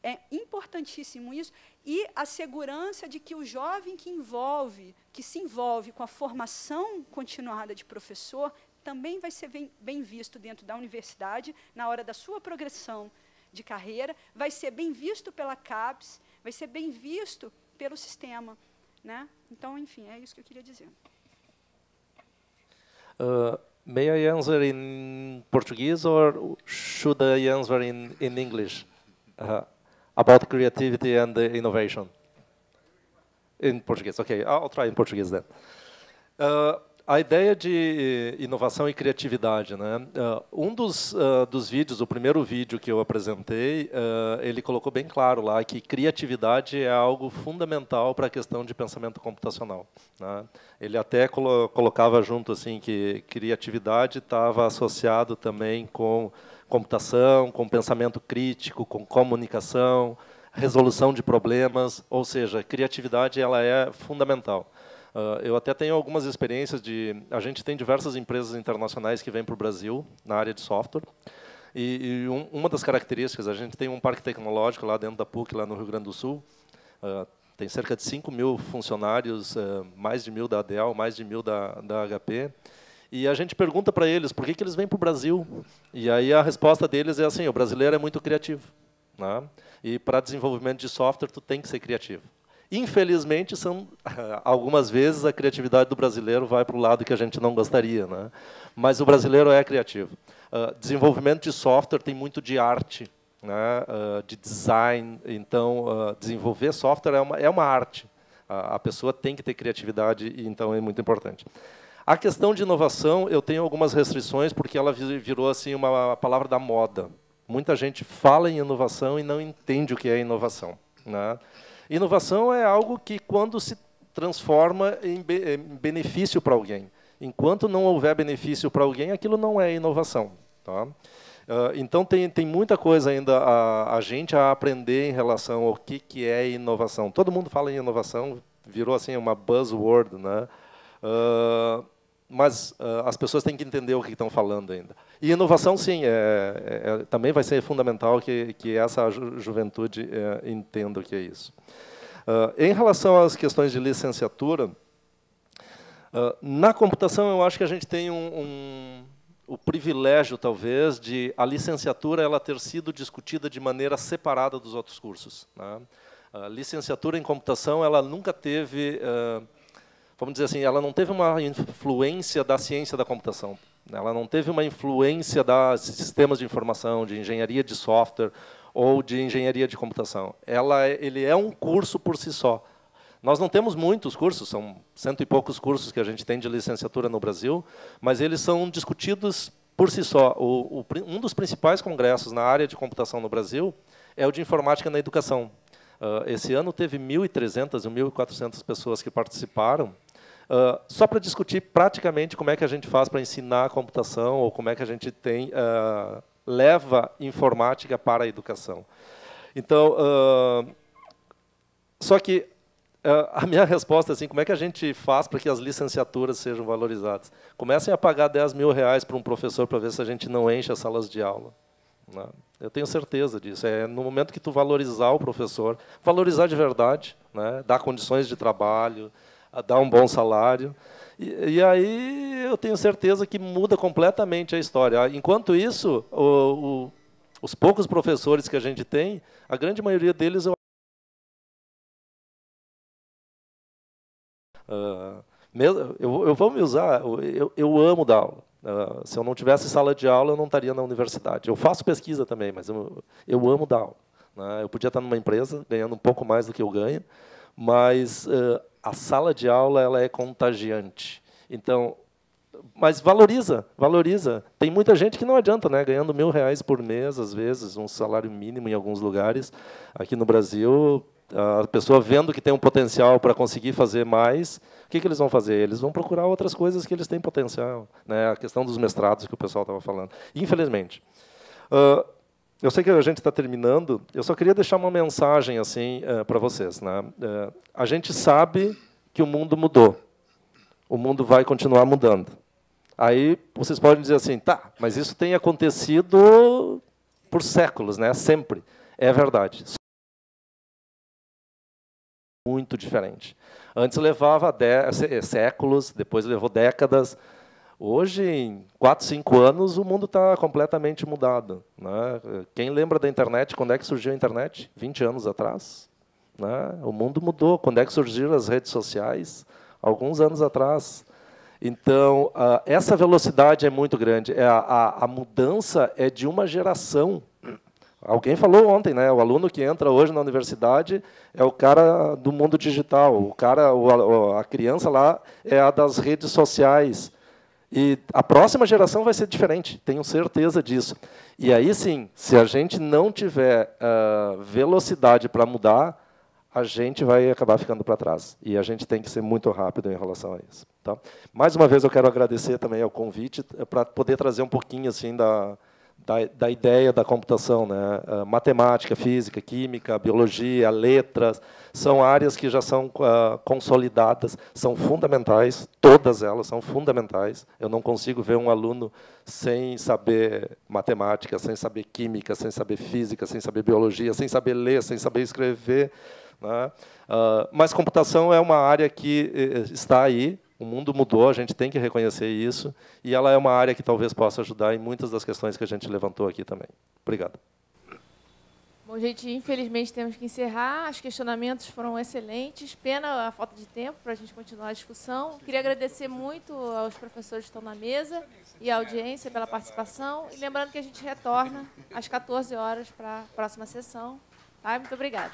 [SPEAKER 2] é importantíssimo isso e a segurança de que o jovem que envolve, que se envolve com a formação continuada de professor, também vai ser bem, bem visto dentro da universidade na hora da sua progressão de carreira, vai ser bem visto pela CAPES, vai ser bem visto pelo sistema, né? Então, enfim, é isso que eu queria dizer.
[SPEAKER 4] Uh, may I answer in Portuguese or should I answer in, in English? Uh, about creativity and innovation. In Português, ok. I'll try in Português then. Uh, a ideia de inovação e criatividade, né? Uh, um dos, uh, dos vídeos, o primeiro vídeo que eu apresentei, uh, ele colocou bem claro lá que criatividade é algo fundamental para a questão de pensamento computacional. Né? Ele até colo colocava junto assim que criatividade estava associado também com computação, com pensamento crítico, com comunicação, resolução de problemas, ou seja, criatividade ela é fundamental. Uh, eu até tenho algumas experiências de. A gente tem diversas empresas internacionais que vêm para o Brasil na área de software. E, e um, uma das características, a gente tem um parque tecnológico lá dentro da PUC, lá no Rio Grande do Sul. Uh, tem cerca de 5 mil funcionários, uh, mais de mil da Dell, mais de mil da, da HP. E a gente pergunta para eles por que, que eles vêm para o Brasil. E aí a resposta deles é assim: o brasileiro é muito criativo. Né? E para desenvolvimento de software, tu tem que ser criativo. Infelizmente, são algumas vezes a criatividade do brasileiro vai para o lado que a gente não gostaria, né? Mas o brasileiro é criativo. Uh, desenvolvimento de software tem muito de arte, né? Uh, de design. Então, uh, desenvolver software é uma é uma arte. a pessoa tem que ter criatividade e então é muito importante. A questão de inovação, eu tenho algumas restrições porque ela virou assim uma palavra da moda. Muita gente fala em inovação e não entende o que é inovação. Né? Inovação é algo que, quando se transforma em, benefício para alguém. Enquanto não houver benefício para alguém, aquilo não é inovação. Tá? Uh, então, tem, tem muita coisa ainda a, a gente a aprender em relação ao que, que é inovação. Todo mundo fala em inovação, virou assim uma buzzword, né? Uh, mas uh, as pessoas têm que entender o que estão falando ainda. E inovação, sim, é, é, é, também vai ser fundamental que, que essa ju juventude é, entenda o que é isso. Uh, em relação às questões de licenciatura, uh, na computação eu acho que a gente tem um, um, o privilégio, talvez, de a licenciatura ela ter sido discutida de maneira separada dos outros cursos. Né? A licenciatura em computação ela nunca teve vamos dizer assim, ela não teve uma influência da ciência da computação. Ela não teve uma influência das sistemas de informação, de engenharia de software ou de engenharia de computação. Ela, é, ele é um curso por si só. Nós não temos muitos cursos, são cento e poucos cursos que a gente tem de licenciatura no Brasil, mas eles são discutidos por si só. O, o, um dos principais congressos na área de computação no Brasil é o de informática na educação. Uh, esse ano teve 1.300 e 1.400 pessoas que participaram, Uh, só para discutir praticamente como é que a gente faz para ensinar a computação ou como é que a gente tem uh, leva informática para a educação. Então, uh, só que a minha resposta é assim, como é que a gente faz para que as licenciaturas sejam valorizadas? Comecem a pagar 10 mil reais para um professor para ver se a gente não enche as salas de aula. Né? Eu tenho certeza disso. É no momento que tu valorizar o professor, valorizar de verdade, né? dar condições de trabalho, a dar um bom salário. E, e, aí eu tenho certeza que muda completamente a história. Enquanto isso, o, o, os poucos professores que a gente tem, a grande maioria deles eu Uh, eu, eu, vou me usar, eu, eu amo dar aula. Uh, se eu não tivesse sala de aula, eu não estaria na universidade. Eu faço pesquisa também, mas eu, eu amo dar aula. Né? Eu podia estar numa empresa ganhando um pouco mais do que eu ganho, mas uh, a sala de aula ela é contagiante. Então, mas valoriza, valoriza. Tem muita gente que não adianta, né? Ganhando mil reais por mês, às vezes, um salário mínimo em alguns lugares. Aqui no Brasil, a pessoa vendo que tem um potencial para conseguir fazer mais, o que, que eles vão fazer? Eles vão procurar outras coisas que eles têm potencial. Né? A questão dos mestrados que o pessoal estava falando. Infelizmente. Uh, eu sei que a gente está terminando. Eu só queria deixar uma mensagem assim uh, para vocês. Né? Uh, a gente sabe que o mundo mudou. O mundo vai continuar mudando. Aí vocês podem dizer assim, tá, mas isso tem acontecido por séculos, né? Sempre. É verdade. Muito diferente. Antes levava séculos, depois levou décadas. Hoje, em 4, 5 anos, o mundo está completamente mudado. Né? Quem lembra da internet? Quando é que surgiu a internet? 20 anos atrás. Né? O mundo mudou. Quando é que surgiram as redes sociais? Alguns anos atrás. Então, uh, essa velocidade é muito grande. É a, a, a, mudança é de uma geração. Alguém falou ontem, né? O aluno que entra hoje na universidade é o cara do mundo digital. O cara, o, a criança lá é a das redes sociais. E a próxima geração vai ser diferente, tenho certeza disso. E aí sim, se a gente não tiver uh, velocidade para mudar, a gente vai acabar ficando para trás. E a gente tem que ser muito rápido em relação a isso. Tá? Mais uma vez eu quero agradecer também ao convite eh, para poder trazer um pouquinho assim da, da, da ideia da computação, né? Uh, matemática, física, química, biologia, letras, são áreas que já são uh, consolidadas, são fundamentais, todas elas são fundamentais. Eu não consigo ver um aluno sem saber matemática, sem saber química, sem saber física, sem saber biologia, sem saber ler, sem saber escrever. Né? Uh, mas computação é uma área que eh, está aí, o mundo mudou, a gente tem que reconhecer isso, e ela é uma área que talvez possa ajudar em muitas das questões que a gente levantou aqui também. Obrigado.
[SPEAKER 1] Bom, gente, infelizmente temos que encerrar. Os questionamentos foram excelentes. Pena a falta de tempo para a gente continuar a discussão. Queria agradecer muito aos professores que estão na mesa e à audiência pela participação. E lembrando que a gente retorna às 14 horas para a próxima sessão. Tá? Muito obrigada.